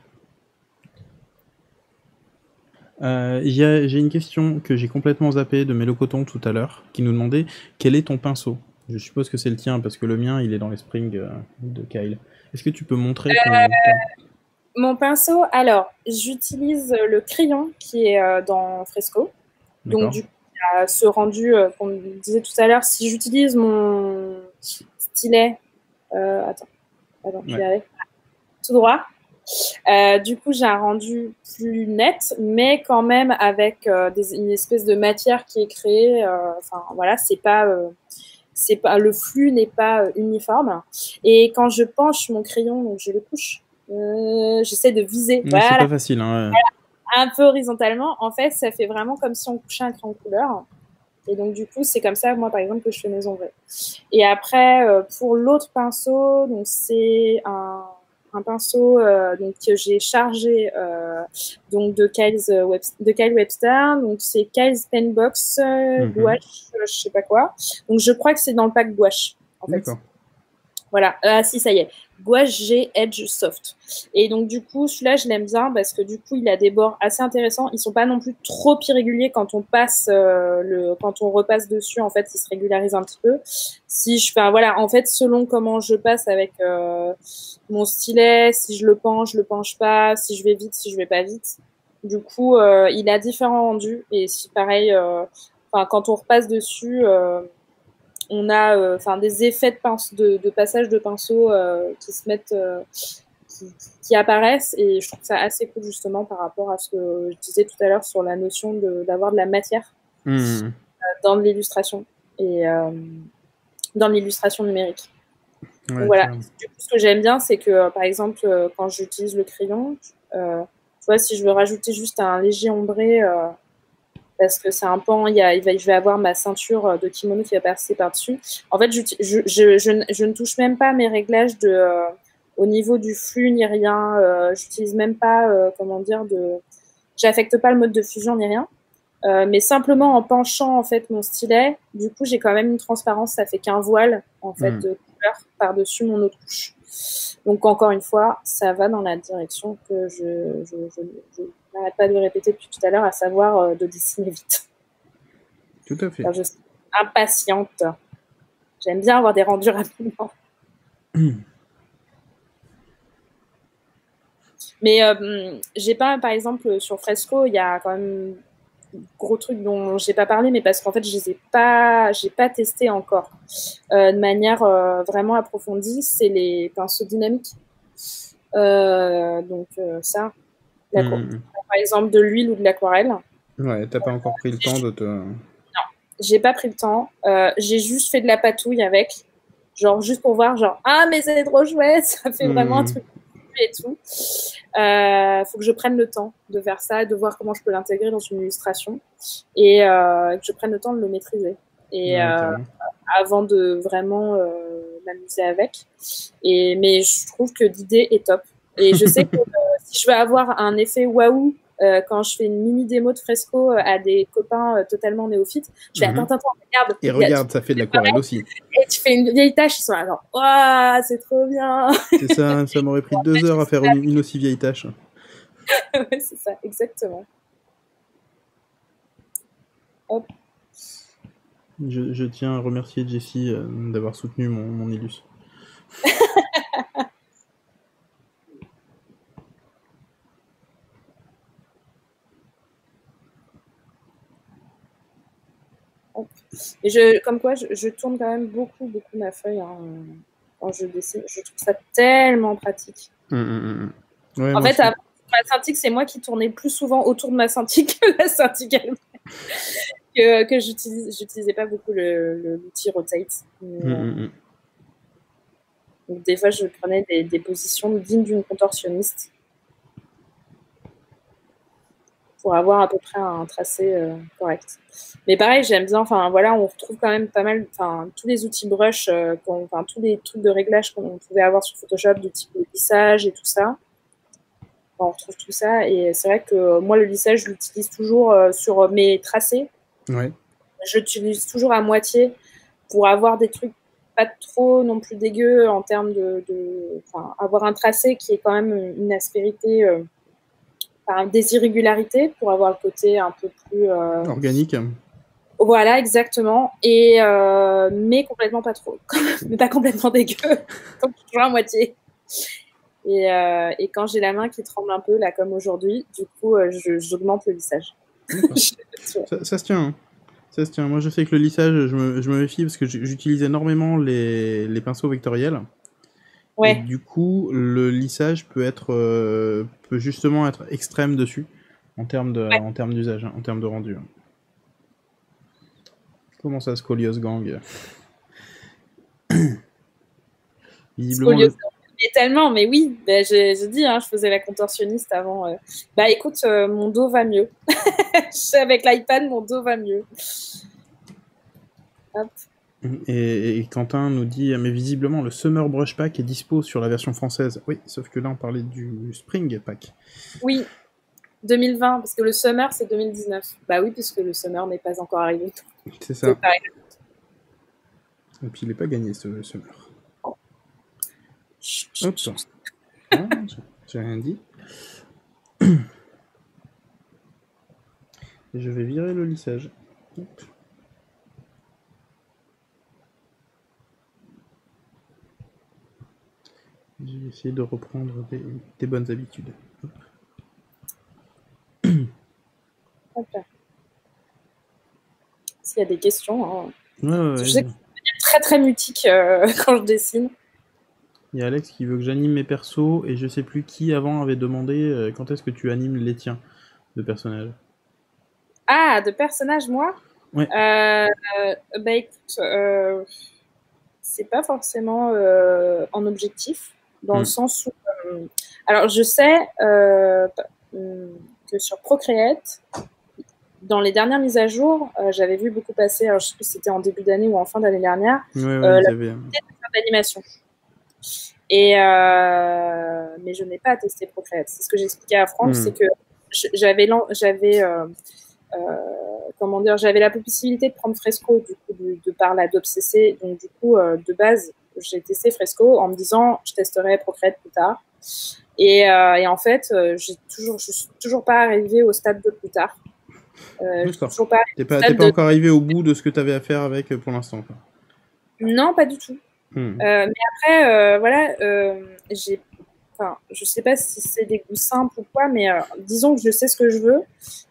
Euh, j'ai une question que j'ai complètement zappée de Mélocoton tout à l'heure, qui nous demandait quel est ton pinceau? Je suppose que c'est le tien parce que le mien, il est dans les springs euh, de Kyle. Est-ce que tu peux montrer euh, Mon pinceau, alors, j'utilise le crayon qui est euh, dans Fresco. Donc, du coup, ce rendu qu'on disait tout à l'heure, si j'utilise mon stylet, attends, attends, je vais aller tout droit. du coup, j'ai un rendu plus net, mais quand même avec des, une espèce de matière qui est créée. Enfin, voilà, c'est pas c'est pas le flux n'est pas euh, uniforme. Et quand je penche mon crayon, donc je le couche, euh, j'essaie de viser. C'est pas facile. Hein, un peu horizontalement. En fait, ça fait vraiment comme si on couchait un crayon couleur. Et donc, du coup, c'est comme ça, moi, par exemple, que je fais mes ombres. Et après, euh, pour l'autre pinceau, donc c'est un un pinceau euh, donc que j'ai chargé euh, donc de Kyle euh, de Kyle Webster. Donc c'est Kyle's Penbox euh, mhm. gouache je sais pas quoi. Donc je crois que c'est dans le pack gouache en fait voilà ah si ça y est gouache G Edge Soft. Et donc du coup, celui-là, je l'aime bien parce que du coup, il a des bords assez intéressants. Ils sont pas non plus trop irréguliers quand on passe euh, le, quand on repasse dessus. En fait, il se régularise un petit peu. Si je fais, voilà, en fait, selon comment je passe avec euh, mon stylet, si je le penche, je le penche pas, si je vais vite, si je vais pas vite. Du coup, euh, il a différents rendus et si pareil, enfin quand on repasse dessus on a euh, enfin des effets de, de, passage de pinceau euh, qui se mettent euh, qui, apparaissent et je trouve ça assez cool justement par rapport à ce que je disais tout à l'heure sur la notion d'avoir de, la matière mmh. dans l'illustration et dans l'illustration numérique. voilà. Du coup, ce que j'aime bien, c'est que par exemple, quand j'utilise le crayon, tu vois, si je veux rajouter juste un léger ombré parce que c'est un pan, il, y a, il va, je vais avoir ma ceinture euh, de kimono qui va passer par-dessus. En fait, je, je, je, je, ne touche même pas mes réglages de, euh, au niveau du flux ni rien. Euh, J'utilise même pas, euh, comment dire, de, j'affecte pas le mode de fusion ni rien. Mais simplement en penchant en fait mon stylet, du coup j'ai quand même une transparence, ça fait qu'un voile en fait mmh. couleur par-dessus mon autre couche. Donc encore une fois, ça va dans la direction que je, je, je, je n'arrête pas de répéter depuis tout à l'heure, à savoir euh, de dessiner vite. Tout à fait. Car je suis impatiente. J'aime bien avoir des rendus rapidement. Mais euh, j'ai pas, par exemple, sur Fresco, il y a quand même gros truc dont j'ai pas parlé, mais parce qu'en fait, je les ai pas, j'ai pas testé encore euh, de manière euh, vraiment approfondie. C'est les pinceaux dynamiques. Donc ça, Mhm. par exemple, de l'huile ou de l'aquarelle. Ouais, t'as pas encore pris le temps de te. J'ai pas pris le temps. Euh, j'ai juste fait de la patouille avec, genre juste pour voir, genre ah mais c'est trop chouette, ça fait vraiment un truc et tout. Euh, faut que je prenne le temps de faire ça, de voir comment je peux l'intégrer dans une illustration et euh, que je prenne le temps de le maîtriser. Et Ouais, euh, avant de vraiment m'amuser avec. Et mais je trouve que l'idée est top. Et je sais que je veux avoir un effet waouh euh, quand je fais une mini démo de fresco euh, à des copains euh, totalement néophytes, je fais Mhm. attends attends regarde Et a- regarde, ça fait de l'aquarelle aussi. et tu fais une vieille tâche ils sont là genre waouh c'est trop bien C'est ça, ça m'aurait pris deux heures à faire une, une aussi vieille tâche. Ouais, c'est ça exactement Je, je tiens à remercier Jessie euh, d'avoir soutenu mon, mon Illus. et je comme quoi je, je tourne quand même beaucoup beaucoup ma feuille hein, quand je dessine je trouve ça tellement pratique hum, hum. Ouais, En fait, à ma synthique, c'est moi qui tournais plus souvent autour de ma synthique que la elle-même. que, j'utilisais pas beaucoup l'outil rotate. Mais, euh, donc, des fois, je prenais des, des positions dignes d'une contorsionniste pour avoir à peu près un tracé euh, correct. Mais pareil, j'aime bien. Enfin, voilà, on retrouve quand même pas mal. Enfin, tous les outils brush, euh, enfin tous les trucs de réglage qu'on pouvait avoir sur Photoshop, du type de lissage et tout ça. Enfin, on retrouve tout ça. Et c'est vrai que moi, le lissage, je l'utilise toujours euh, sur mes tracés. Ouais. Je l'utilise toujours à moitié pour avoir des trucs pas trop non plus dégueux en termes de, de- enfin, avoir un tracé qui est quand même une aspérité, enfin, des irrégularités pour avoir le côté un peu plus, euh, Organique. voilà, exactement. Et euh, mais complètement pas trop, mais pas complètement dégueu, donc toujours à moitié. Et, euh, et quand j'ai la main qui tremble un peu, là comme aujourd'hui, du coup, euh, j'augmente le lissage. Ça, ça se tient. hein. Ça se tient. Moi, je sais que le lissage, je me, je me méfie parce que j'utilise énormément les, les pinceaux vectoriels. Et du coup, le lissage peut être euh, peut justement être extrême dessus en termes de en termes d'usage, hein, en termes de rendu. hein. Comment ça, Scolios Gang? Visiblement, le- Scoliose. Mais tellement, mais oui, ben, j'ai j'ai dit, hein, je faisais la contorsionniste avant. euh. Bah écoute, euh, mon dos va mieux. Avec l'iPad, mon dos va mieux. Hop. Et, et Quentin nous dit, mais visiblement le Summer Brush Pack est dispo sur la version française. Oui, sauf que là on parlait du Spring Pack. Oui, 2020, parce que le summer, c'est 2019. Bah oui, puisque le summer n'est pas encore arrivé. C'est ça. Et puis il n'est pas gagné ce Summer. Chut, Hop. chut, chut. Ah, j'ai- rien dit. Et je vais virer le lissage. Je vais essayer de reprendre des, des bonnes habitudes. S'il y a des questions, hein. Ouais, ouais, Je ouais. sais que- très très mutique euh, quand je dessine. Il y a Alex qui veut que j'anime mes persos et je sais plus qui avant avait demandé euh, quand est-ce que tu animes les tiens de personnages. Ah, de personnages, moi? Ouais. Euh, bah écoute, c'est pas forcément en objectif, dans le sens où. euh, alors, je sais euh, euh, que sur Procreate, dans les dernières mises à jour, euh, j'avais vu beaucoup passer, alors je sais plus si c'était en début d'année ou en fin d'année dernière, Euh, ils la- avaient- d'animation. Et mais je n'ai pas testé Procreate. C'est ce que j'expliquais à Franck, Hmm. c'est que j'avais j'avais comment dire, j'avais la possibilité de prendre Fresco du coup de, de par l'Adobe CC. Donc du coup, de base, j'ai testé Fresco en me disant je testerai Procreate plus tard. Et, euh, et en fait, euh, j'ai toujours, je suis toujours pas arrivée au stade de plus tard. Euh, toujours pas T'es pas, pas de- encore arrivé au bout de ce que t'avais à faire avec euh, pour l'instant. Non, pas du tout. Hmm. Euh, mais après, voilà, j'ai, enfin, je sais pas si c'est des goûts simples ou quoi, mais euh, disons que je sais ce que je veux,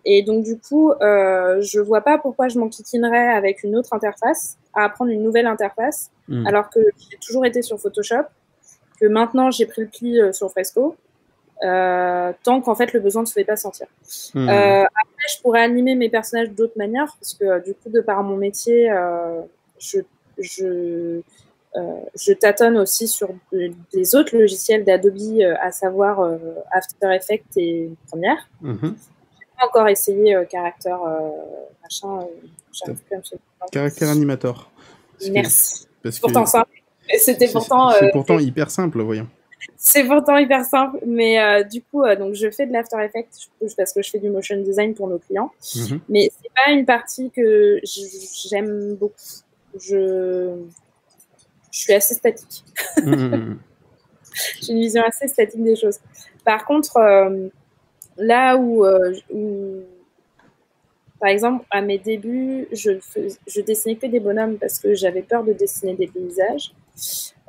et donc du coup, euh, je vois pas pourquoi je m'enquiquinerais avec une autre interface, à apprendre une nouvelle interface, Hmm. alors que j'ai toujours été sur Photoshop, que maintenant j'ai pris le pli euh, sur Fresco, euh, tant qu'en fait le besoin ne se fait pas sentir. Hmm. Euh, après, je pourrais animer mes personnages d'autres manières, parce que du coup, de par mon métier, euh, je, je, je tâtonne aussi sur des autres logiciels d'Adobe, à savoir After Effects et Premiere. Je n'ai pas encore essayé euh, Caractère euh, machin. euh. Caractère animator. Merci. Parce que Pourtant simple. C'était c'est- pourtant, C'est euh, pourtant hyper simple, voyons. c'est pourtant hyper simple, mais euh, du coup, euh, donc je fais de l'After Effects parce que je fais du motion design pour nos clients. Mhm. Mais c'est pas une partie que j'aime beaucoup. Je, je suis assez statique. Hmm, hmm, hmm. J'ai une vision assez statique des choses. Par contre, là où, où- par exemple, à mes débuts, je, je dessinais que des bonhommes parce que j'avais peur de dessiner des paysages.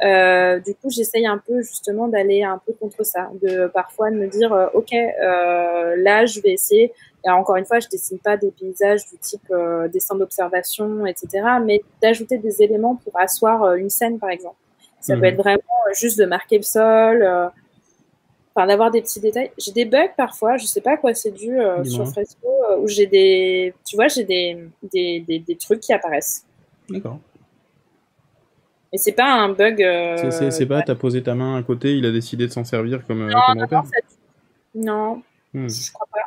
Euh, du coup, j'essaye un peu justement d'aller un peu contre ça, de parfois de me dire, euh, ok, euh, là, je vais essayer. Et encore une fois, je dessine pas des paysages du type dessin d'observation, etc., mais d'ajouter des éléments pour asseoir une scène, par exemple. Ça Mhm. peut être vraiment juste de marquer le sol, enfin d'avoir des petits détails. J'ai des bugs parfois, je sais pas à quoi c'est dû euh, sur Fresco, euh, où j'ai des, tu vois, j'ai des, des, des, des trucs qui apparaissent. D'accord. Et c'est pas un bug. euh, C'est- pas, t'as posé ta main à côté, il a décidé de s'en servir comme, euh, Non, comme repère. Non, Hmm. je crois pas.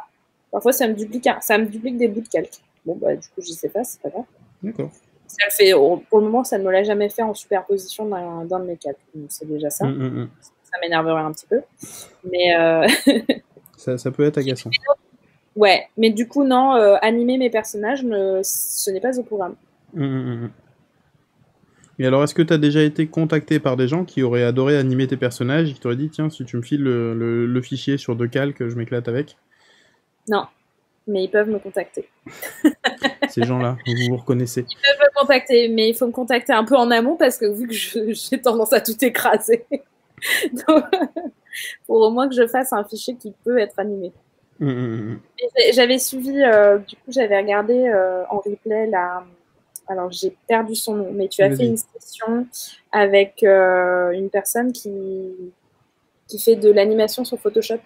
Parfois, ça me duplique, un- ça me duplique des bouts de calque. Bon, bah, du coup, je sais pas, c'est pas grave. D'accord. Ça le fait, pour le moment, ça ne me l'a jamais fait en superposition d'un de mes calques. Donc, c'est déjà ça. Hmm, hmm, hmm. Ça m'énerverait un petit peu. Mais, euh, Ça, ça peut être agaçant. ouais. Mais du coup, non, euh, animer mes personnages, ne- ce n'est pas au programme. Hmm, hmm, hmm. Et alors, est-ce que tu as déjà été contacté par des gens qui auraient adoré animer tes personnages et qui t'auraient dit tiens, si tu me files le, le- le fichier sur deux calques, je m'éclate avec? Non. Mais ils peuvent me contacter. Ces gens-là, vous vous reconnaissez. Ils peuvent me contacter, mais il faut me contacter un peu en amont parce que vu que j'ai tendance à tout écraser, donc, pour au moins que je fasse un fichier qui peut être animé. Hmm. Et j'ai- J'avais suivi, euh, du coup, j'avais regardé euh, en replay la. Alors, j'ai perdu son nom, mais tu as fait une session avec euh, une personne qui, qui fait de l'animation sur Photoshop.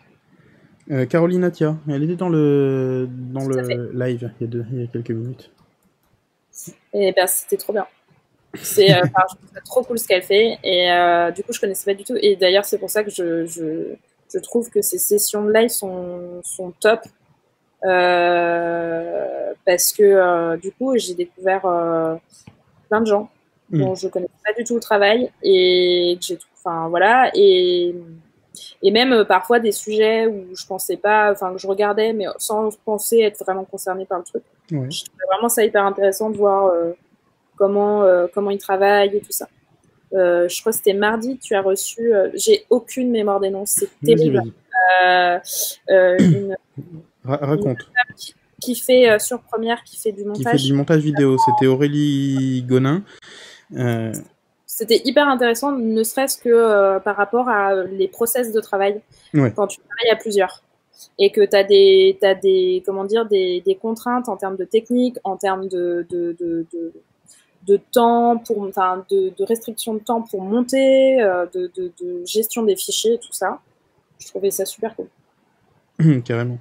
Caroline Atia, elle était dans le, dans Tout le live il y, a deux- il y a quelques minutes. Et ben, c'était trop bien. C'est euh, trop cool ce qu'elle fait. Et euh, du coup, je connaissais pas du tout. Et d'ailleurs, c'est pour ça que je, je, je trouve que ces sessions de live sont, sont top. Euh, parce que du coup, j'ai découvert plein de gens Mm. dont je connaissais pas du tout le travail et que j'ai. Enfin, voilà. Et, et même parfois des sujets où je pensais pas, enfin, que je regardais, mais sans penser être vraiment concernée par le truc. Ouais. Je trouvais vraiment ça hyper intéressant de voir comment, euh, comment ils travaillent et tout ça. Euh, je crois que c'était mardi, tu as reçu. euh, J'ai aucune mémoire des noms, c'est terrible. une Ra- raconte. qui fait sur première, qui fait du Qui fait montage. du montage vidéo, c'était Aurélie Gonin. C'était hyper intéressant, ne serait-ce que euh, par rapport à les process de travail Ouais. quand tu travailles à plusieurs et que tu as des, t'as des, comment dire, des, des contraintes en termes de technique, en termes de, de, de, de, de temps, pour, enfin, de, de restriction de temps pour monter, euh, de, de, de gestion des fichiers, tout ça. Je trouvais ça super cool. Carrément.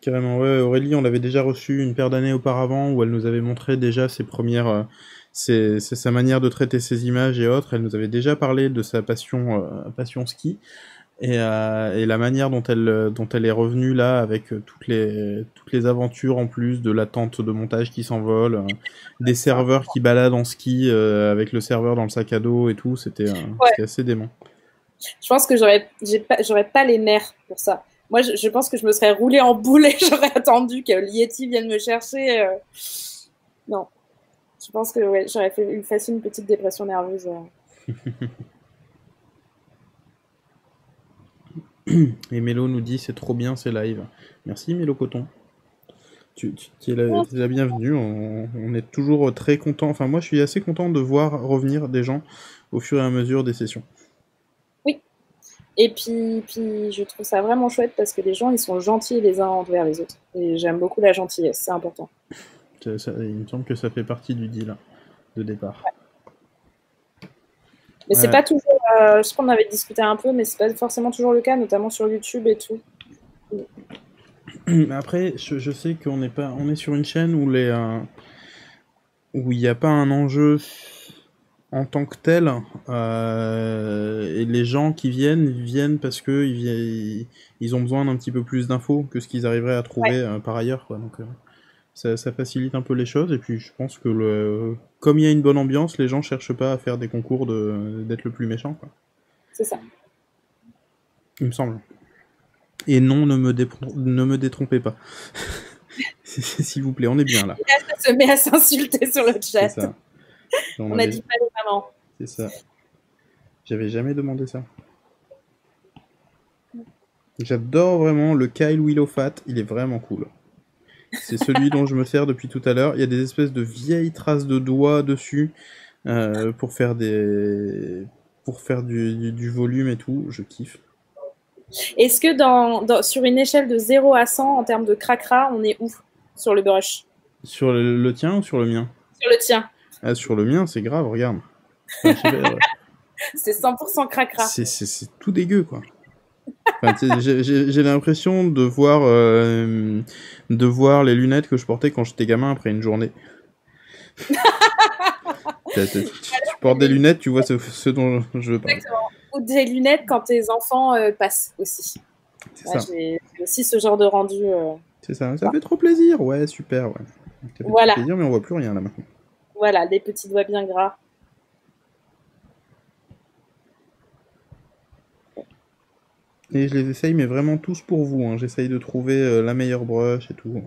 Carrément, ouais. Aurélie, on l'avait déjà reçue une paire d'années auparavant où elle nous avait montré déjà ses premières. euh, ses- ses- sa manière de traiter ses images et autres. Elle nous avait déjà parlé de sa passion, euh, passion ski. Et, euh, et la manière dont elle, dont elle est revenue là avec euh, toutes les, toutes les aventures en plus de l'attente de montage qui s'envole, euh, des serveurs qui baladent en ski euh, avec le serveur dans le sac à dos et tout, c'était assez dément. Je pense que j'aurais, pas, pas les nerfs pour ça. Moi, je, je pense que je me serais roulé en boule et j'aurais attendu que Lieti vienne me chercher. Non. Je pense que ouais, j'aurais fait une, facile une petite dépression nerveuse. euh. Et Mélo nous dit c'est trop bien ces lives. Merci Mélo Coton. Tu, tu es, la, la, bienvenue. On, on, est toujours très content. Enfin, moi, je suis assez content de voir revenir des gens au fur et à mesure des sessions. Oui. Et puis, puis je trouve ça vraiment chouette parce que les gens, ils sont gentils les uns envers les autres. Et j'aime beaucoup la gentillesse, c'est important. Ça, ça, il me semble que ça fait partie du deal de départ. Ouais. Mais ouais. c'est pas toujours. Euh, je qu'on avait discuté un peu, mais c'est pas forcément toujours le cas, notamment sur YouTube et tout. Après, je, je sais qu'on n'est pas, on est sur une chaîne où les, euh, où il n'y a pas un enjeu en tant que tel, euh, et les gens qui viennent viennent parce que ils, ils ont besoin d'un petit peu plus d'infos que ce qu'ils arriveraient à trouver ouais. par ailleurs, quoi. Donc, ça, ça, facilite un peu les choses, et puis je pense que le, comme il y a une bonne ambiance, les gens cherchent pas à faire des concours d'être le plus méchant. C'est ça. Il me semble. Et non, ne me, ne me détrompez pas. S'il vous plaît, on est bien là. Ça se met à s'insulter sur le chat. Ça. On, on avait... a dit pas les mamans. C'est ça. J'avais jamais demandé ça. J'adore vraiment le Kyle Willow Fat, il est vraiment cool. C'est celui dont je me sers depuis tout à l'heure. Il y a des espèces de vieilles traces de doigts dessus euh, pour faire des pour faire du, du, du volume et tout. Je kiffe. Est-ce que dans, dans, sur une échelle de 0 à 100 en termes de cracra, on est où sur le brush? Sur le, le, tien ou sur le mien? Sur le tien. Ah, sur le mien, c'est grave, regarde. c'est 100% cracra. C'est tout dégueu, quoi. Enfin, J'ai l'impression de voir euh, de voir les lunettes que je portais quand j'étais gamin après une journée. tu, tu, tu, portes des lunettes, tu vois ce, ce dont je veux parler. Exactement ou des lunettes quand tes enfants euh, passent aussi. Ouais, J'ai aussi ce genre de rendu. Euh... C'est ça, ça fait trop plaisir, ouais, super, ouais. Ça fait voilà. plaisir, mais on voit plus rien là maintenant. Voilà, des petits doigts bien gras. Et je les essaye, mais vraiment tous pour vous. Hein. J'essaye de trouver euh, la meilleure brush et tout.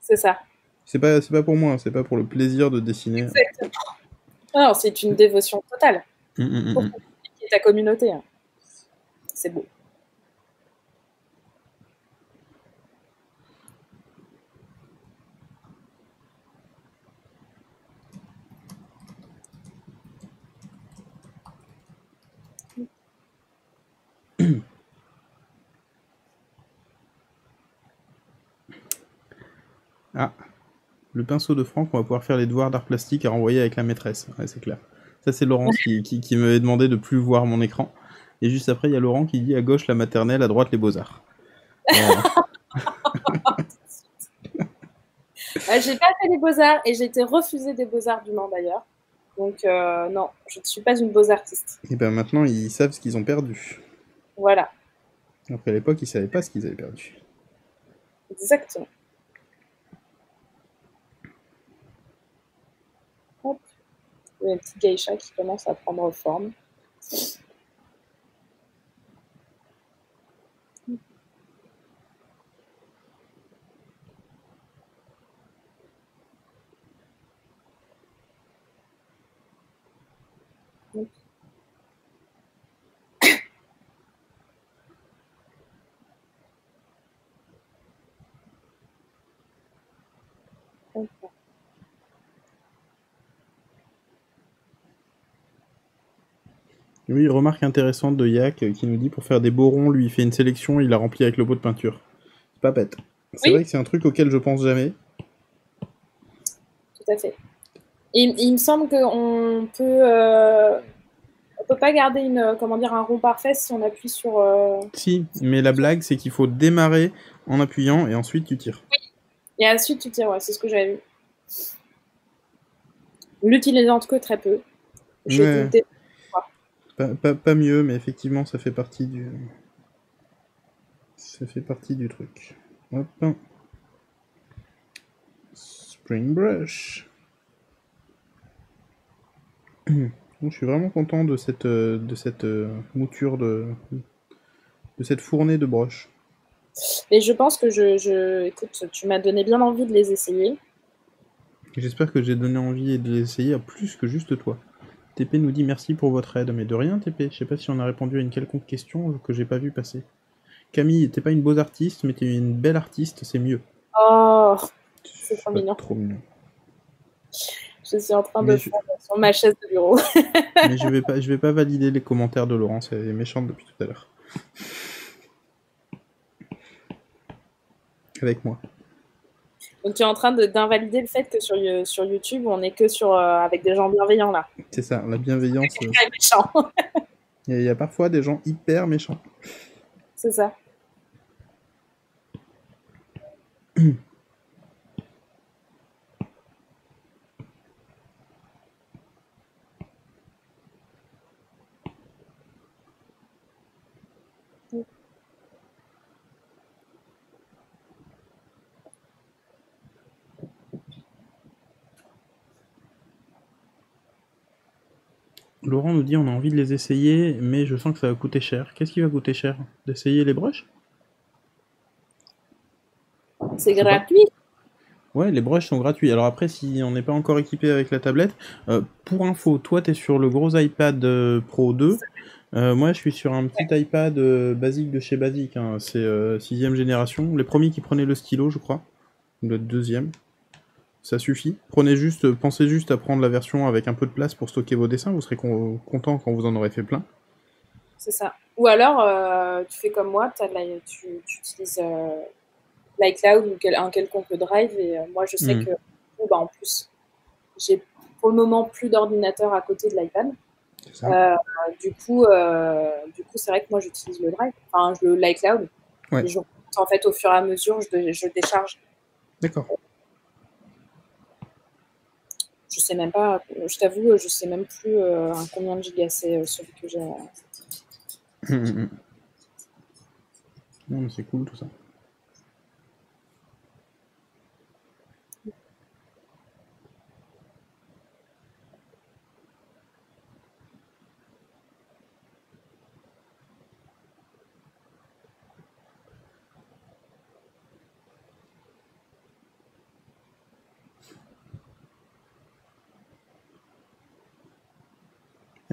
C'est ça. C'est pas, pas pour moi, c'est pas pour le plaisir de dessiner. Exactement. Non, c'est une dévotion totale. Mmh, mmh, ta communauté. Hein. C'est beau. Ah, le pinceau de Franck, on va pouvoir faire les devoirs d'art plastique à renvoyer avec la maîtresse. Ouais, c'est clair. Ça, c'est Laurent qui, qui, qui m'avait demandé de plus voir mon écran. Et juste après, il y a Laurent qui dit à gauche la maternelle, à droite les beaux-arts. Euh... j'ai pas fait les beaux-arts et j'ai été refusée des beaux-arts du Mans d'ailleurs. Donc, euh, non, je ne suis pas une beaux-artiste. Et bien maintenant, ils savent ce qu'ils ont perdu. Voilà. Après l'époque, ils savaient pas ce qu'ils avaient perdu. Exactement. Hop. Il y a un petit geisha qui commence à prendre forme. Oui, remarque intéressante de Yak qui nous dit pour faire des beaux ronds, lui il fait une sélection, il a rempli avec le pot de peinture. C'est pas bête. C'est oui. vrai que c'est un truc auquel je pense jamais. Tout à fait. Et il me semble qu'on peut, euh, on peut pas garder une, comment dire, un rond parfait si on appuie sur. Euh... Si, mais la blague c'est qu'il faut démarrer en appuyant et ensuite tu tires. Oui. Et ensuite tu tires, ouais, c'est ce que j'avais vu. L'utilisant que très peu. Ouais. Pas, pas, pas, mieux, mais effectivement, ça fait partie du. Ça fait partie du truc. Hop. Spring Brush. Donc, je suis vraiment content de cette, de cette mouture de, de cette fournée de broches. Et je pense que je, je... écoute, tu m'as donné bien envie de les essayer. J'espère que j'ai donné envie de les essayer à plus que juste toi. TP nous dit merci pour votre aide. Mais de rien, TP. Je sais pas si on a répondu à une quelconque question que j'ai pas vu passer. Camille, t'es pas une beau artiste, mais t'es une belle artiste, c'est mieux. Oh, c'est trop mignon. Trop mignon. Je suis en train Mais de je- faire sur ma chaise de bureau. mais je vais pas, je vais pas valider les commentaires de Laurence. Elle est méchante depuis tout à l'heure. Avec moi. Donc tu es en train de- d'invalider le fait que sur, sur YouTube, on est que sur, euh, avec des gens bienveillants là. C'est ça, la bienveillance. euh, Très méchants. Il y, a- il y a parfois des gens hyper méchants. c'est ça. Laurent nous dit on a envie de les essayer, mais je sens que ça va coûter cher. Qu'est-ce qui va coûter cher? D'essayer les brushes C'est gratuit. Ouais, les brushes sont gratuits. Alors après, si on n'est pas encore équipé avec la tablette, euh, pour info, toi, tu es sur le gros iPad euh, Pro 2. Euh, moi, je suis sur un petit iPad basique de chez Basique. hein. C'est euh, sixième génération. Les premiers qui prenaient le stylo, je crois. Ou le deuxième. Ça suffit. Prenez juste, pensez juste à prendre la version avec un peu de place pour stocker vos dessins. Vous serez con- content quand vous en aurez fait plein. C'est ça. Ou alors, euh, tu fais comme moi, la- tu, tu utilises euh, l'iCloud ou quel- un quelconque drive. Et euh, moi, je sais Mhm. que, oh, bah, en plus, j'ai pour le moment plus d'ordinateur à côté de l'iPad. Euh, du coup, du coup, c'est vrai que moi, j'utilise le drive, enfin, l'iCloud. Ouais. En fait, au fur et à mesure, je, je décharge. D'accord. Je sais même pas, je t'avoue, je sais même plus euh, combien de gigas c'est euh, celui que j'ai. Hum. Non, mais c'est cool tout ça.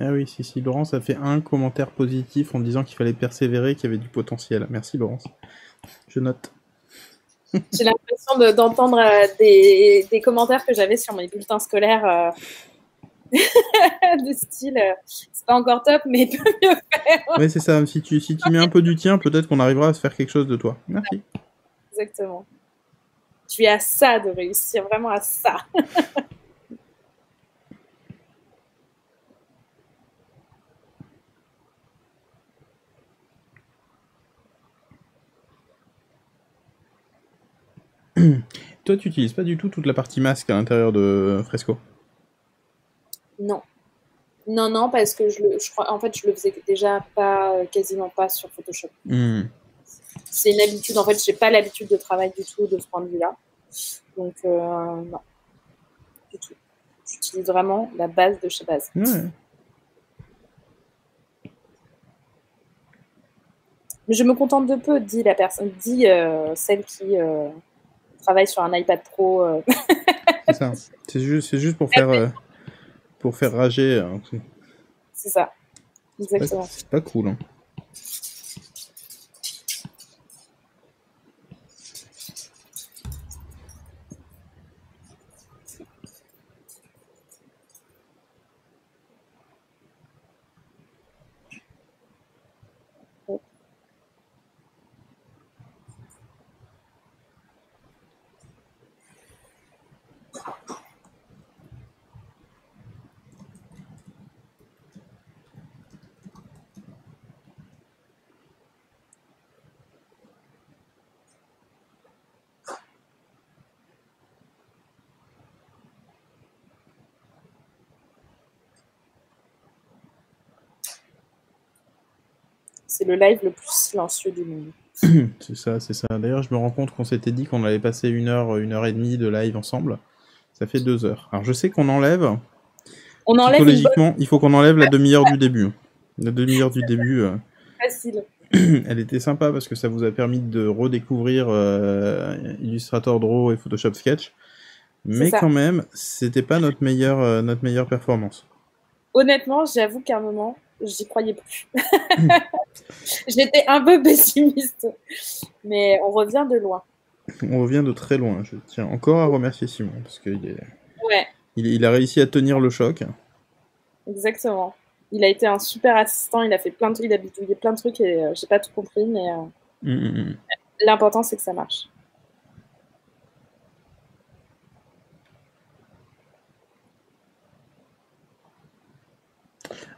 Ah oui, si, si, Laurence a fait un commentaire positif en disant qu'il fallait persévérer, qu'il y avait du potentiel. Merci Laurence. Je note. J'ai l'impression de- d'entendre euh, des, des commentaires que j'avais sur mes bulletins scolaires euh, de style euh, c'est pas encore top, mais peut mieux faire. Ouais, c'est ça. Si tu, si tu mets un peu du tien, peut-être qu'on arrivera à se faire quelque chose de toi. Merci. Exactement. Je suis à ça de réussir, vraiment à ça. Toi, tu utilises pas du tout toute la partie masque à l'intérieur de Fresco? Non. Non, non, parce que je, le, je crois, en fait, je le faisais déjà pas, euh, quasiment pas sur Photoshop. Hmm. C'est une habitude, en fait, j'ai pas l'habitude de travail du tout de ce point de vue-là. Donc, euh, non. Du tout. J'utilise vraiment la base de chez base. Ouais. Mais je me contente de peu, dit la personne, dit euh, celle qui euh, travaille sur un iPad Pro. euh. C'est ça. C'est juste, pour faire, euh, pour faire rager. hein. C'est ça. pas, Exactement. c'est pas cool. hein. C'est le live le plus silencieux du monde. C'est ça, c'est ça. D'ailleurs, je me rends compte qu'on s'était dit qu'on allait passer une heure, une heure et demie de live ensemble. Ça fait deux heures. Alors, je sais qu'on enlève. On enlève bonne Psychologiquement, il faut qu'on enlève la demi-heure du début. La demi-heure du début, euh, facile. elle était sympa parce que ça vous a permis de redécouvrir euh, Illustrator Draw et Photoshop Sketch. Mais quand même, c'était pas notre meilleure, euh, notre meilleure performance. honnêtement, j'avoue qu'à un moment, j'y croyais plus. J'étais un peu pessimiste. Mais on revient de loin. On revient de très loin. Je tiens encore à remercier Simon parce qu'il est... Ouais, il, il a réussi à tenir le choc. exactement. Il a été un super assistant, il a fait plein de trucs, il a bidouillé plein de trucs et euh, j'ai pas tout compris, mais euh, Mm, mm, mm. l'important c'est que ça marche.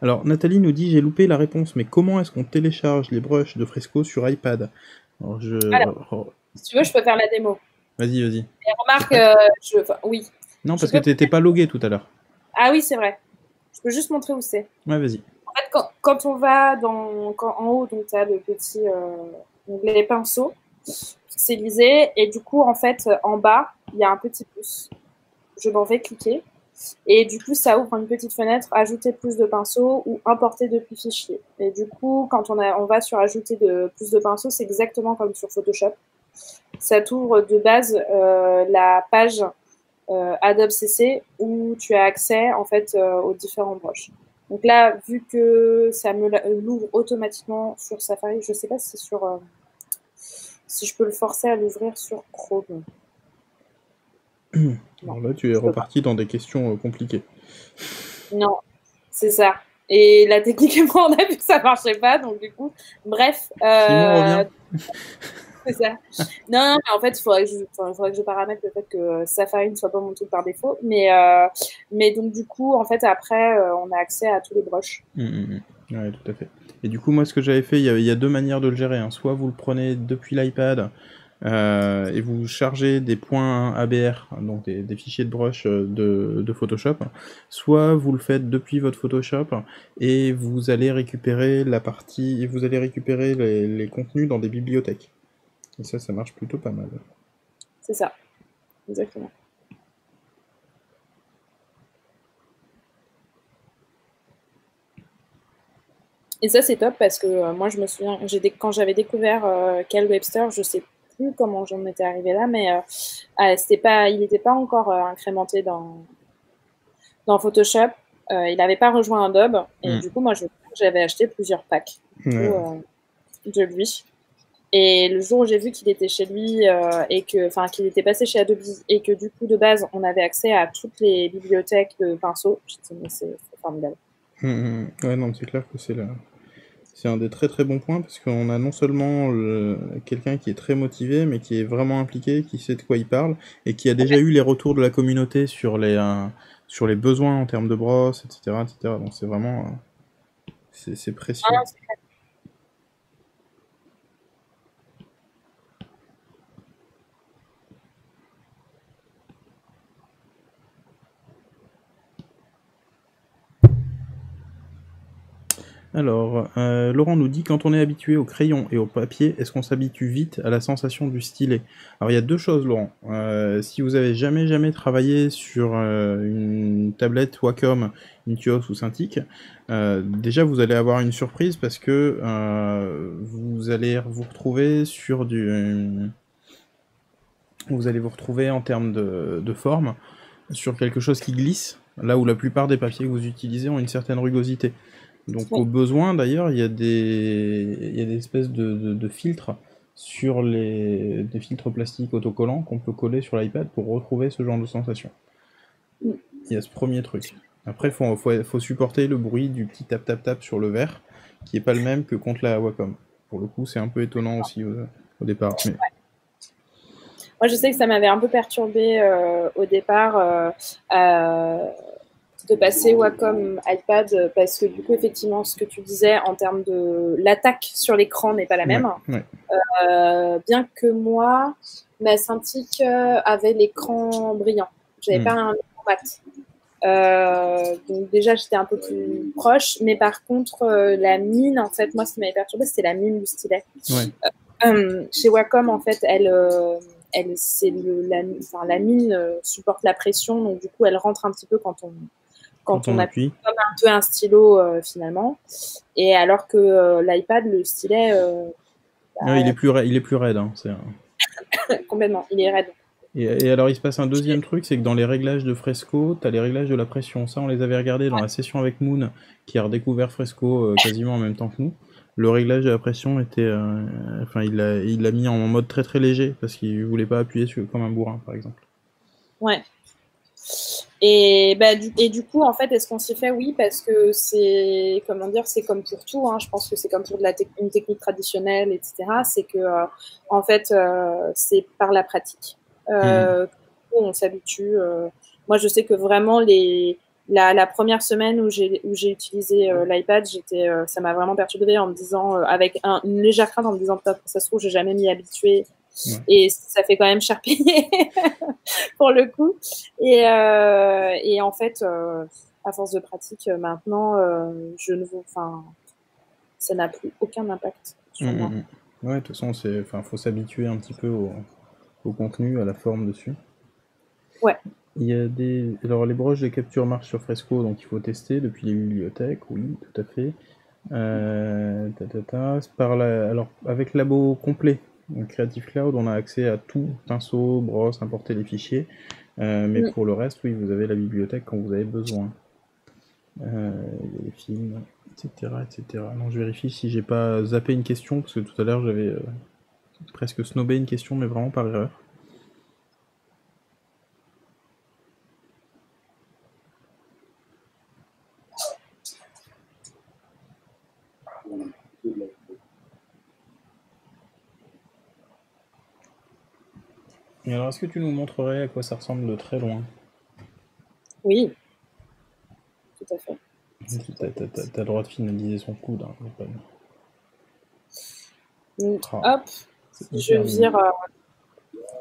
Alors, Nathalie nous dit J'ai loupé la réponse, mais comment est-ce qu'on télécharge les brushes de fresco sur iPad? Alors, je. Alors. oh, Si tu veux, je peux faire la démo. Vas-y, vas-y. Et remarque, euh, je... enfin, oui. Non, parce Je que peux- t'étais pas logué tout à l'heure. Ah oui, c'est vrai. Je peux juste montrer où c'est. Ouais, vas-y. En fait, quand, quand on va dans, quand, en haut, donc tu as le petit euh, onglet pinceau pixelisé, et du coup, en fait, en bas, il y a un petit pouce. Je m'en vais cliquer, et du coup, ça ouvre une petite fenêtre, ajouter plus de pinceaux ou importer depuis fichier. Et du coup, quand on, va sur ajouter de, plus de pinceaux, c'est exactement comme sur Photoshop. Ça t'ouvre de base euh, la page euh, Adobe CC où tu as accès en fait euh, aux différents brushes. Donc là, vu que ça me l'ouvre automatiquement sur Safari, je sais pas si sur si je peux le forcer à l'ouvrir sur Chrome. Alors là, tu es reparti dans des questions euh, compliquées. Non, c'est ça. Et là, techniquement, on a vu que ça marchait pas, donc du coup, bref. euh, c'est ça. Non, non, mais en fait, il faudrait que je, enfin, il faudrait que je paramètre le fait que Safari ne soit pas mon truc par défaut. Mais, euh, mais donc, du coup, en fait, après, on a accès à tous les brushes. Mm, mm, mm. Ouais, tout à fait. Et du coup, moi, ce que j'avais fait, il y, a, il y a deux manières de le gérer. hein. Soit vous le prenez depuis l'iPad euh, et vous chargez des points ABR, donc des, fichiers de brush euh, de, Photoshop. Soit vous le faites depuis votre Photoshop et vous allez récupérer la partie, vous allez récupérer les, contenus dans des bibliothèques. Et ça, ça marche plutôt pas mal. C'est ça. Exactement. Et ça, c'est top parce que euh, moi, je me souviens, quand j'avais découvert euh, Cal Webster, je sais plus comment j'en étais arrivée là, mais euh, ah, c'était pas, il n'était pas encore euh, incrémenté dans, dans Photoshop. Euh, il n'avait pas rejoint Adobe. Et Mm. du coup, moi, j'avais acheté plusieurs packs du coup, Ouais. euh, de lui. Et le jour où j'ai vu qu'il était chez lui euh, et que, enfin, qu'il était passé chez Adobe et que du coup de base on avait accès à toutes les bibliothèques de pinceaux, je me mais c'est formidable. Mm, mm. Ouais, non, c'est clair que c'est là. C'est un des très très bons points parce qu'on a non seulement le- quelqu'un qui est très motivé, mais qui est vraiment impliqué, qui sait de quoi il parle et qui a déjà eu les retours de la communauté sur les euh, sur les besoins en termes de brosse, etc., etc. Donc c'est vraiment euh, c'est c'est précieux. Ah Alors, euh, Laurent nous dit quand on est habitué au crayon et au papier, est-ce qu'on s'habitue vite à la sensation du stylet? Alors, il y a deux choses, Laurent. Euh, si vous avez jamais jamais travaillé sur euh, une tablette Wacom, Intuos ou Cintiq, déjà vous allez avoir une surprise parce que vous allez vous retrouver sur du, vous allez vous retrouver en termes de forme sur quelque chose qui glisse, là où la plupart des papiers que vous utilisez ont une certaine rugosité. Donc Oui. au besoin d'ailleurs, il y a des, il y a des espèces de, de- de filtres sur les des filtres plastiques autocollants qu'on peut coller sur l'iPad pour retrouver ce genre de sensation. Mm. Il y a ce premier truc. Après, il faut, faut, faut supporter le bruit du petit tap tap tap sur le verre, qui est pas le même que contre la Wacom. Pour le coup, c'est un peu étonnant aussi au, au départ. Mais... Moi, je sais que ça m'avait un peu perturbé euh, au départ euh, euh, de passer Wacom iPad parce que du coup, effectivement, ce que tu disais en termes de l'attaque sur l'écran n'est pas la même. ouais. Euh, bien que moi, ma Cintiq euh, avait l'écran brillant. J'avais Mm. pas un écran mat. Euh, donc déjà j'étais un peu plus proche, mais par contre euh, la mine en fait, moi ce qui m'avait perturbé c'était la mine du stylet. Ouais. Chez Wacom en fait, elle, elle c'est le, la, enfin, la mine supporte la pression, donc du coup elle rentre un petit peu quand on quand, Quand on on, appuie. comme un peu un stylo euh, finalement. Et alors que euh, l'iPad, le stylet, euh, bah, Ouais, il, est plus ra- il est plus raide. hein, complètement, il est raide. Et, alors, il se passe un deuxième truc, c'est que dans les réglages de Fresco, tu as les réglages de la pression. Ça, on les avait regardés dans la session avec Moon, qui a redécouvert Fresco quasiment en même temps que nous. Le réglage de la pression était, euh, enfin, il l'a, il l'a mis en mode très très léger parce qu'il voulait pas appuyer sur, comme un bourrin, par exemple. Ouais. Et, bah, du, et du coup, en fait, est-ce qu'on s'y fait? Oui, parce que c'est, comment dire, c'est comme pour tout. Hein, je pense que c'est comme pour de la une technique traditionnelle, etc. C'est que, euh, en fait, euh, c'est par la pratique. Euh, mmh. On s'habitue. moi, je sais que vraiment les la, la, première semaine où j'ai où j'ai utilisé euh, l'iPad, j'étais euh, ça m'a vraiment perturbée en me disant euh, avec un, une légère crainte en me disant ça se trouve j'ai jamais m'y habitué et ça fait quand même cher payé pour le coup et et en fait à force de pratique maintenant je ne enfin ça n'a plus aucun impact sur mmh, moi. Mmh, mmh. Ouais, de toute façon c'est enfin faut s'habituer un petit peu au, au contenu, à la forme dessus. Ouais. Il y a des... Alors les broches de capture marchent sur Fresco, donc il faut tester depuis les bibliothèques, oui, tout à fait. Euh, Par la... Alors avec Labo complet, donc Creative Cloud, on a accès à tout, pinceau, brosse, importer les fichiers. Euh, mais pour le reste, oui, vous avez la bibliothèque quand vous avez besoin. Euh, il y a les films, etc., etc. Non, je vérifie si j'ai pas zappé une question, parce que tout à l'heure j'avais euh, presque snobé une question, mais vraiment par erreur. Alors, est-ce que tu nous montrerais à quoi ça ressemble de très loin? Oui, tout à fait. T'as le droit de finaliser son coude. Hein, ah, Hop, je vire. Euh,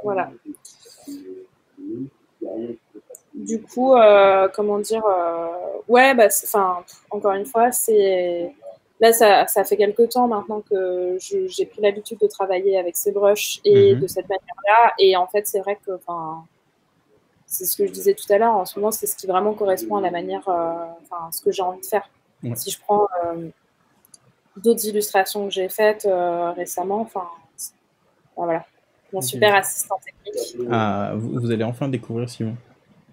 voilà. Du coup, euh, comment dire euh, Ouais, bah, enfin, encore une fois, c'est Là, ça, ça fait quelques temps maintenant que j'ai pris l'habitude de travailler avec ces brushes et mhm. de cette manière-là. Et en fait, c'est vrai que, enfin, c'est ce que je disais tout à l'heure. En ce moment, c'est ce qui vraiment correspond à la manière, euh, enfin, ce que j'ai envie de faire. Si je prends euh, d'autres illustrations que j'ai faites euh, récemment, enfin, voilà, mon super assistant technique. Ah, vous, allez enfin découvrir Simon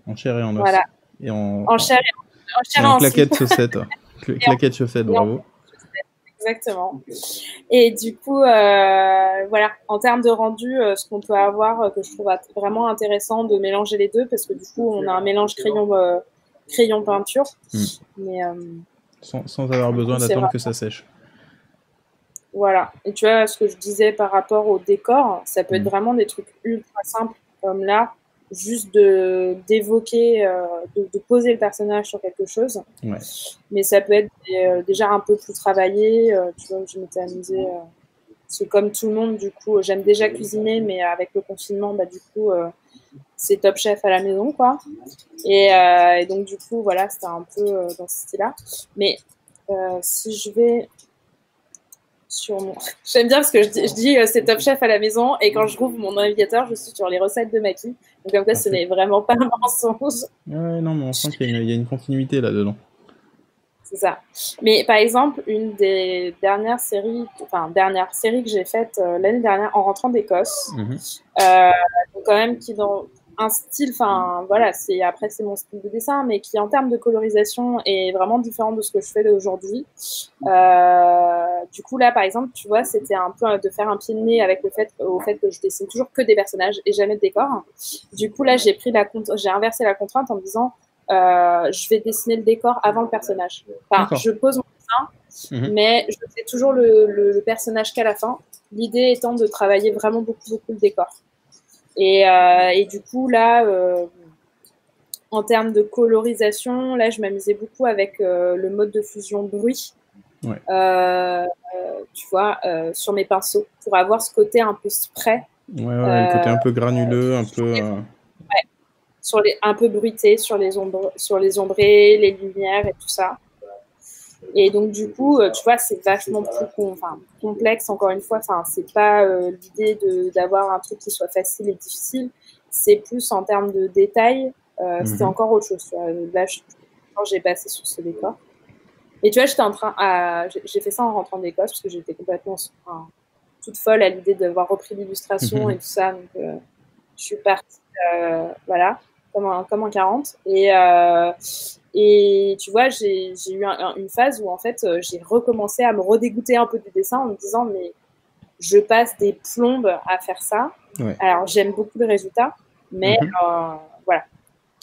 en chair et en os. Voilà. Et en, en chair et en, en, chair en claquette chaussette. claquette chaussette, bravo. Exactement. Et du coup, euh, voilà, en termes de rendu, euh, ce qu'on peut avoir, euh, que je trouve vraiment intéressant de mélanger les deux, parce que du coup, on a un mélange crayon, crayon peinture. Hmm. Mais, sans, sans, avoir besoin d'attendre que ça sèche. Voilà. Et tu vois, ce que je disais par rapport au décor, ça peut être hmm. vraiment des trucs ultra simples, comme là, juste de d'évoquer, euh, de, de, poser le personnage sur quelque chose. Ouais. Mais ça peut être euh, déjà un peu plus travaillé. Euh, tu vois, je m'étais amusée. parce que comme tout le monde, du coup, j'aime déjà cuisiner, mais avec le confinement, bah, du coup, c'est top chef à la maison, quoi. Et, et donc, du coup, voilà, c'était un peu dans ce style-là. Mais si je vais sur mon. J'aime bien parce que je dis, je dis c'est Top Chef à la maison et quand je rouvre mon navigateur, je suis sur les recettes de Maki. Donc comme ça, ce n'est vraiment pas un mensonge. Ouais, non, mais on sent qu'il y, a une continuité là-dedans. C'est ça. Mais par exemple, une des dernières séries, enfin dernière série que j'ai faite euh, l'année dernière en rentrant d'Écosse, mhm. euh, quand même qui dans un style, enfin voilà, c'est après c'est mon style de dessin, mais qui en termes de colorisation est vraiment différent de ce que je fais aujourd'hui. Euh, du coup là, par exemple, tu vois, c'était un peu de faire un pied de nez avec le fait au fait que je dessine toujours que des personnages et jamais de décor. Du coup là, j'ai pris la j'ai inversé la contrainte en me disant euh, je vais dessiner le décor avant le personnage. Enfin, je pose mon dessin, mhm. mais je fais toujours le, le personnage qu'à la fin. L'idée étant de travailler vraiment beaucoup beaucoup le décor. Et, euh, et du coup, là, euh, en termes de colorisation, là, je m'amusais beaucoup avec euh, le mode de fusion bruit. Ouais. tu vois, sur mes pinceaux, pour avoir ce côté un peu spray. Ouais, ouais le côté un peu granuleux, un peu. Ouais, sur les, un peu bruité sur les, ombres, sur les ombrés, les lumières et tout ça. Et donc, du coup, euh, tu vois, c'est vachement plus complexe, encore une fois. Enfin, c'est pas euh, l'idée d'avoir un truc qui soit facile et difficile. C'est plus en termes de détails. Euh, mhm. C'était encore autre chose. Là, quand j'ai passé sur ce décor. Et tu vois, j'étais en train à... J'ai fait ça en rentrant d'Écosse parce que j'étais complètement toute folle à l'idée d'avoir repris l'illustration mhm. et tout ça. Donc, je suis partie euh, voilà, comme un, comme un 40. Et, euh, et tu vois, j'ai eu un- un- une phase où en fait, euh, j'ai recommencé à me redégoûter un peu du dessin en me disant, mais je passe des plombes à faire ça. Ouais. Alors, j'aime beaucoup le résultat, mais Mhm. euh, voilà.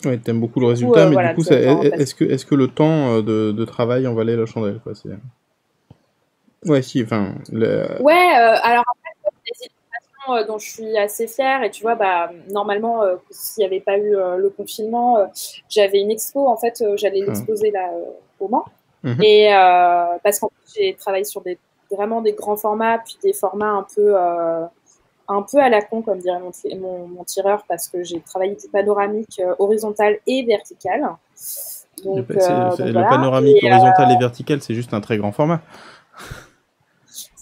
Ouais, t'aimes beaucoup le résultat, euh, mais du coup, est-ce que, est-ce que le temps euh, de, de travail en valait la chandelle quoi, Ouais, si, enfin. le- Ouais, euh, alors après, il euh, dont je suis assez fière. Et tu vois, bah, normalement, euh, s'il n'y avait pas eu euh, le confinement, j'avais une expo. En fait, j'allais Ah. l'exposer là au Mans. Mhm. Et parce qu'en fait, j'ai travaillé sur des, vraiment des grands formats, puis des formats un peu, un peu à la con, comme dirait mon, mon, mon tireur, parce que j'ai travaillé du panoramique horizontal et vertical. Donc, le voilà. panoramique Et, horizontal et vertical, c'est juste un très grand format.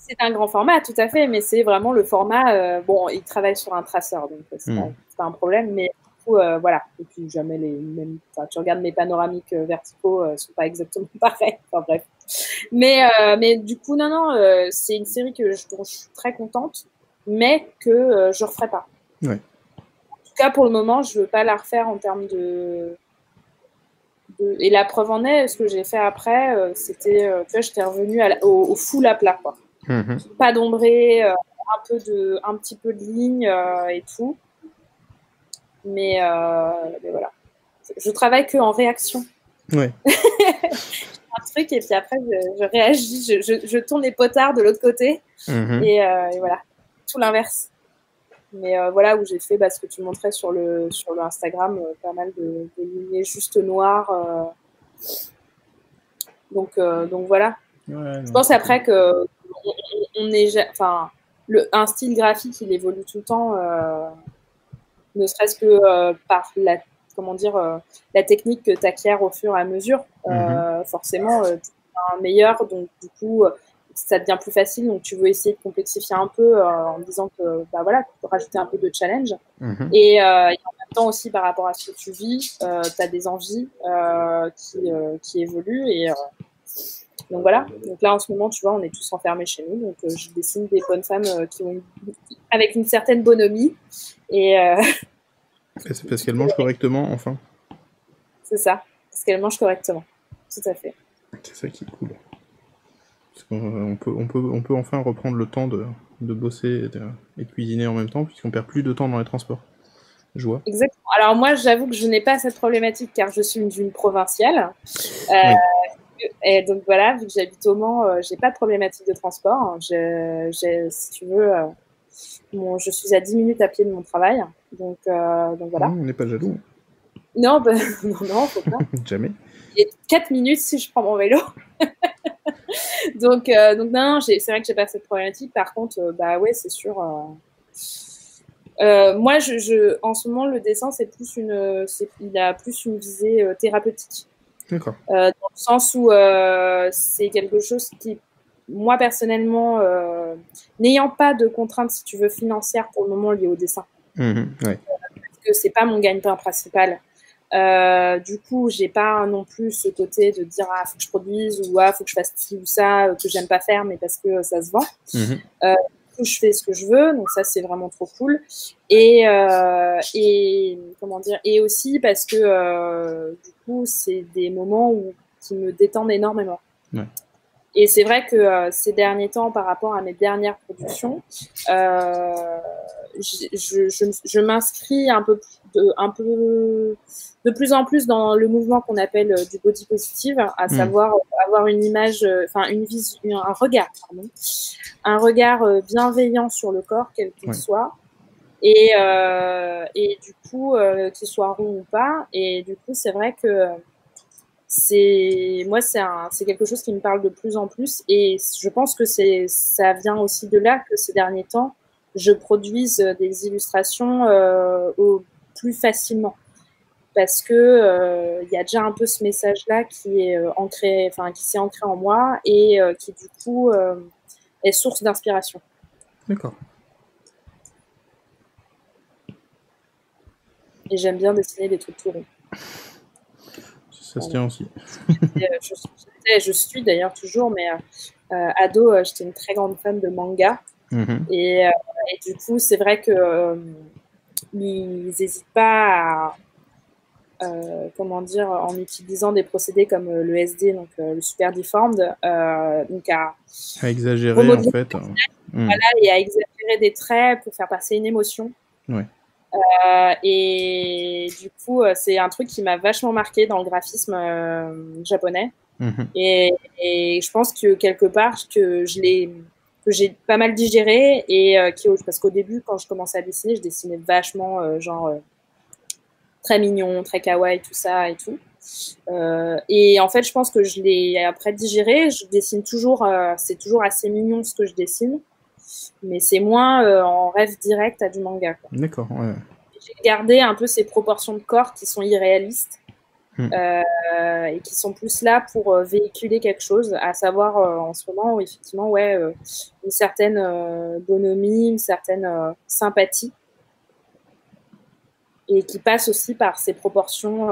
C'est un grand format, tout à fait, mais c'est vraiment le format. euh, bon, il travaille sur un traceur, donc euh, c'est Mm. pas, un problème, mais du coup, euh, voilà. Et puis jamais les mêmes. Enfin, tu regardes mes panoramiques verticaux, euh, sont pas exactement pareils. Enfin bref. Mais mais du coup, non, non, c'est une série que je, dont je suis très contente, mais que je referai pas. Ouais. En tout cas, pour le moment, je veux pas la refaire en termes de. Et la preuve en est, ce que j'ai fait après, c'était, tu vois, j'étais revenue la- au, au full à plat, quoi Mhm. pas d'ombré, euh, un peu de, un petit peu de ligne euh, et tout. Mais, euh, mais voilà. Je travaille que en réaction. Ouais. Un truc et puis après je, je réagis, je, tourne les potards de l'autre côté Mhm. et, et voilà, tout l'inverse. Mais voilà où j'ai fait bah, ce que tu montrais sur le sur le Instagram, pas mal de, de lignées juste noires. Donc euh, donc voilà. Ouais, Je pense après que on, est, enfin, le, un style graphique, il évolue tout le temps, euh, ne serait-ce que euh, par la, comment dire, euh, la technique que tu acquiers au fur et à mesure. Euh, Forcément, tu es un meilleur, donc du coup, ça devient plus facile. Donc tu veux essayer de complexifier un peu en disant que, bah voilà, tu peux rajouter un peu de challenge. Mhm. Et, et en même temps aussi par rapport à ce que tu vis, tu as des envies qui, qui évoluent. Et donc voilà. Donc là en ce moment, tu vois, on est tous enfermés chez nous. Donc euh, je dessine des bonnes femmes euh, qui ont une- avec une certaine bonhomie. Et euh, C'est parce qu'elle mange correctement, enfin. c'est ça, parce qu'elles mangent correctement. Tout à fait. C'est ça qui est cool. Parce qu'on on peut, on, peut, on peut enfin reprendre le temps de, de bosser et de, et de cuisiner en même temps, puisqu'on perd plus de temps dans les transports. Joie. Exactement. Alors moi, j'avoue que je n'ai pas cette problématique car je suis une, une provinciale. Euh, Et donc voilà, vu que j'habite au Mans, euh, j'ai pas de problématique de transport. Je, si tu veux, euh, mon- je suis à 10 minutes à pied de mon travail. Donc, euh, donc voilà. Non, on n'est pas jaloux. Non, bah, non, non, faut pas. Jamais. Et 4 minutes si je prends mon vélo. donc, euh, donc non, c'est vrai que j'ai pas cette problématique. Par contre, bah ouais, c'est sûr. moi, je, je, en ce moment, le dessin, c'est plus une, il a plus une visée thérapeutique. D'accord. Euh, dans le sens où euh, c'est quelque chose qui, moi personnellement, euh, n'ayant pas de contraintes, si tu veux, financières pour le moment liées au dessin, Mhm, ouais. parce que c'est pas mon gagne-pain principal. Euh, du coup, j'ai pas non plus ce côté de dire ah faut que je produise ou ah faut que je fasse ci ou ça que j'aime pas faire mais parce que ça se vend. Mhm. Je fais ce que je veux, donc ça c'est vraiment trop cool. Et euh, comment dire et aussi parce que euh, du coup c'est des moments où qui me détendent énormément. Et c'est vrai que euh, ces derniers temps, par rapport à mes dernières productions, euh, je, je, je, je m'inscris un peu, de, un peu de plus en plus dans le mouvement qu'on appelle euh, du body positive, à Mm. savoir euh, avoir une image, euh, enfin une vision, un regard, pardon, un regard bienveillant sur le corps, quel qu'il Ouais. soit. Et, euh, et du coup, euh, qu'il soit rond ou pas. Et du coup, c'est vrai que c'est moi c'est quelque chose qui me parle de plus en plus et je pense que c'est ça vient aussi de là que ces derniers temps je produise des illustrations euh, au plus facilement. Parce que euh, il y a déjà un peu ce message là qui est euh, ancré enfin qui s'est ancré en moi et euh, qui du coup euh, est source d'inspiration. D'accord. et j'aime bien dessiner des trucs tout ronds Ça se tient aussi. Et, euh, je, suis d'ailleurs toujours mais euh, euh, ado euh, j'étais une très grande fan de manga Mhm. Et, euh, et du coup, c'est vrai que euh, ils n'hésitent pas à, comment dire, en utilisant des procédés comme le SD, donc le super deformed, donc à, à exagérer en fait. Hmm. Voilà, et à exagérer des traits pour faire passer une émotion. Ouais. Euh, et du coup, euh, c'est un truc qui m'a vachement marqué dans le graphisme euh, japonais. Mhm. Et, et, je pense que quelque part, que je l'ai, que j'ai pas mal digéré et euh, qui, parce qu'au début, quand je commençais à dessiner, je dessinais vachement genre très mignon, très kawaii, tout ça et tout. et en fait, je pense que je l'ai après digéré. Je dessine toujours, c'est toujours assez mignon ce que je dessine mais c'est moins euh, en rêve direct à du manga. D'accord, ouais. J'ai gardé un peu ces proportions de corps qui sont irréalistes Hmm. euh, et qui sont plus là pour euh, véhiculer quelque chose, à savoir euh, en ce moment, effectivement, ouais, une certaine bonhomie, une certaine sympathie et qui passe aussi par ces proportions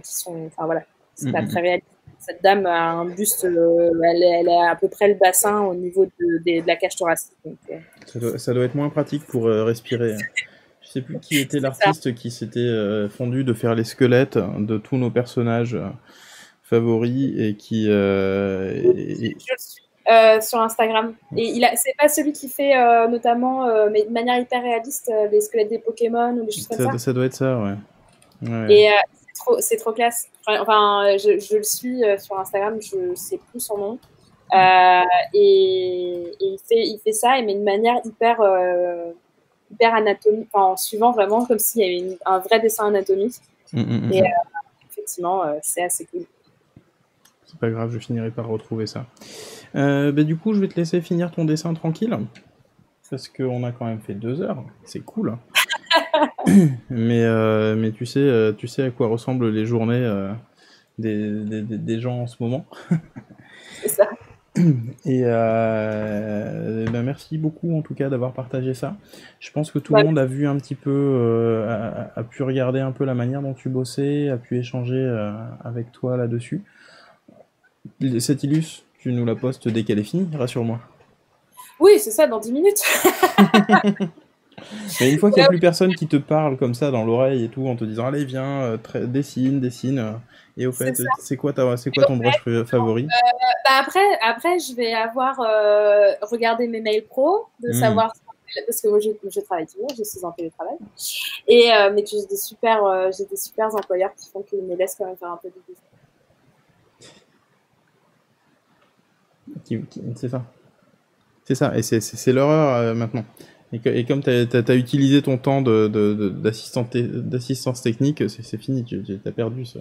qui sont, enfin voilà, c'est pas Mhm. très réaliste. Cette dame a un buste, euh, elle, elle a à peu près le bassin au niveau de, de- de la cage thoracique. Donc, euh, Ça doit, ça doit être moins pratique pour euh, respirer. Je sais plus qui était l'artiste qui s'était fondu de faire les squelettes de tous nos personnages favoris et qui. euh, et- je le suis euh, sur Instagram. Et il a, c'est pas celui qui fait euh, notamment, mais de manière hyper réaliste, les squelettes des Pokémon ou des choses comme ça, ça. ça doit être ça, ouais. Ouais. Et trop, c'est trop classe. Enfin, je, je le suis euh, sur Instagram, je sais plus son nom. Euh, et, et il fait, il fait ça, mais de manière hyper, euh, hyper anatomique, enfin, en suivant vraiment comme s'il y avait une- un vrai dessin anatomique. Mm, mm, mm. Et euh, effectivement, euh, c'est assez cool. C'est pas grave, je finirai par retrouver ça. Euh, bah, du coup, je vais te laisser finir ton dessin tranquille. Parce qu'on a quand même fait deux heures. C'est cool. mais, euh, mais tu sais, euh, tu sais à quoi ressemblent les journées euh, des, des, des- gens en ce moment. C'est ça. Et euh, ben merci beaucoup en tout cas d'avoir partagé ça. Je pense que tout Ouais. le monde a vu un petit peu, a, a pu regarder un peu la manière dont tu bossais, a pu échanger avec toi là-dessus. Cette illus, tu nous la postes dès qu'elle est finie, rassure-moi. Oui, c'est ça, dans 10 minutes. Mais une fois qu'il n'y a plus personne qui te parle comme ça dans l'oreille et tout, en te disant allez viens, euh, dessine, dessine. euh, et au fait, C'est quoi ta, c'est quoi ton brush fa- favori? Bah après, après, je vais avoir euh, regardé mes mails pro, de Mm. savoir parce que moi je, je travaille toujours, je suis en télétravail, et euh, mais j'ai des super, euh, j'ai des super employeurs qui font qu'ils me laissent quand même faire un peu de qui- C'est ça. C'est ça, et c'est- l'horreur euh, maintenant. Et, comme tu utilisé ton temps d'assistance technique, c'est fini, tu as perdu ça.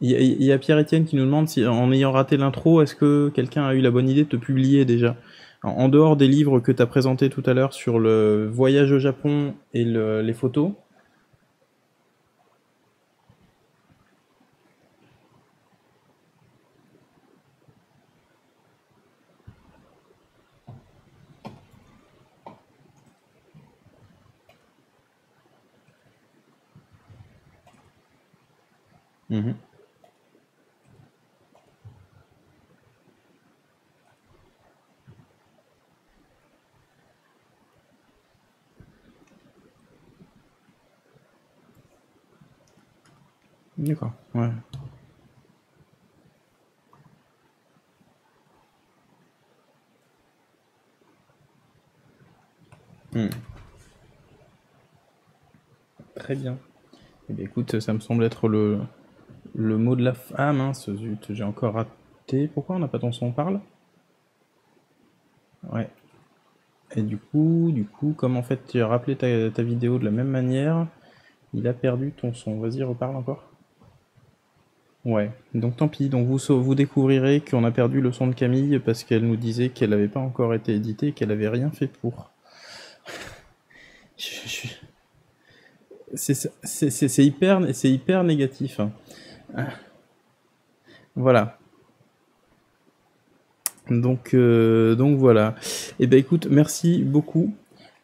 Il y, a- Pierre-Etienne qui nous demande si, en ayant raté l'intro, est-ce que quelqu'un a eu la bonne idée de te publier déjà? En, dehors des livres que tu as présentés tout à l'heure sur le voyage au Japon et le- les photos, Mhm. D'accord, ouais. Hmm. Très bien. Eh bien, écoute, ça me semble être le, le mot de la fin. Ah zut, j'ai encore raté. Pourquoi on n'a pas ton son parle? Ouais. Et du coup, du coup, comme en fait tu as rappelé ta, vidéo de la même manière, il a perdu ton son. Vas-y, reparle encore. Ouais, donc tant pis. Donc vous, vous découvrirez qu'on a perdu le son de Camille parce qu'elle nous disait qu'elle n'avait pas encore été éditée et qu'elle avait rien fait pour. C'est hyper, hyper négatif. hein. Ah. Voilà. Donc, euh, donc voilà. Et ben écoute, merci beaucoup.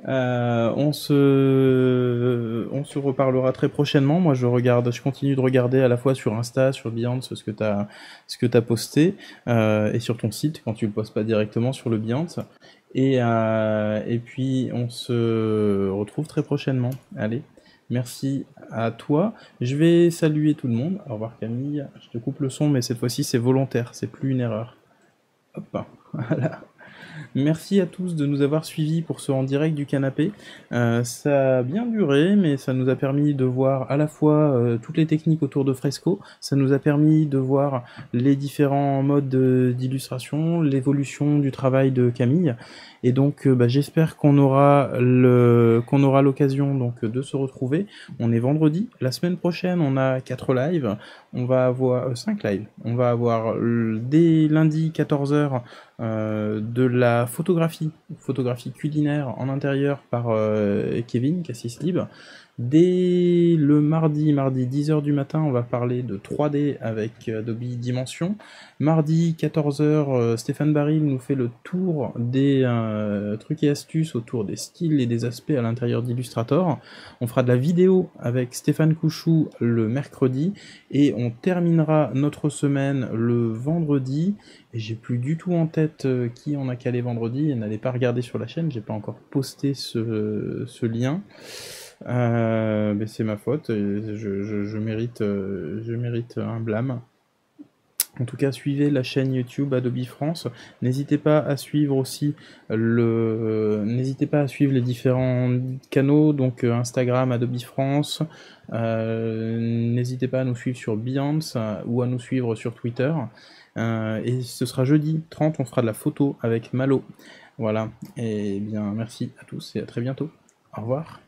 Euh, on se, reparlera très prochainement. Moi, je regarde, je continue de regarder à la fois sur Insta, sur Behance, ce que t'as, ce posté, euh, et sur ton site quand tu le postes pas directement sur le Behance. Et, et puis, on se retrouve très prochainement. Allez, merci à toi. Je vais saluer tout le monde. Au revoir Camille. Je te coupe le son, mais cette fois-ci, c'est volontaire, c'est plus une erreur. Hop, voilà. Merci à tous de nous avoir suivis pour ce en direct du canapé. Euh, ça a bien duré, mais ça nous a permis de voir à la fois euh, toutes les techniques autour de Fresco, ça nous a permis de voir les différents modes d'illustration, l'évolution du travail de Camille, et donc euh, bah, j'espère qu'on aura le qu'on aura l'occasion donc de se retrouver. On est vendredi, la semaine prochaine on a 4 lives, on va avoir 5 lives, on va avoir dès lundi 14h de la photographie, photographie culinaire en intérieur par euh, Kevin Cassis Lib. Dès le mardi, mardi 10h du matin, on va parler de 3D avec Adobe Dimension. Mardi 14h, euh, Stéphane Baril nous fait le tour des euh, trucs et astuces autour des styles et des aspects à l'intérieur d'Illustrator. On fera de la vidéo avec Stéphane Couchou le mercredi et on terminera notre semaine le vendredi. J'ai plus du tout en tête euh, qui on a calé vendredi. Et n'allez pas regarder sur la chaîne, j'ai pas encore posté ce lien. Euh, mais c'est ma faute, je, mérite, euh, je mérite un blâme. En tout cas, suivez la chaîne YouTube Adobe France. N'hésitez pas à suivre aussi le, n'hésitez pas à suivre les différents canaux, donc euh, Instagram Adobe France. n'hésitez pas à nous suivre sur Behance ou à nous suivre sur Twitter. et ce sera jeudi 30, on fera de la photo avec Malo. Voilà. Et bien, merci à tous et à très bientôt. Au revoir.